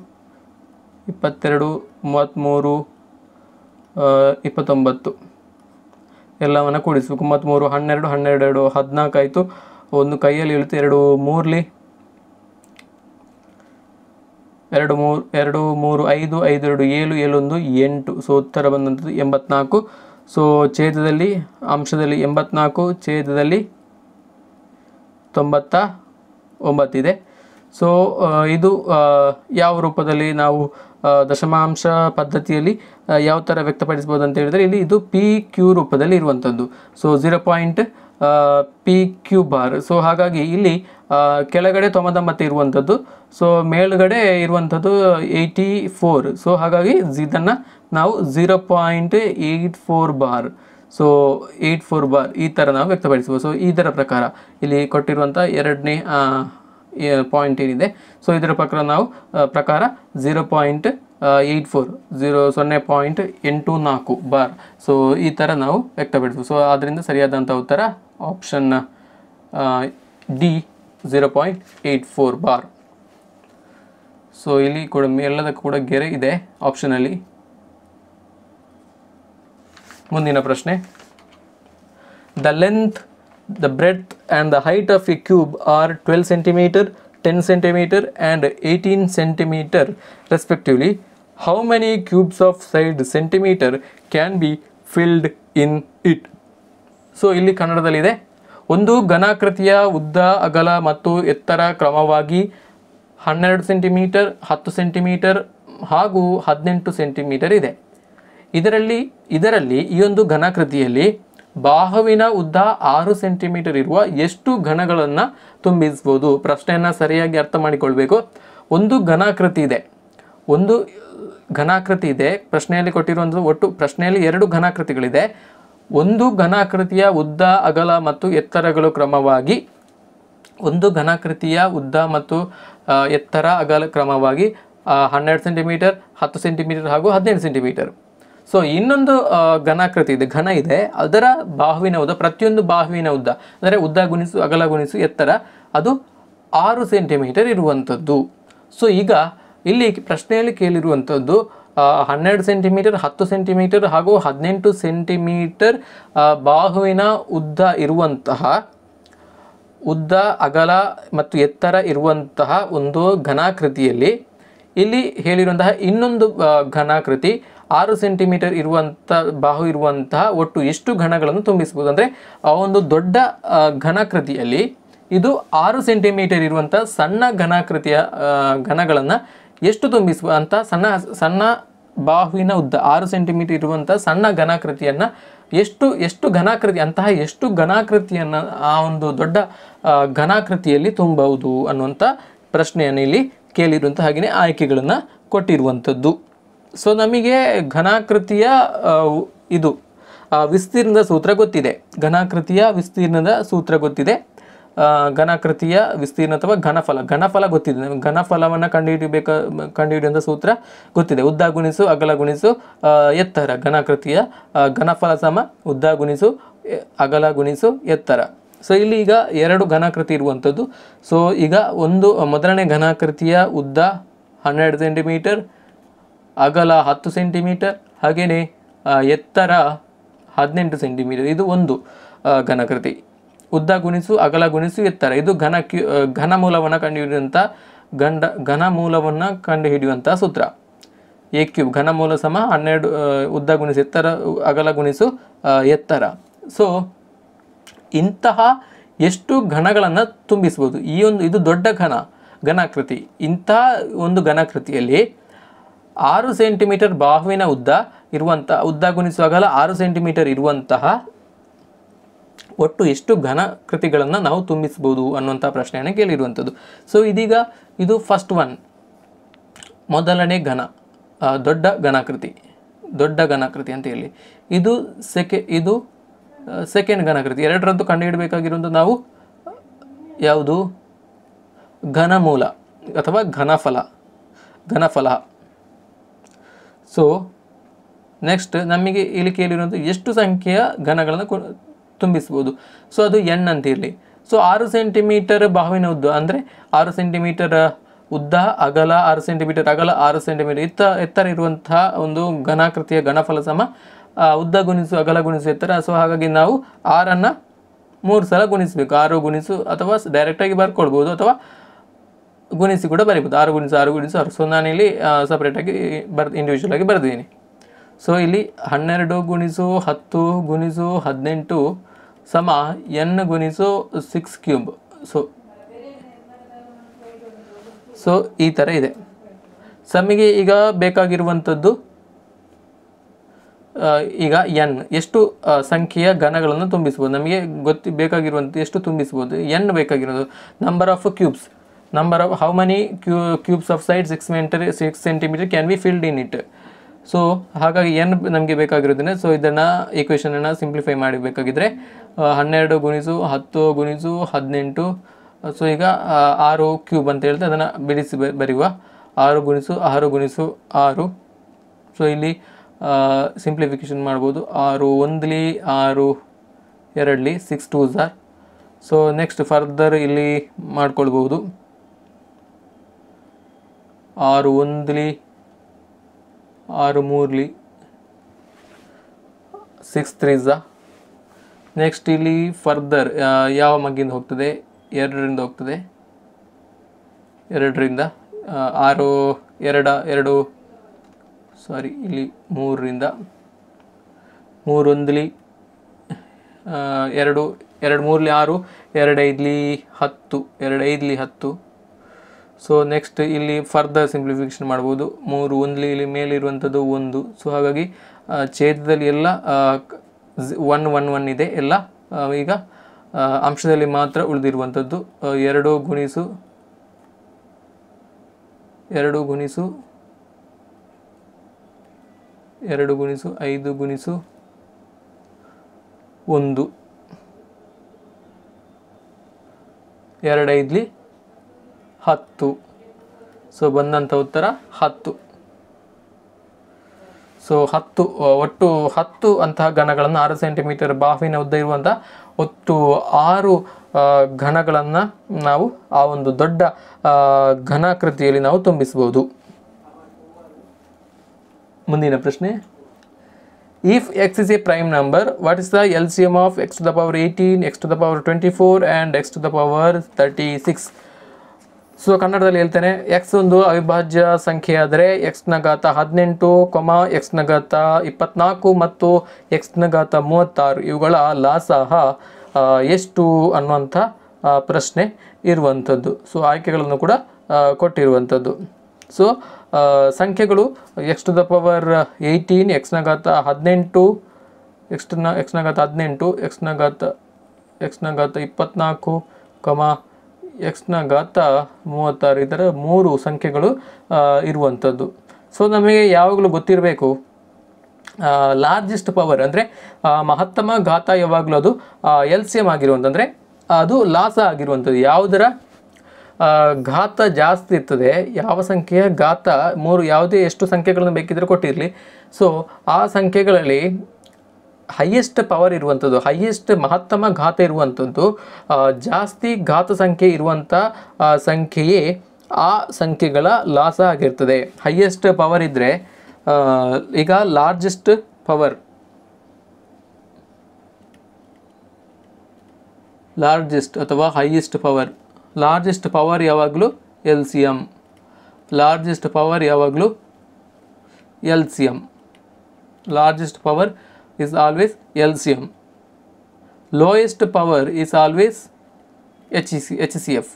ಇಪ್ಪತ್ತೆರಡು, ಮೂವತ್ತ್ಮೂರು ಇಪ್ಪತ್ತೊಂಬತ್ತು. ಎಲ್ಲವನ್ನು ಕೂಡಿಸ್ಬೇಕು. ಮೂವತ್ತ್ಮೂರು, ಹನ್ನೆರಡು ಹನ್ನೆರಡು ಹದಿನಾಲ್ಕು ಆಯಿತು. ಒಂದು ಕೈಯಲ್ಲಿ ಇಳಿತು, ಎರಡು ಮೂರಲಿ. ಎರಡು ಮೂರು ಎರಡು ಮೂರು, ಐದು ಐದು, ಎರಡು, ಏಳು ಏಳೊಂದು ಎಂಟು. ಸೊ ಉತ್ತರ ಬಂದಂಥದ್ದು ಎಂಬತ್ನಾಲ್ಕು. ಸೊ ಛೇದದಲ್ಲಿ, ಅಂಶದಲ್ಲಿ ಎಂಬತ್ನಾಲ್ಕು, ಛೇದದಲ್ಲಿ ತೊಂಬತ್ತ ಒಂಬತ್ತಿದೆ. ಸೊ ಇದು ಯಾವ ರೂಪದಲ್ಲಿ ನಾವು ದಶಮಾಂಶ ಪದ್ಧತಿಯಲ್ಲಿ ಯಾವ ಥರ ವ್ಯಕ್ತಪಡಿಸ್ಬೋದು ಅಂತ ಹೇಳಿದರೆ ಇಲ್ಲಿ ಇದು ಪಿ ಕ್ಯೂ ರೂಪದಲ್ಲಿ ಇರುವಂಥದ್ದು so zero point p q bar so ಹಾಗಾಗಿ ಇಲ್ಲಿ ಕೆಳಗಡೆ ತೊಂಬತ್ತೊಂಬತ್ತು ಇರುವಂಥದ್ದು ಸೊ ಮೇಲುಗಡೆ ಇರುವಂಥದ್ದು ಏಯ್ಟಿ ಫೋರ್ ಸೊ ಹಾಗಾಗಿ ಇದನ್ನು ನಾವು zero point eight four bar so eight four bar ಈ ಥರ ನಾವು ವ್ಯಕ್ತಪಡಿಸ್ಬೋದು ಸೊ ಇದರ ಪ್ರಕಾರ ಇಲ್ಲಿ ಕೊಟ್ಟಿರುವಂಥ ಎರಡನೇ ಪಾಯಿಂಟ್ ಏನಿದೆ? ಸೊ ಇದರ ಪ್ರಕಾರ ನಾವು ಪ್ರಕಾರ zero point eight four zero ಸೊನ್ನೆ ಪಾಯಿಂಟ್ ಎಂಟು ನಾಲ್ಕು ಬಾರ್ ಸೊ ಈ ಥರ ನಾವು ವ್ಯಕ್ತಪಡಿಸ್ಬೋದು ಸೊ ಆದ್ದರಿಂದ ಸರಿಯಾದಂಥ ಉತ್ತರ option D zero point eight four bar so ಇಲ್ಲಿ ಕೂಡ ಎಲ್ಲದಕ್ಕೂ ಕೂಡ ಗೆರೆ ಇದೆ ಆಪ್ಷನಲ್ಲಿ ಮುಂದಿನ ಪ್ರಶ್ನೆ. The length the breadth and the height of a cube are twelve centimetre ten centimetre and eighteen centimetre respectively how many cubes of side centimetre can be filled in it so ಇಲ್ಲಿ ಕನ್ನಡದಲ್ಲಿದೆ. ಒಂದು ಘನಾಕೃತಿಯ ಉದ್ದ, ಅಗಲ ಮತ್ತು ಎತ್ತರ ಕ್ರಮವಾಗಿ ಹನ್ನೆರಡು ಸೆಂಟಿಮೀಟರ್ ಹತ್ತು ಸೆಂಟಿಮೀಟರ್ ಹಾಗೂ ಹದಿನೆಂಟು ಸೆಂಟಿಮೀಟರ್ ಇದೆ. ಇದರಲ್ಲಿ ಇದರಲ್ಲಿ ಈ ಒಂದು ಘನಾಕೃತಿಯಲ್ಲಿ ಬಾಹುವಿನ ಉದ್ದ ಆರು ಸೆಂಟಿಮೀಟರ್ ಇರುವ ಎಷ್ಟು ಘನಗಳನ್ನು ತುಂಬಿಸ್ಬೋದು? ಪ್ರಶ್ನೆಯನ್ನು ಸರಿಯಾಗಿ ಅರ್ಥ ಮಾಡಿಕೊಳ್ಬೇಕು. ಒಂದು ಘನಾಕೃತಿ ಇದೆ. ಒಂದು ಘನಾಕೃತಿ ಇದೆ. ಪ್ರಶ್ನೆಯಲ್ಲಿ ಕೊಟ್ಟಿರುವಂಥದ್ದು ಒಟ್ಟು, ಪ್ರಶ್ನೆಯಲ್ಲಿ ಎರಡು ಘನಾಕೃತಿಗಳಿದೆ. ಒಂದು ಘನಾಕೃತಿಯ ಉದ್ದ, ಅಗಲ ಮತ್ತು ಎತ್ತರಗಳು ಕ್ರಮವಾಗಿ, ಒಂದು ಘನಾಕೃತಿಯ ಉದ್ದ ಮತ್ತು ಎತ್ತರ, ಅಗಲ ಕ್ರಮವಾಗಿ ಹನ್ನೆರಡು ಸೆಂಟಿಮೀಟರ್, ಹತ್ತು ಸೆಂಟಿಮೀಟರ್ ಹಾಗೂ ಹದಿನೆಂಟು ಸೆಂಟಿಮೀಟರ್. ಸೊ ಇನ್ನೊಂದು ಘನಾಕೃತಿ ಇದೆ, ಘನ ಇದೆ. ಅದರ ಬಾಹುವಿನ ಉದ್ದ, ಪ್ರತಿಯೊಂದು ಬಾಹುವಿನ ಉದ್ದ, ಅಂದರೆ ಉದ್ದ ಗುಣಿಸು, ಅಗಲ ಗುಣಿಸು, ಎತ್ತರ, ಅದು ಆರು ಸೆಂಟಿಮೀಟರ್ ಇರುವಂಥದ್ದು. ಸೊ ಈಗ ಇಲ್ಲಿ ಪ್ರಶ್ನೆಯಲ್ಲಿ ಕೇಳಿರುವಂಥದ್ದು ಹನ್ನೆರಡು ಸೆಂಟಿಮೀಟರ್, ಹತ್ತು ಸೆಂಟಿಮೀಟರ್ ಹಾಗೂ ಹದಿನೆಂಟು ಸೆಂಟಿಮೀಟರ್ ಬಾಹುವಿನ ಉದ್ದ ಇರುವಂತಹ, ಉದ್ದ, ಅಗಲ ಮತ್ತು ಎತ್ತರ ಇರುವಂತಹ ಒಂದು ಘನಾಕೃತಿಯಲ್ಲಿ, ಇಲ್ಲಿ ಹೇಳಿರುವಂತಹ ಇನ್ನೊಂದು ಘನಾಕೃತಿ ಆರು ಸೆಂಟಿಮೀಟರ್ ಇರುವಂಥ ಬಾಹು ಇರುವಂತಹ ಒಟ್ಟು ಎಷ್ಟು ಘನಗಳನ್ನು ತುಂಬಿಸಬಹುದು? ಅಂದರೆ ಆ ಒಂದು ದೊಡ್ಡ ಘನಕೃತಿಯಲ್ಲಿ ಇದು ಆರು ಸೆಂಟಿಮೀಟರ್ ಇರುವಂಥ ಸಣ್ಣ ಘನಾಕೃತಿಯ ಘನಗಳನ್ನು ಎಷ್ಟು ತುಂಬಿಸುವ ಅಂತ ಸಣ್ಣ ಸಣ್ಣ ಬಾಹುವಿನ ಉದ್ದ, ಆರು ಸೆಂಟಿಮೀಟರ್ ಇರುವಂಥ ಸಣ್ಣ ಘನಾಕೃತಿಯನ್ನು ಎಷ್ಟು ಎಷ್ಟು ಘನಾಕೃತಿ, ಅಂತಹ ಎಷ್ಟು ಘನಾಕೃತಿಯನ್ನು ಆ ಒಂದು ದೊಡ್ಡ ಘನಾಕೃತಿಯಲ್ಲಿ ತುಂಬಬಹುದು ಅನ್ನುವಂಥ ಪ್ರಶ್ನೆಯನ್ನು ಇಲ್ಲಿ ಕೇಳಿರುವಂಥ ಹಾಗೆಯೇ ಆಯ್ಕೆಗಳನ್ನು ಕೊಟ್ಟಿರುವಂಥದ್ದು. ಸೊ ನಮಗೆ ಘನಾಕೃತಿಯ ಇದು ವಿಸ್ತೀರ್ಣದ ಸೂತ್ರ ಗೊತ್ತಿದೆ. ಘನಾಕೃತಿಯ, ವಿಸ್ತೀರ್ಣದ ಸೂತ್ರ ಗೊತ್ತಿದೆ. ಘನಾಕೃತಿಯ ವಿಸ್ತೀರ್ಣ ಅಥವಾ ಘನಫಲ. ಘನಫಲ ಗೊತ್ತಿದೆ. ನಮಗೆ ಘನಫಲವನ್ನು ಕಂಡುಹಿಡಿಯಬೇಕ ಕಂಡುಹಿಡಿಯುವಂಥ ಸೂತ್ರ ಗೊತ್ತಿದೆ. ಉದ್ದ ಗುಣಿಸು, ಅಗಲ ಗುಣಿಸು ಎತ್ತರ. ಘನಾಕೃತಿಯ ಘನಫಲ ಸಮ, ಉದ್ದ ಗುಣಿಸು ಅಗಲ ಗುಣಿಸು, ಎತ್ತರ. ಸೊ ಇಲ್ಲಿ ಈಗ ಎರಡು ಘನಾಕೃತಿ ಇರುವಂಥದ್ದು ಸೊ ಈಗ ಒಂದು, ಮೊದಲನೇ ಘನಾಕೃತಿಯ ಉದ್ದ ಹನ್ನೆರಡು ಸೆಂಟಿಮೀಟರ್ ಅಗಲ ಹತ್ತು ಸೆಂಟಿಮೀಟರ್ ಹಾಗೆಯೇ ಎತ್ತರ ಹದಿನೆಂಟು ಸೆಂಟಿಮೀಟರ್. ಇದು ಒಂದು ಘನಕೃತಿ. ಉದ್ದ ಗುಣಿಸು, ಅಗಲ ಗುಣಿಸು, ಎತ್ತರ. ಇದು ಘನ ಕ್ಯೂ ಮೂಲವನ್ನು ಘನಮೂಲವನ್ನು ಕಂಡುಹಿಡಿಯುವಂಥ ಗಂಡ, ಘನ ಮೂಲವನ್ನು ಕಂಡುಹಿಡಿಯುವಂಥ ಸೂತ್ರ. ಎ ಕ್ಯೂಬ್ ಘನಮೂಲ ಸಮ ಹನ್ನೆರಡು ಉದ್ದ ಗುಣಿಸು, ಎತ್ತರ ಅಗಲ ಗುಣಿಸು ಎತ್ತರ. ಸೊ ಇಂತಹ ಎಷ್ಟು ಘನಗಳನ್ನು ತುಂಬಿಸ್ಬೋದು? ಈ ಒಂದು, ಇದು ದೊಡ್ಡ ಘನ, ಘನಾಕೃತಿ. ಇಂತಹ ಒಂದು ಘನಾಕೃತಿಯಲ್ಲಿ ಆರು ಸೆಂಟಿಮೀಟರ್ ಬಾಹುವಿನ ಉದ್ದ ಇರುವಂತಹ ಉದ್ದ ಗುಣಿಸುವಾಗಲ ಆರು ಸೆಂಟಿಮೀಟರ್ ಇರುವಂತಹ ಒಟ್ಟು ಎಷ್ಟು ಘನಕೃತಿಗಳನ್ನು ನಾವು ತುಂಬಿಸ್ಬೋದು ಅನ್ನುವಂಥ ಪ್ರಶ್ನೆಯನ್ನು ಕೇಳಿರುವಂಥದ್ದು. ಸೊ ಇದೀಗ ಇದು ಫಸ್ಟ್ ಒನ್ ಮೊದಲನೇ ಘನ ದೊಡ್ಡ ಘನಕೃತಿ ದೊಡ್ಡ ಘನಕೃತಿ ಅಂತ ಹೇಳಿ. ಇದು ಸೆಕೆ, ಇದು ಸೆಕೆಂಡ್ ಘನಕೃತಿ ಎರಡರದ್ದು ಕಂಡುಹಿಡಬೇಕಾಗಿರುವಂಥ ನಾವು ಯಾವುದು? ಘನಮೂಲ ಅಥವಾ ಘನಫಲ ಘನಫಲ. ಸೊ ನೆಕ್ಸ್ಟ್ ನಮಗೆ ಇಲ್ಲಿ ಕೇಳಿರುವಂಥ ಎಷ್ಟು ಸಂಖ್ಯೆಯ ಘನಗಳನ್ನು ತುಂಬಿಸ್ಬೋದು ಸೊ ಅದು ಎನ್ ಅಂತ ಇರಲಿ ಸೊ ಆರು ಸೆಂಟಿಮೀಟರ್ ಬಾವಿನ ಉದ್ದ, ಅಂದರೆ ಆರು ಸೆಂಟಿಮೀಟರ್ ಉದ್ದ, ಅಗಲ, ಆರು ಸೆಂಟಿಮೀಟರ್ ಅಗಲ, ಆರು ಸೆಂಟಿಮೀಟರ್ ಇತ್ತ, ಎತ್ತರ ಇರುವಂತಹ ಒಂದು ಘನಾಕೃತಿಯ ಘನಫಲ ಸಮ ಉದ್ದ ಗುಣಿಸು, ಅಗಲ ಗುಣಿಸು, ಎತ್ತರ. ಸೊ ಹಾಗಾಗಿ ನಾವು ಆರನ್ನು ಮೂರು ಸಲ ಗುಣಿಸಬೇಕು. ಆರು ಗುಣಿಸು ಅಥವಾ ಡೈರೆಕ್ಟಾಗಿ ಬರ್ಕೊಳ್ಬೋದು ಅಥವಾ ಗುಣಿಸಿ ಕೂಡ ಬರೀಬೋದು. ಆರು ಗುಣಿಸು ಆರು ಗುಣಿಸು ಆರು. ಸೊ ನಾನಿಲ್ಲಿ ಸಪ್ರೇಟಾಗಿ ಬರ್ ಇಂಡಿವಿಜುವಲ್ ಆಗಿ ಬರೆದಿದ್ದೀನಿ. ಸೊ ಇಲ್ಲಿ ಹನ್ನೆರಡು ಗುಣಿಸು ಹತ್ತು ಗುಣಿಸು ಹದಿನೆಂಟು ಸಮ ಎನ್ ಗುಣಿಸು ಸಿಕ್ಸ್ ಕ್ಯೂಬ್ ಸೊ ಸೊ ಈ ಥರ ಇದೆ. ಸಮಿಗೆ ಈಗ ಬೇಕಾಗಿರುವಂಥದ್ದು ಈಗ ಎನ್. ಎಷ್ಟು ಸಂಖ್ಯೆಯ ಘನಗಳನ್ನು ತುಂಬಿಸ್ಬೋದು ನಮಗೆ ಗೊತ್ತಿ ಬೇಕಾಗಿರುವಂಥ ಎಷ್ಟು ತುಂಬಿಸ್ಬೋದು ಎನ್ ಬೇಕಾಗಿರೋದು. Number of cubes number of how many cubes of of side six metre six can be filled in it. So ಹಾಗಾಗಿ ಏನು ನಮಗೆ ಬೇಕಾಗಿರೋದನ್ನ ಸೊ ಇದನ್ನು ಈಕ್ವೇಷನನ್ನು ಸಿಂಪ್ಲಿಫೈ ಮಾಡಬೇಕಾಗಿದ್ರೆ ಆ, ಹನ್ನೆರಡು ಗುಣಿಸು ಹತ್ತು ಗುಣಿಸು ಹದಿನೆಂಟು ಸೊ ಈಗ ಆರು ಕ್ಯೂಬ್ ಅಂತ ಹೇಳ್ತಾ ಅದನ್ನು ಬಿಡಿಸಿ ಬರೆಯುವ. ಆರು ಗುಣಿಸು ಆರು ಗುಣಿಸು ಆರು. ಸೊ ಇಲ್ಲಿ ಸಿಂಪ್ಲಿಫಿಕೇಶನ್ ಮಾಡ್ಬೋದು. ಆರು ಒಂದ್ಲಿ ಆರು ಎರಡ್ಲಿ ಸಿಕ್ಸ್ ಟೂ ಝಾರ್ ಸೊ ನೆಕ್ಸ್ಟ್ ಫರ್ದರ್ ಇಲ್ಲಿ ಮಾಡ್ಕೊಳ್ಬೋದು ಆರು ಒಂದ್ಲಿ, ಆರು ಮೂರ್ಲಿ ಸಿಕ್ಸ್ ತ್ರೀ ಝಾ ನೆಕ್ಸ್ಟ್ ಇಲ್ಲಿ ಫರ್ದರ್ ಯಾವ ಮಗ್ಗಿಂದ ಹೋಗ್ತದೆ? ಎರಡರಿಂದ ಹೋಗ್ತದೆ. ಎರಡರಿಂದ ಆರು, ಎರಡ, ಎರಡು ಸಾರಿ ಇಲ್ಲಿ ಮೂರರಿಂದ. ಮೂರೊಂದ್ಲಿ ಎರಡು ಎರಡು ಮೂರಲಿ ಆರು, ಎರಡು ಐದ್ಲಿ ಹತ್ತು, ಎರಡು ಐದ್ಲಿ ಹತ್ತು. ಸೊ ನೆಕ್ಸ್ಟ್ ಇಲ್ಲಿ ಫರ್ದರ್ ಸಿಂಪ್ಲಿಫಿಕೇಶನ್ ಮಾಡ್ಬೋದು. ಮೂರು, ಒಂದ್ಲಿ ಇಲ್ಲಿ ಮೇಲಿರುವಂಥದ್ದು ಒಂದು. ಸೊ ಹಾಗಾಗಿ ಛೇದದಲ್ಲಿ ಎಲ್ಲ ಒನ್ ಒನ್ ಒನ್ ಇದೆ. ಎಲ್ಲ ಈಗ ಅಂಶದಲ್ಲಿ ಮಾತ್ರ ಉಳಿದಿರುವಂಥದ್ದು ಎರಡು ಗುಣಿಸು ಎರಡು ಗುಣಿಸು ಎರಡು ಗುಣಿಸು, ಐದು ಗುಣಿಸು, ಒಂದು. ಎರಡು ಐದ್ಲಿ ಹತ್ತು. ಸೊ ಬಂದಂಥ ಉತ್ತರ ಹತ್ತು. ಸೊ ಹತ್ತು ಒಟ್ಟು ಹತ್ತು ಅಂತಹ ಘನಗಳನ್ನು ಆರು ಸೆಂಟಿಮೀಟರ್ ಬಾಫಿನ ಉದ್ದ ಇರುವಂಥ ಒಟ್ಟು ಆರು ಘನಗಳನ್ನು ನಾವು ಆ ಒಂದು ದೊಡ್ಡ ಘನಾಕೃತಿಯಲ್ಲಿ ನಾವು ತುಂಬಿಸ್ಬೋದು ಮುಂದಿನ ಪ್ರಶ್ನೆ. If x is a prime number what is the L C M of x to the power eighteen x to the power twenty four and x to the power thirty six so ಕನ್ನಡದಲ್ಲಿ ಹೇಳ್ತೇನೆ ಎಕ್ಸ್ ಒಂದು ಅವಿಭಾಜ್ಯ ಸಂಖ್ಯೆ ಆದರೆ ಎಕ್ಸ್ನ ಘಾತ ಹದಿನೆಂಟು, ಕೊಮ ಎಕ್ಸ್ನ ಘಾತ ಇಪ್ಪತ್ನಾಲ್ಕು ಮತ್ತು ಎಕ್ಸ್ನ ಘಾತ ಮೂವತ್ತಾರು. ಇವುಗಳ ಲಾಸಹ ಎಷ್ಟು ಅನ್ನುವಂಥ ಪ್ರಶ್ನೆ ಇರುವಂಥದ್ದು. ಸೊ ಆಯ್ಕೆಗಳನ್ನು ಕೂಡ ಕೊಟ್ಟಿರುವಂಥದ್ದು. ಸೊ ಸಂಖ್ಯೆಗಳು x to the power eighteen ಎಕ್ಸ್ನ ಘಾತ ಹದಿನೆಂಟು ಎಕ್ಸ್ನ ಎಕ್ಸ್ನ ಘಾತ ಹದಿನೆಂಟು ಎಕ್ಸ್ನ ಘಾತ ಎಕ್ಸ್ನ ಘಾತ ಇಪ್ಪತ್ನಾಲ್ಕು, ಕಮ ಎಕ್ಸ್ನ ಘಾತ ಮೂವತ್ತಾರು ಥರ ಮೂರು ಸಂಖ್ಯೆಗಳು ಇರುವಂಥದ್ದು. ಸೊ ನಮಗೆ ಯಾವಾಗಲೂ ಗೊತ್ತಿರಬೇಕು ಲಾರ್ಜೆಸ್ಟ್ ಪವರ್ ಅಂದರೆ ಮಹತ್ತಮ ಘಾತ ಯಾವಾಗಲೂ ಅದು ಎಲ್ ಸಿ ಎಂ ಆಗಿರುವಂಥಂದರೆ ಅದು ಲಾಸ ಆಗಿರುವಂಥದ್ದು. ಯಾವುದರ? ಘಾತ ಜಾಸ್ತಿ ಇರ್ತದೆ. ಯಾವ ಸಂಖ್ಯೆಯ ಘಾತ? ಮೂರು, ಯಾವುದೇ ಎಷ್ಟು ಸಂಖ್ಯೆಗಳನ್ನು ಬೇಕಿದ್ರೆ ಕೊಟ್ಟಿರಲಿ. ಸೊ ಆ ಸಂಖ್ಯೆಗಳಲ್ಲಿ ಹೈಯೆಸ್ಟ್ ಪವರ್ ಇರುವಂಥದ್ದು ಹೈಯೆಸ್ಟ್ ಮಹತ್ತಮ ಘಾತ ಇರುವಂಥದ್ದು ಜಾಸ್ತಿ ಘಾತ ಸಂಖ್ಯೆ ಇರುವಂಥ ಸಂಖ್ಯೆಯೇ ಆ ಸಂಖ್ಯೆಗಳ ಲಾಸ ಆಗಿರ್ತದೆ. ಹೈಯೆಸ್ಟ್ ಪವರ್ ಇದ್ದರೆ ಈಗ ಲಾರ್ಜೆಸ್ಟ್ ಪವರ್ ಲಾರ್ಜೆಸ್ಟ್ ಅಥವಾ ಹೈಯೆಸ್ಟ್ ಪವರ್ ಲಾರ್ಜೆಸ್ಟ್ ಪವರ್ ಯಾವಾಗಲೂ L C M largest power ಯಾವಾಗಲೂ L C M largest power is always LCM. Lowest power is always HEC, HCF.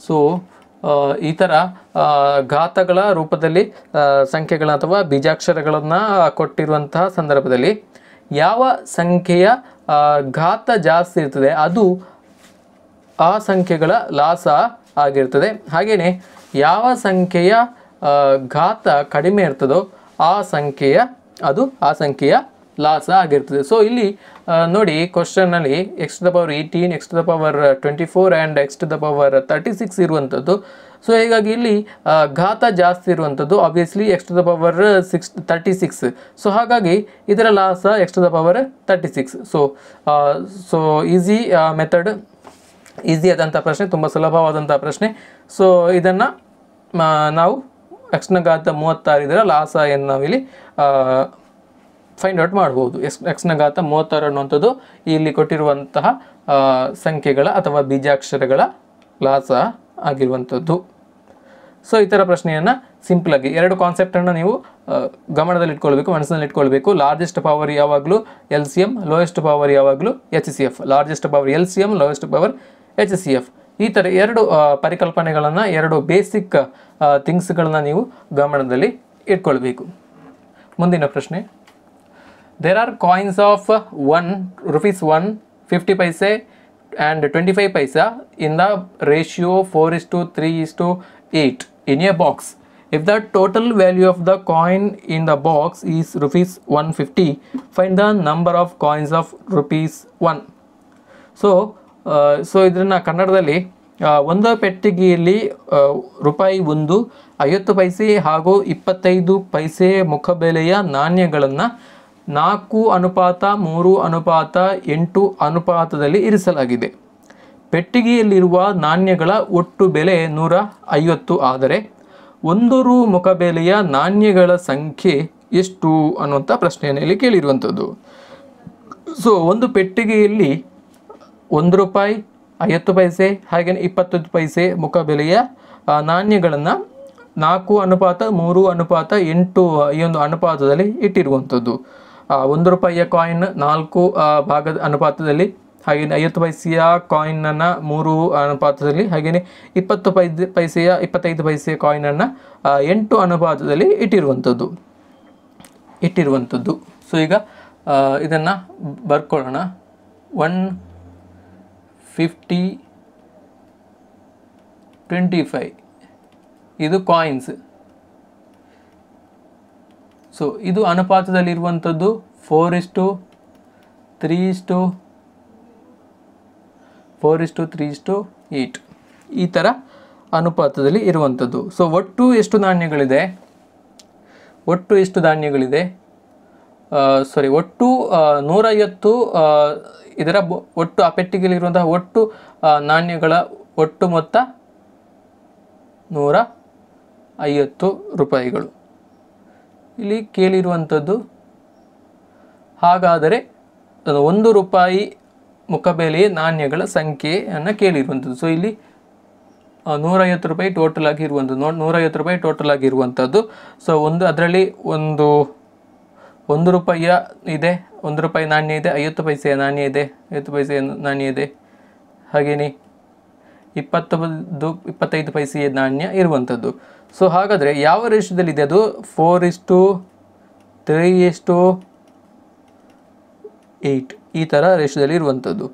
So ಈ ಥರ ಘಾತಗಳ ರೂಪದಲ್ಲಿ ಸಂಖ್ಯೆಗಳ ಅಥವಾ ಬೀಜಾಕ್ಷರಗಳನ್ನು ಕೊಟ್ಟಿರುವಂತಹ ಸಂದರ್ಭದಲ್ಲಿ ಯಾವ ಸಂಖ್ಯೆಯ ಘಾತ ಜಾಸ್ತಿ ಇರ್ತದೆ ಅದು ಆ ಸಂಖ್ಯೆಗಳ ಲಾಸ ಆಗಿರ್ತದೆ ಹಾಗೆಯೇ ಯಾವ ಸಂಖ್ಯೆಯ ಘಾತ ಕಡಿಮೆ ಇರ್ತದೋ ಆ ಸಂಖ್ಯೆಯ, ಅದು ಆ ಸಂಖ್ಯೆಯ ಲಾಸ್ ಆಗಿರ್ತದೆ. ಸೊ ಇಲ್ಲಿ ನೋಡಿ ಕ್ವಶನಲ್ಲಿ x to the power eighteen x to the power twenty four and x to the power thirty six ಇರುವಂಥದ್ದು ಸೊ ಹೀಗಾಗಿ ಇಲ್ಲಿ ಘಾತ ಜಾಸ್ತಿ ಇರುವಂಥದ್ದು obviously x to the power six thirty six so ಹಾಗಾಗಿ ಇದರ ಲಾಸ x to the power thirty six so so easy method easy ಆದಂಥ ಪ್ರಶ್ನೆ, ತುಂಬ ಸುಲಭವಾದಂಥ ಪ್ರಶ್ನೆ. ಸೊ ಇದನ್ನು ನಾವು ಎಕ್ಸ್ನ ಘಾತ ಮೂವತ್ತಾರು ಇದರ ಲಾಸ ಎಂದು ನಾವಿಲ್ಲಿ ಫೈಂಡ್ ಔಟ್ ಮಾಡ್ಬೋದು. ಎಕ್ಸ್ ಎಕ್ಸ್ನ ಘಾತ ಮೂವತ್ತಾರು ಅನ್ನುವಂಥದ್ದು ಇಲ್ಲಿ ಕೊಟ್ಟಿರುವಂತಹ ಸಂಖ್ಯೆಗಳ ಅಥವಾ ಬೀಜಾಕ್ಷರಗಳ ಲಾಸ ಆಗಿರುವಂಥದ್ದು. ಸೊ ಈ ಥರ ಪ್ರಶ್ನೆಯನ್ನು ಸಿಂಪಲಾಗಿ ಎರಡು ಕಾನ್ಸೆಪ್ಟನ್ನು ನೀವು ಗಮನದಲ್ಲಿ ಇಟ್ಕೊಳ್ಬೇಕು, ಮನಸ್ಸಿನಲ್ಲಿ ಇಟ್ಕೊಳ್ಬೇಕು. ಲಾರ್ಜೆಸ್ಟ್ ಪವರ್ ಯಾವಾಗಲೂ L C M lowest power ಯಾವಾಗಲೂ H C F largest power L C M lowest power H C F ಈ ಥರ ಎರಡು ಪರಿಕಲ್ಪನೆಗಳನ್ನು, ಎರಡು ಬೇಸಿಕ್ ಥಿಂಗ್ಸ್ಗಳನ್ನ ನೀವು ಗಮನದಲ್ಲಿ ಇಟ್ಕೊಳ್ಬೇಕು. ಮುಂದಿನ ಪ್ರಶ್ನೆ. There are coins of one rupees one fifty paise and twenty five paisa in the ratio four is to three is to eight in a box if the total value of the coin in the box is rupees one fifty fine the number of coins of rupees one so so ಇದನ್ನು ಕನ್ನಡದಲ್ಲಿ ಒಂದು ಪೆಟ್ಟಿಗೆಯಲ್ಲಿ ರೂಪಾಯಿ ಒಂದು, ಐವತ್ತು ಪೈಸೆ ಹಾಗೂ ಇಪ್ಪತ್ತೈದು ಪೈಸೆ ಮುಖಬೆಲೆಯ ನಾಣ್ಯಗಳನ್ನು ನಾಲ್ಕು ಅನುಪಾತ, ಮೂರು ಅನುಪಾತ, ಎಂಟು ಅನುಪಾತದಲ್ಲಿ ಇರಿಸಲಾಗಿದೆ. ಪೆಟ್ಟಿಗೆಯಲ್ಲಿರುವ ನಾಣ್ಯಗಳ ಒಟ್ಟು ಬೆಲೆ ನೂರ ಐವತ್ತು, ಆದರೆ ಒಂದು ರು ಮುಖಬೆಲೆಯ ನಾಣ್ಯಗಳ ಸಂಖ್ಯೆ ಎಷ್ಟು ಅನ್ನುವಂಥ ಪ್ರಶ್ನೆಯನ್ನು ಇಲ್ಲಿ ಕೇಳಿರುವಂಥದ್ದು ಸೊ ಒಂದು ಪೆಟ್ಟಿಗೆಯಲ್ಲಿ ಒಂದು ರೂಪಾಯಿ, ಐವತ್ತು ಪೈಸೆ ಹಾಗೆಯೇ ಇಪ್ಪತ್ತೈದು ಪೈಸೆ ಮುಖಬೆಲೆಯ ನಾಣ್ಯಗಳನ್ನು ನಾಲ್ಕು ಅನುಪಾತ, ಮೂರು ಅನುಪಾತ, ಎಂಟು ಈ ಒಂದು ಅನುಪಾತದಲ್ಲಿ ಇಟ್ಟಿರುವಂಥದ್ದು. ಒಂದು ರೂಪಾಯಿಯ ಕಾಯಿನ್ ನಾಲ್ಕು ಭಾಗದ ಅನುಪಾತದಲ್ಲಿ ಹಾಗೆಯೇ ಐವತ್ತು ಪೈಸೆಯ ಕಾಯಿನನ್ನು ಮೂರು ಅನುಪಾತದಲ್ಲಿ ಹಾಗೆಯೇ ಇಪ್ಪತ್ತು ಪೈ ಪೈಸೆಯ ಇಪ್ಪತ್ತೈದು ಪೈಸೆಯ ಕಾಯಿನನ್ನು ಎಂಟು ಅನುಪಾತದಲ್ಲಿ ಇಟ್ಟಿರುವಂಥದ್ದು. ಇಟ್ಟಿರುವಂಥದ್ದು. ಸೊ ಈಗ ಇದನ್ನು ಬರ್ಕೊಳ್ಳೋಣ. ಒನ್ ಫಿಫ್ಟಿ ಟ್ವೆಂಟಿ ಫೈ ಇದು ಕಾಯಿನ್ಸ್ ಸೊ ಇದು ಅನುಪಾತದಲ್ಲಿರುವಂಥದ್ದು four is to three is to four is to three is to eight ಈ ಥರ ಅನುಪಾತದಲ್ಲಿ ಇರುವಂಥದ್ದು. ಸೊ ಒಟ್ಟು ಎಷ್ಟು ನಾಣ್ಯಗಳಿದೆ ಒಟ್ಟು ಎಷ್ಟು ಧಾನ್ಯಗಳಿದೆ? ಸಾರಿ ಒಟ್ಟು ನೂರೈವತ್ತು ಇದರ ಒಟ್ಟು ಆ ಪೆಟ್ಟಿಗೆಯಲ್ಲಿರುವಂತಹ ಒಟ್ಟು ನಾಣ್ಯಗಳ ಒಟ್ಟು ಮೊತ್ತ ನೂರ ಐವತ್ತು ರೂಪಾಯಿಗಳು. ಇಲ್ಲಿ ಕೇಳಿರುವಂಥದ್ದು ಹಾಗಾದರೆ ಒಂದು ರೂಪಾಯಿ ಮುಖಬೆಲೆಯ ನಾಣ್ಯಗಳ ಸಂಖ್ಯೆಯನ್ನು ಕೇಳಿರುವಂಥದ್ದು ಸೊ ಇಲ್ಲಿ ನೂರೈವತ್ತು ರೂಪಾಯಿ ಟೋಟಲ್ ಆಗಿರುವಂಥದ್ದು ನೋ ನೂರೈವತ್ತು ರೂಪಾಯಿ ಟೋಟಲ್ ಆಗಿರುವಂಥದ್ದು ಸೊ ಒಂದು ಅದರಲ್ಲಿ ಒಂದು ಒಂದು ರೂಪಾಯಿಯ ಇದೆ, ಒಂದು ರೂಪಾಯಿ ನಾಣ್ಯ ಇದೆ, ಐವತ್ತು ಪೈಸೆಯ ನಾಣ್ಯ ಇದೆ, ಐವತ್ತು ಪೈಸೆಯ ನಾಣ್ಯ ಇದೆ. ಹಾಗೆಯೇ ಇಪ್ಪತ್ತೊಂದು ಇಪ್ಪತ್ತೈದು ಪೈಸೆಯ ನಾಣ್ಯ ಇರುವಂಥದ್ದು. ಸೊ ಹಾಗಾದರೆ ಯಾವ ರೇಷ್ಯದಲ್ಲಿದೆ ಅದು? ಫೋರ್ ಇಷ್ಟು ತ್ರೀ ಇಷ್ಟು ಏಯ್ಟ್ ಈ ಥರ ರೇಷದಲ್ಲಿ ಇರುವಂಥದ್ದು.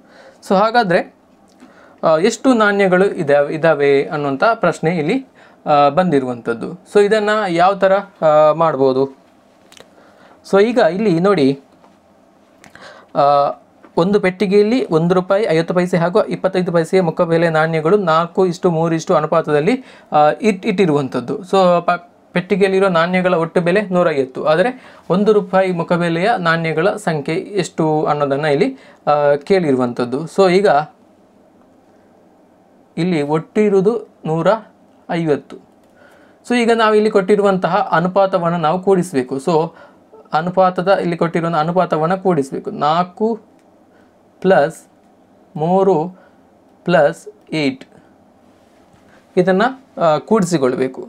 ಸೊ ಹಾಗಾದರೆ ಎಷ್ಟು ನಾಣ್ಯಗಳು ಇದಾವೆ ಇದ್ದಾವೆ ಅನ್ನುವಂಥ ಪ್ರಶ್ನೆ ಇಲ್ಲಿ ಬಂದಿರುವಂಥದ್ದು. ಸೊ ಇದನ್ನು ಯಾವ ಥರ ಮಾಡ್ಬೋದು? ಸೊ ಈಗ ಇಲ್ಲಿ ನೋಡಿ ಒಂದು ಪೆಟ್ಟಿಗೆಯಲ್ಲಿ ಒಂದು ರೂಪಾಯಿ, ಐವತ್ತು ಪೈಸೆ ಹಾಗೂ ಇಪ್ಪತ್ತೈದು ಪೈಸೆಯ ಮುಖಬೆಲೆ ನಾಣ್ಯಗಳು ನಾಲ್ಕು ಇಷ್ಟು ಮೂರು ಇಷ್ಟು ಅನುಪಾತದಲ್ಲಿ ಇಟ್, ಇಟ್ಟಿರುವಂಥದ್ದು. ಸೊ ಪ, ಪೆಟ್ಟಿಗೆಯಲ್ಲಿರೋ ನಾಣ್ಯಗಳ ಒಟ್ಟು ಬೆಲೆ ನೂರೈವತ್ತು. ಆದರೆ ಒಂದು ರೂಪಾಯಿ ಮುಖಬೆಲೆಯ ನಾಣ್ಯಗಳ ಸಂಖ್ಯೆ ಎಷ್ಟು ಅನ್ನೋದನ್ನು ಇಲ್ಲಿ ಕೇಳಿರುವಂಥದ್ದು. ಸೊ ಈಗ ಇಲ್ಲಿ ಒಟ್ಟು ಇರುವುದು ನೂರ ಐವತ್ತು ಸೊ ಈಗ ನಾವು ಇಲ್ಲಿ ಕೊಟ್ಟಿರುವಂತಹ ಅನುಪಾತವನ್ನು ನಾವು ಕೂಡಿಸಬೇಕು. ಸೊ ಅನುಪಾತದ, ಇಲ್ಲಿ ಕೊಟ್ಟಿರುವ ಅನುಪಾತವನ್ನು ಕೂಡಿಸಬೇಕು. ನಾಲ್ಕು ಪ್ಲಸ್ ಮೂರು ಪ್ಲಸ್ ಏಯ್ಟ್ ಇದನ್ನು ಕೂಡಿಸಿಕೊಳ್ಬೇಕು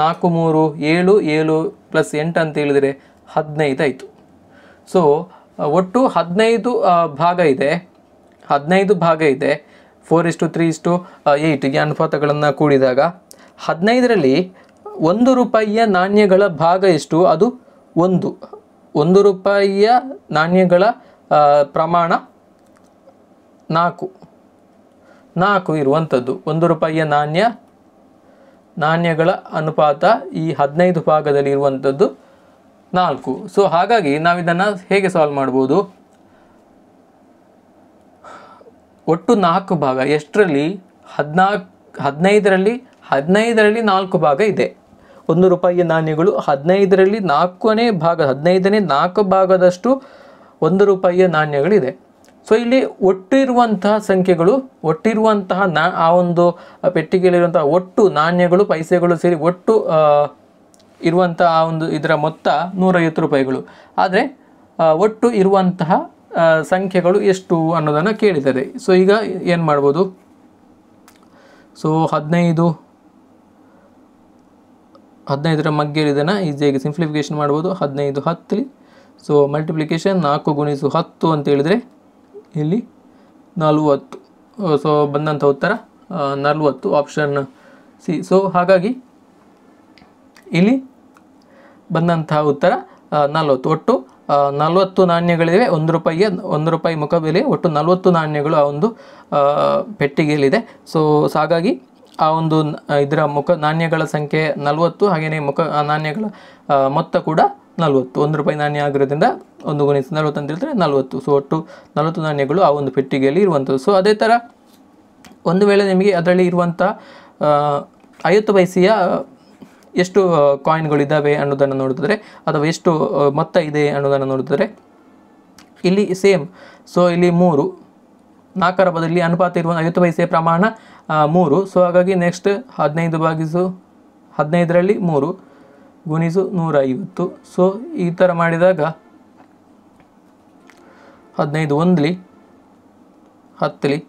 ನಾಲ್ಕು, ಮೂರು, ಏಳು ಏಳು ಪ್ಲಸ್ ಎಂಟು ಅಂತ ಹೇಳಿದರೆ ಹದಿನೈದು ಆಯಿತು. ಸೊ ಒಟ್ಟು ಹದಿನೈದು ಭಾಗ ಇದೆ. ಹದಿನೈದು ಭಾಗ ಇದೆ. ಫೋರ್ ಇಸ್ಟು ತ್ರೀ ಏಯ್ಟ್ ಈ ಅನುಪಾತಗಳನ್ನು ಕೂಡಿದಾಗ ಹದಿನೈದರಲ್ಲಿ ಒಂದು ರೂಪಾಯಿಯ ನಾಣ್ಯಗಳ ಭಾಗ ಎಷ್ಟು? ಅದು ಒಂದು. ಒಂದು ರೂಪಾಯಿಯ ನಾಣ್ಯಗಳ ಪ್ರಮಾಣ ನಾಲ್ಕು. ನಾಲ್ಕು ಇರುವಂಥದ್ದು. ಒಂದು ರೂಪಾಯಿಯ ನಾಣ್ಯ, ನಾಣ್ಯಗಳ ಅನುಪಾತ ಈ ಹದಿನೈದು ಭಾಗದಲ್ಲಿ ಇರುವಂಥದ್ದು ನಾಲ್ಕು. ಸೊ ಹಾಗಾಗಿ ನಾವು ಇದನ್ನು ಹೇಗೆ ಸಾಲ್ವ್ ಮಾಡ್ಬೋದು? ಒಟ್ಟು ನಾಲ್ಕು ಭಾಗ. ಎಷ್ಟರಲ್ಲಿ? ಹದಿನಾಲ್ಕು ಹದಿನೈದರಲ್ಲಿ ಹದಿನೈದರಲ್ಲಿ ನಾಲ್ಕು ಭಾಗ ಇದೆ. ಒಂದು ರೂಪಾಯಿಯ ನಾಣ್ಯಗಳು ಹದಿನೈದರಲ್ಲಿ ನಾಲ್ಕನೇ ಭಾಗ, ಹದಿನೈದನೇ ನಾಲ್ಕು ಭಾಗದಷ್ಟು ಒಂದು ರೂಪಾಯಿಯ ನಾಣ್ಯಗಳಿದೆ. ಸೊ ಇಲ್ಲಿ ಒಟ್ಟಿರುವಂತಹ ಸಂಖ್ಯೆಗಳು, ಒಟ್ಟಿರುವಂತಹ ನಾ, ಆ ಒಂದು ಪೆಟ್ಟಿಗೆಯಲ್ಲಿರುವಂತಹ ಒಟ್ಟು ನಾಣ್ಯಗಳು, ಪೈಸೆಗಳು ಸೇರಿ ಒಟ್ಟು ಇರುವಂಥ ಆ ಒಂದು ಇದರ ಮೊತ್ತ ನೂರೈವತ್ತು ರೂಪಾಯಿಗಳು. ಆದರೆ ಒಟ್ಟು ಇರುವಂತಹ ಸಂಖ್ಯೆಗಳು ಎಷ್ಟು ಅನ್ನೋದನ್ನು ಕೇಳಿದ್ದಾರೆ ಸೊ ಈಗ ಏನು ಮಾಡ್ಬೋದು? ಸೊ ಹದಿನೈದು ಹದಿನೈದರ ಮಗ್ಗೇಲಿ ಇದನ್ನು ಈಸಿಯಾಗಿ ಸಿಂಪ್ಲಿಫಿಕೇಶನ್ ಮಾಡ್ಬೋದು? ಹದಿನೈದು ಹತ್ತಲಿ ಸೊ ಮಲ್ಟಿಪ್ಲಿಕೇಶನ್ ನಾಲ್ಕು ಗುಣಿಸು ಹತ್ತು ಅಂತ ಹೇಳಿದರೆ ಇಲ್ಲಿ ನಲವತ್ತು. ಸೊ ಬಂದಂಥ ಉತ್ತರ ನಲವತ್ತು ಆಪ್ಷನ್ ಸಿ ಸೊ ಹಾಗಾಗಿ ಇಲ್ಲಿ ಬಂದಂತಹ ಉತ್ತರ ನಲವತ್ತು. ಒಟ್ಟು ನಲವತ್ತು ನಾಣ್ಯಗಳಿವೆ, ಒಂದು ರೂಪಾಯಿಗೆ, ಒಂದು ರೂಪಾಯಿ ಮುಖಬೆಲೆ ಒಟ್ಟು ನಲವತ್ತು ನಾಣ್ಯಗಳು ಆ ಒಂದು ಪೆಟ್ಟಿಗೆಯಲ್ಲಿದೆ. ಸೊ ಹಾಗಾಗಿ ಆ ಒಂದು ಇದರ ಮುಖ, ನಾಣ್ಯಗಳ ಸಂಖ್ಯೆ ನಲವತ್ತು, ಹಾಗೆಯೇ ಮುಖ ನಾಣ್ಯಗಳ ಮೊತ್ತ ಕೂಡ ನಲವತ್ತು. ಒಂದು ರೂಪಾಯಿ ನಾಣ್ಯ ಆಗಿರೋದ್ರಿಂದ ಒಂದು ಗುಣಿಸಿ ನಲವತ್ತು ಅಂತ ಹೇಳಿದ್ರೆ ನಲವತ್ತು. ಸೊ ಒಟ್ಟು ನಲವತ್ತು ನಾಣ್ಯಗಳು ಆ ಒಂದು ಪೆಟ್ಟಿಗೆಯಲ್ಲಿ ಇರುವಂಥದ್ದು. ಸೊ ಅದೇ ಥರ ಒಂದು ವೇಳೆ ನಿಮಗೆ ಅದರಲ್ಲಿ ಇರುವಂಥ ಐವತ್ತು ಪೈಸೆಯ ಎಷ್ಟು ಕಾಯಿನ್ಗಳಿದ್ದಾವೆ ಅನ್ನೋದನ್ನು ನೋಡಿದ್ರೆ, ಅಥವಾ ಎಷ್ಟು ಮೊತ್ತ ಇದೆ ಅನ್ನೋದನ್ನು ನೋಡಿದ್ರೆ, ಇಲ್ಲಿ ಸೇಮ್ ಸೊ ಇಲ್ಲಿ ಮೂರು. ನಾಲ್ಕರ ಬದಲಿ ಅನುಪಾತ ಇರುವ ಐವತ್ತು ಪೈಸೆಯ ಪ್ರಮಾಣ ಮೂರು. ಸೊ ಹಾಗಾಗಿ ನೆಕ್ಸ್ಟ್ ಹದಿನೈದು ಭಾಗಿಸು ಹದಿನೈದರಲ್ಲಿ ಮೂರು ಗುಣಿಸು ನೂರ ಐವತ್ತು ಸೊ ಈ ಥರ ಮಾಡಿದಾಗ ಹದಿನೈದು ಒಂದ್ಲಿ ಹತ್ತಲಿ.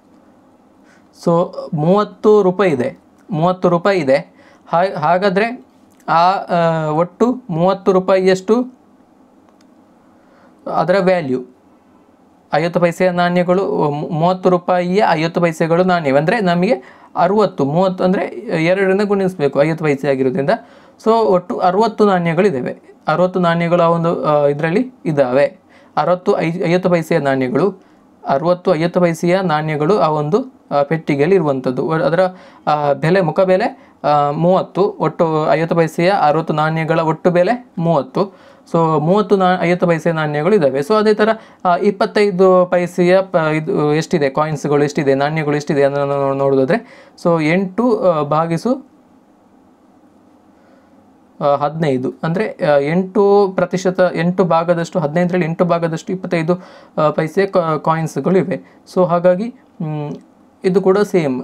ಸೊ ಮೂವತ್ತು ರೂಪಾಯಿ ಇದೆ. ಮೂವತ್ತು ರೂಪಾಯಿ ಇದೆ. ಹಾಗಾದರೆ ಆ, ಒಟ್ಟು ಮೂವತ್ತು ರೂಪಾಯಿಯಷ್ಟು ಅದರ ವ್ಯಾಲ್ಯೂ ಐವತ್ತು ಪೈಸೆಯ ನಾಣ್ಯಗಳು ಮೂವತ್ತು ರೂಪಾಯಿಯ ಐವತ್ತು ಪೈಸೆಗಳು ನಾಣ್ಯ. ಅಂದರೆ ನಮಗೆ ಅರುವತ್ತು, ಮೂವತ್ತು ಅಂದರೆ ಎರಡರಿಂದ ಗುಣಿಸಬೇಕು, ಐವತ್ತು ಪೈಸೆ ಆಗಿರೋದ್ರಿಂದ. ಸೊ ಒಟ್ಟು ಅರುವತ್ತು ನಾಣ್ಯಗಳಿದ್ದಾವೆ ಅರುವತ್ತು ನಾಣ್ಯಗಳು ಆ ಒಂದು ಇದರಲ್ಲಿ ಇದ್ದಾವೆ ಅರುವತ್ತು ಐ, ಐವತ್ತು ಪೈಸೆಯ ನಾಣ್ಯಗಳು, ಅರುವತ್ತು ಐವತ್ತು ಪೈಸೆಯ ನಾಣ್ಯಗಳು ಆ ಒಂದು ಪೆಟ್ಟಿಗೆಯಲ್ಲಿ ಇರುವಂಥದ್ದು. ಅದರ ಬೆಲೆ, ಮುಖ ಬೆಲೆ ಮೂವತ್ತು, ಒಟ್ಟು ಐವತ್ತು ಪೈಸೆಯ ಅರುವತ್ತು ನಾಣ್ಯಗಳ ಒಟ್ಟು ಬೆಲೆ ಮೂವತ್ತು. ಸೊ ಮೂವತ್ತು ನಾ ಐವತ್ತು ಪೈಸೆ ನಾಣ್ಯಗಳು ಇದ್ದಾವೆ ಸೊ ಅದೇ ಥರ ಇಪ್ಪತ್ತೈದು ಪೈಸೆಯ ಪ ಇದು ಎಷ್ಟಿದೆ? ಕಾಯಿನ್ಸ್ಗಳು ಎಷ್ಟಿದೆ? ನಾಣ್ಯಗಳು ಎಷ್ಟಿದೆ? ಅನ್ನೋದನ್ನು ನೋಡೋದಾದರೆ. ಸೊ ಎಂಟು ಭಾಗಿಸು ಹದಿನೈದು. ಅಂದರೆ ಎಂಟು ಪ್ರತಿಶತ, ಎಂಟು ಭಾಗದಷ್ಟು, ಹದಿನೈದರಲ್ಲಿ ಎಂಟು ಭಾಗದಷ್ಟು ಇಪ್ಪತ್ತೈದು ಪೈಸೆ ಕಾಯಿನ್ಸ್ಗಳು ಇವೆ. ಸೊ ಹಾಗಾಗಿ ಇದು ಕೂಡ ಸೇಮ್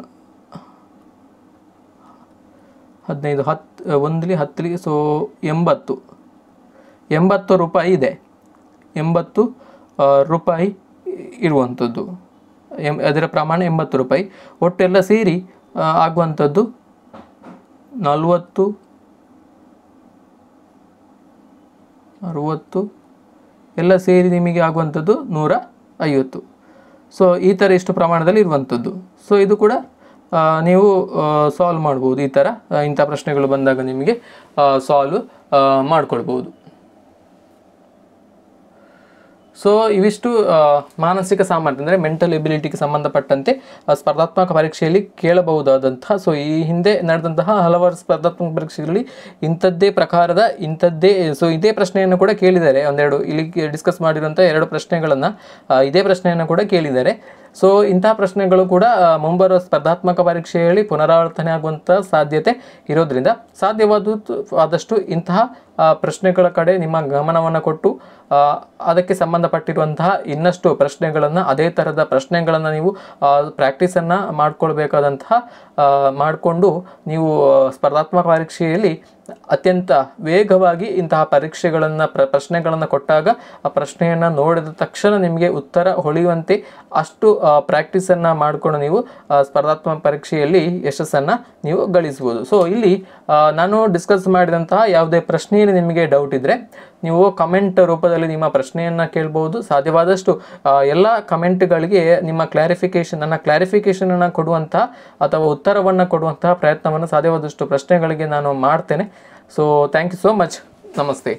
ಹದಿನೈದು ಹತ್ತು ಒಂದಲಿ ಹತ್ತಲಿ ಸೊ ಎಂಬತ್ತು. ಎಂಬತ್ತು ರೂಪಾಯಿ ಇದೆ. ಎಂಬತ್ತು ರೂಪಾಯಿ ಇರುವಂಥದ್ದು. ಎಂ, ಅದರ ಪ್ರಮಾಣ ಎಂಬತ್ತು ರೂಪಾಯಿ. ಒಟ್ಟೆಲ್ಲ ಸೇರಿ ಆಗುವಂಥದ್ದು ನಲವತ್ತು, ಅರುವತ್ತು, ಎಲ್ಲ ಸೇರಿ ನಿಮಗೆ ಆಗುವಂಥದ್ದು ನೂರ ಐವತ್ತು. ಸೊ, ಈ ಥರ ಇಷ್ಟು ಪ್ರಮಾಣದಲ್ಲಿ ಇರುವಂಥದ್ದು. ಸೊ, ಇದು ಕೂಡ ನೀವು ಸಾಲ್ವ್ ಮಾಡ್ಬೋದು ಈ ಥರ ಇಂಥ ಪ್ರಶ್ನೆಗಳು ಬಂದಾಗ ನಿಮಗೆ ಸಾಲ್ವ್ ಮಾಡ್ಕೊಳ್ಬೋದು. ಸೊ ಇವಿಷ್ಟು ಮಾನಸಿಕ ಸಾಮರ್ಥ್ಯ, ಅಂದರೆ ಮೆಂಟಲ್ ಎಬಿಲಿಟಿಗೆ ಸಂಬಂಧಪಟ್ಟಂತೆ ಸ್ಪರ್ಧಾತ್ಮಕ ಪರೀಕ್ಷೆಯಲ್ಲಿ ಕೇಳಬಹುದಾದಂತಹ ಸೊ ಈ ಹಿಂದೆ ನಡೆದಂತಹ ಹಲವಾರು ಸ್ಪರ್ಧಾತ್ಮಕ ಪರೀಕ್ಷೆಗಳಲ್ಲಿ ಇಂಥದ್ದೇ ಪ್ರಕಾರದ, ಇಂಥದ್ದೇ ಸೊ ಇದೇ ಪ್ರಶ್ನೆಯನ್ನು ಕೂಡ ಕೇಳಿದ್ದಾರೆ. ಒಂದೆರಡು, ಇಲ್ಲಿ ಡಿಸ್ಕಸ್ ಮಾಡಿರುವಂಥ ಎರಡು ಪ್ರಶ್ನೆಗಳನ್ನು ಇದೇ ಪ್ರಶ್ನೆಯನ್ನು ಕೂಡ ಕೇಳಿದ್ದಾರೆ. ಸೊ ಇಂತಹ ಪ್ರಶ್ನೆಗಳು ಕೂಡ ಮುಂಬರುವ ಸ್ಪರ್ಧಾತ್ಮಕ ಪರೀಕ್ಷೆಯಲ್ಲಿ ಪುನರಾವರ್ತನೆ ಆಗುವಂಥ ಸಾಧ್ಯತೆ ಇರೋದ್ರಿಂದ ಸಾಧ್ಯವಾದ ಆದಷ್ಟು ಇಂತಹ ಪ್ರಶ್ನೆಗಳ ಕಡೆ ನಿಮ್ಮ ಗಮನವನ್ನು ಕೊಟ್ಟು ಅದಕ್ಕೆ ಸಂಬಂಧಪಟ್ಟಿರುವಂತಹ ಇನ್ನಷ್ಟು ಪ್ರಶ್ನೆಗಳನ್ನು, ಅದೇ ಥರದ ಪ್ರಶ್ನೆಗಳನ್ನು ನೀವು ಪ್ರಾಕ್ಟೀಸನ್ನು ಮಾಡ್ಕೊಳ್ಬೇಕಾದಂತಹ ಮಾಡಿಕೊಂಡು ನೀವು ಸ್ಪರ್ಧಾತ್ಮಕ ಪರೀಕ್ಷೆಯಲ್ಲಿ ಅತ್ಯಂತ ವೇಗವಾಗಿ ಇಂತಹ ಪರೀಕ್ಷೆಗಳನ್ನು, ಪ್ರ, ಪ್ರಶ್ನೆಗಳನ್ನು ಕೊಟ್ಟಾಗ ಆ ಪ್ರಶ್ನೆಯನ್ನು ನೋಡಿದ ತಕ್ಷಣ ನಿಮಗೆ ಉತ್ತರ ಹೊಳೆಯುವಂತೆ ಅಷ್ಟು ಪ್ರಾಕ್ಟೀಸನ್ನು ಮಾಡಿಕೊಂಡು ನೀವು ಸ್ಪರ್ಧಾತ್ಮಕ ಪರೀಕ್ಷೆಯಲ್ಲಿ ಯಶಸ್ಸನ್ನು ನೀವು ಗಳಿಸ್ಬೋದು ಸೊ ಇಲ್ಲಿ ನಾನು ಡಿಸ್ಕಸ್ ಮಾಡಿದಂತಹ ಯಾವುದೇ ಪ್ರಶ್ನೆಯಲ್ಲಿ ನಿಮಗೆ ಡೌಟ್ ಇದ್ದರೆ ನೀವು ಕಮೆಂಟ್ ರೂಪದಲ್ಲಿ ನಿಮ್ಮ ಪ್ರಶ್ನೆಯನ್ನು ಕೇಳ್ಬೋದು. ಸಾಧ್ಯವಾದಷ್ಟು ಎಲ್ಲ ಕಮೆಂಟ್ಗಳಿಗೆ ನಿಮ್ಮ ಕ್ಲಾರಿಫಿಕೇಷನ್ ನನ್ನ ಕ್ಲಾರಿಫಿಕೇಷನನ್ನು ಕೊಡುವಂಥ ಅಥವಾ ಉತ್ತರವನ್ನು ಕೊಡುವಂತಹ ಪ್ರಯತ್ನವನ್ನು ಸಾಧ್ಯವಾದಷ್ಟು ಪ್ರಶ್ನೆಗಳಿಗೆ ನಾನು ಮಾಡ್ತೇನೆ. So thank you so much ನಮಸ್ತೆ.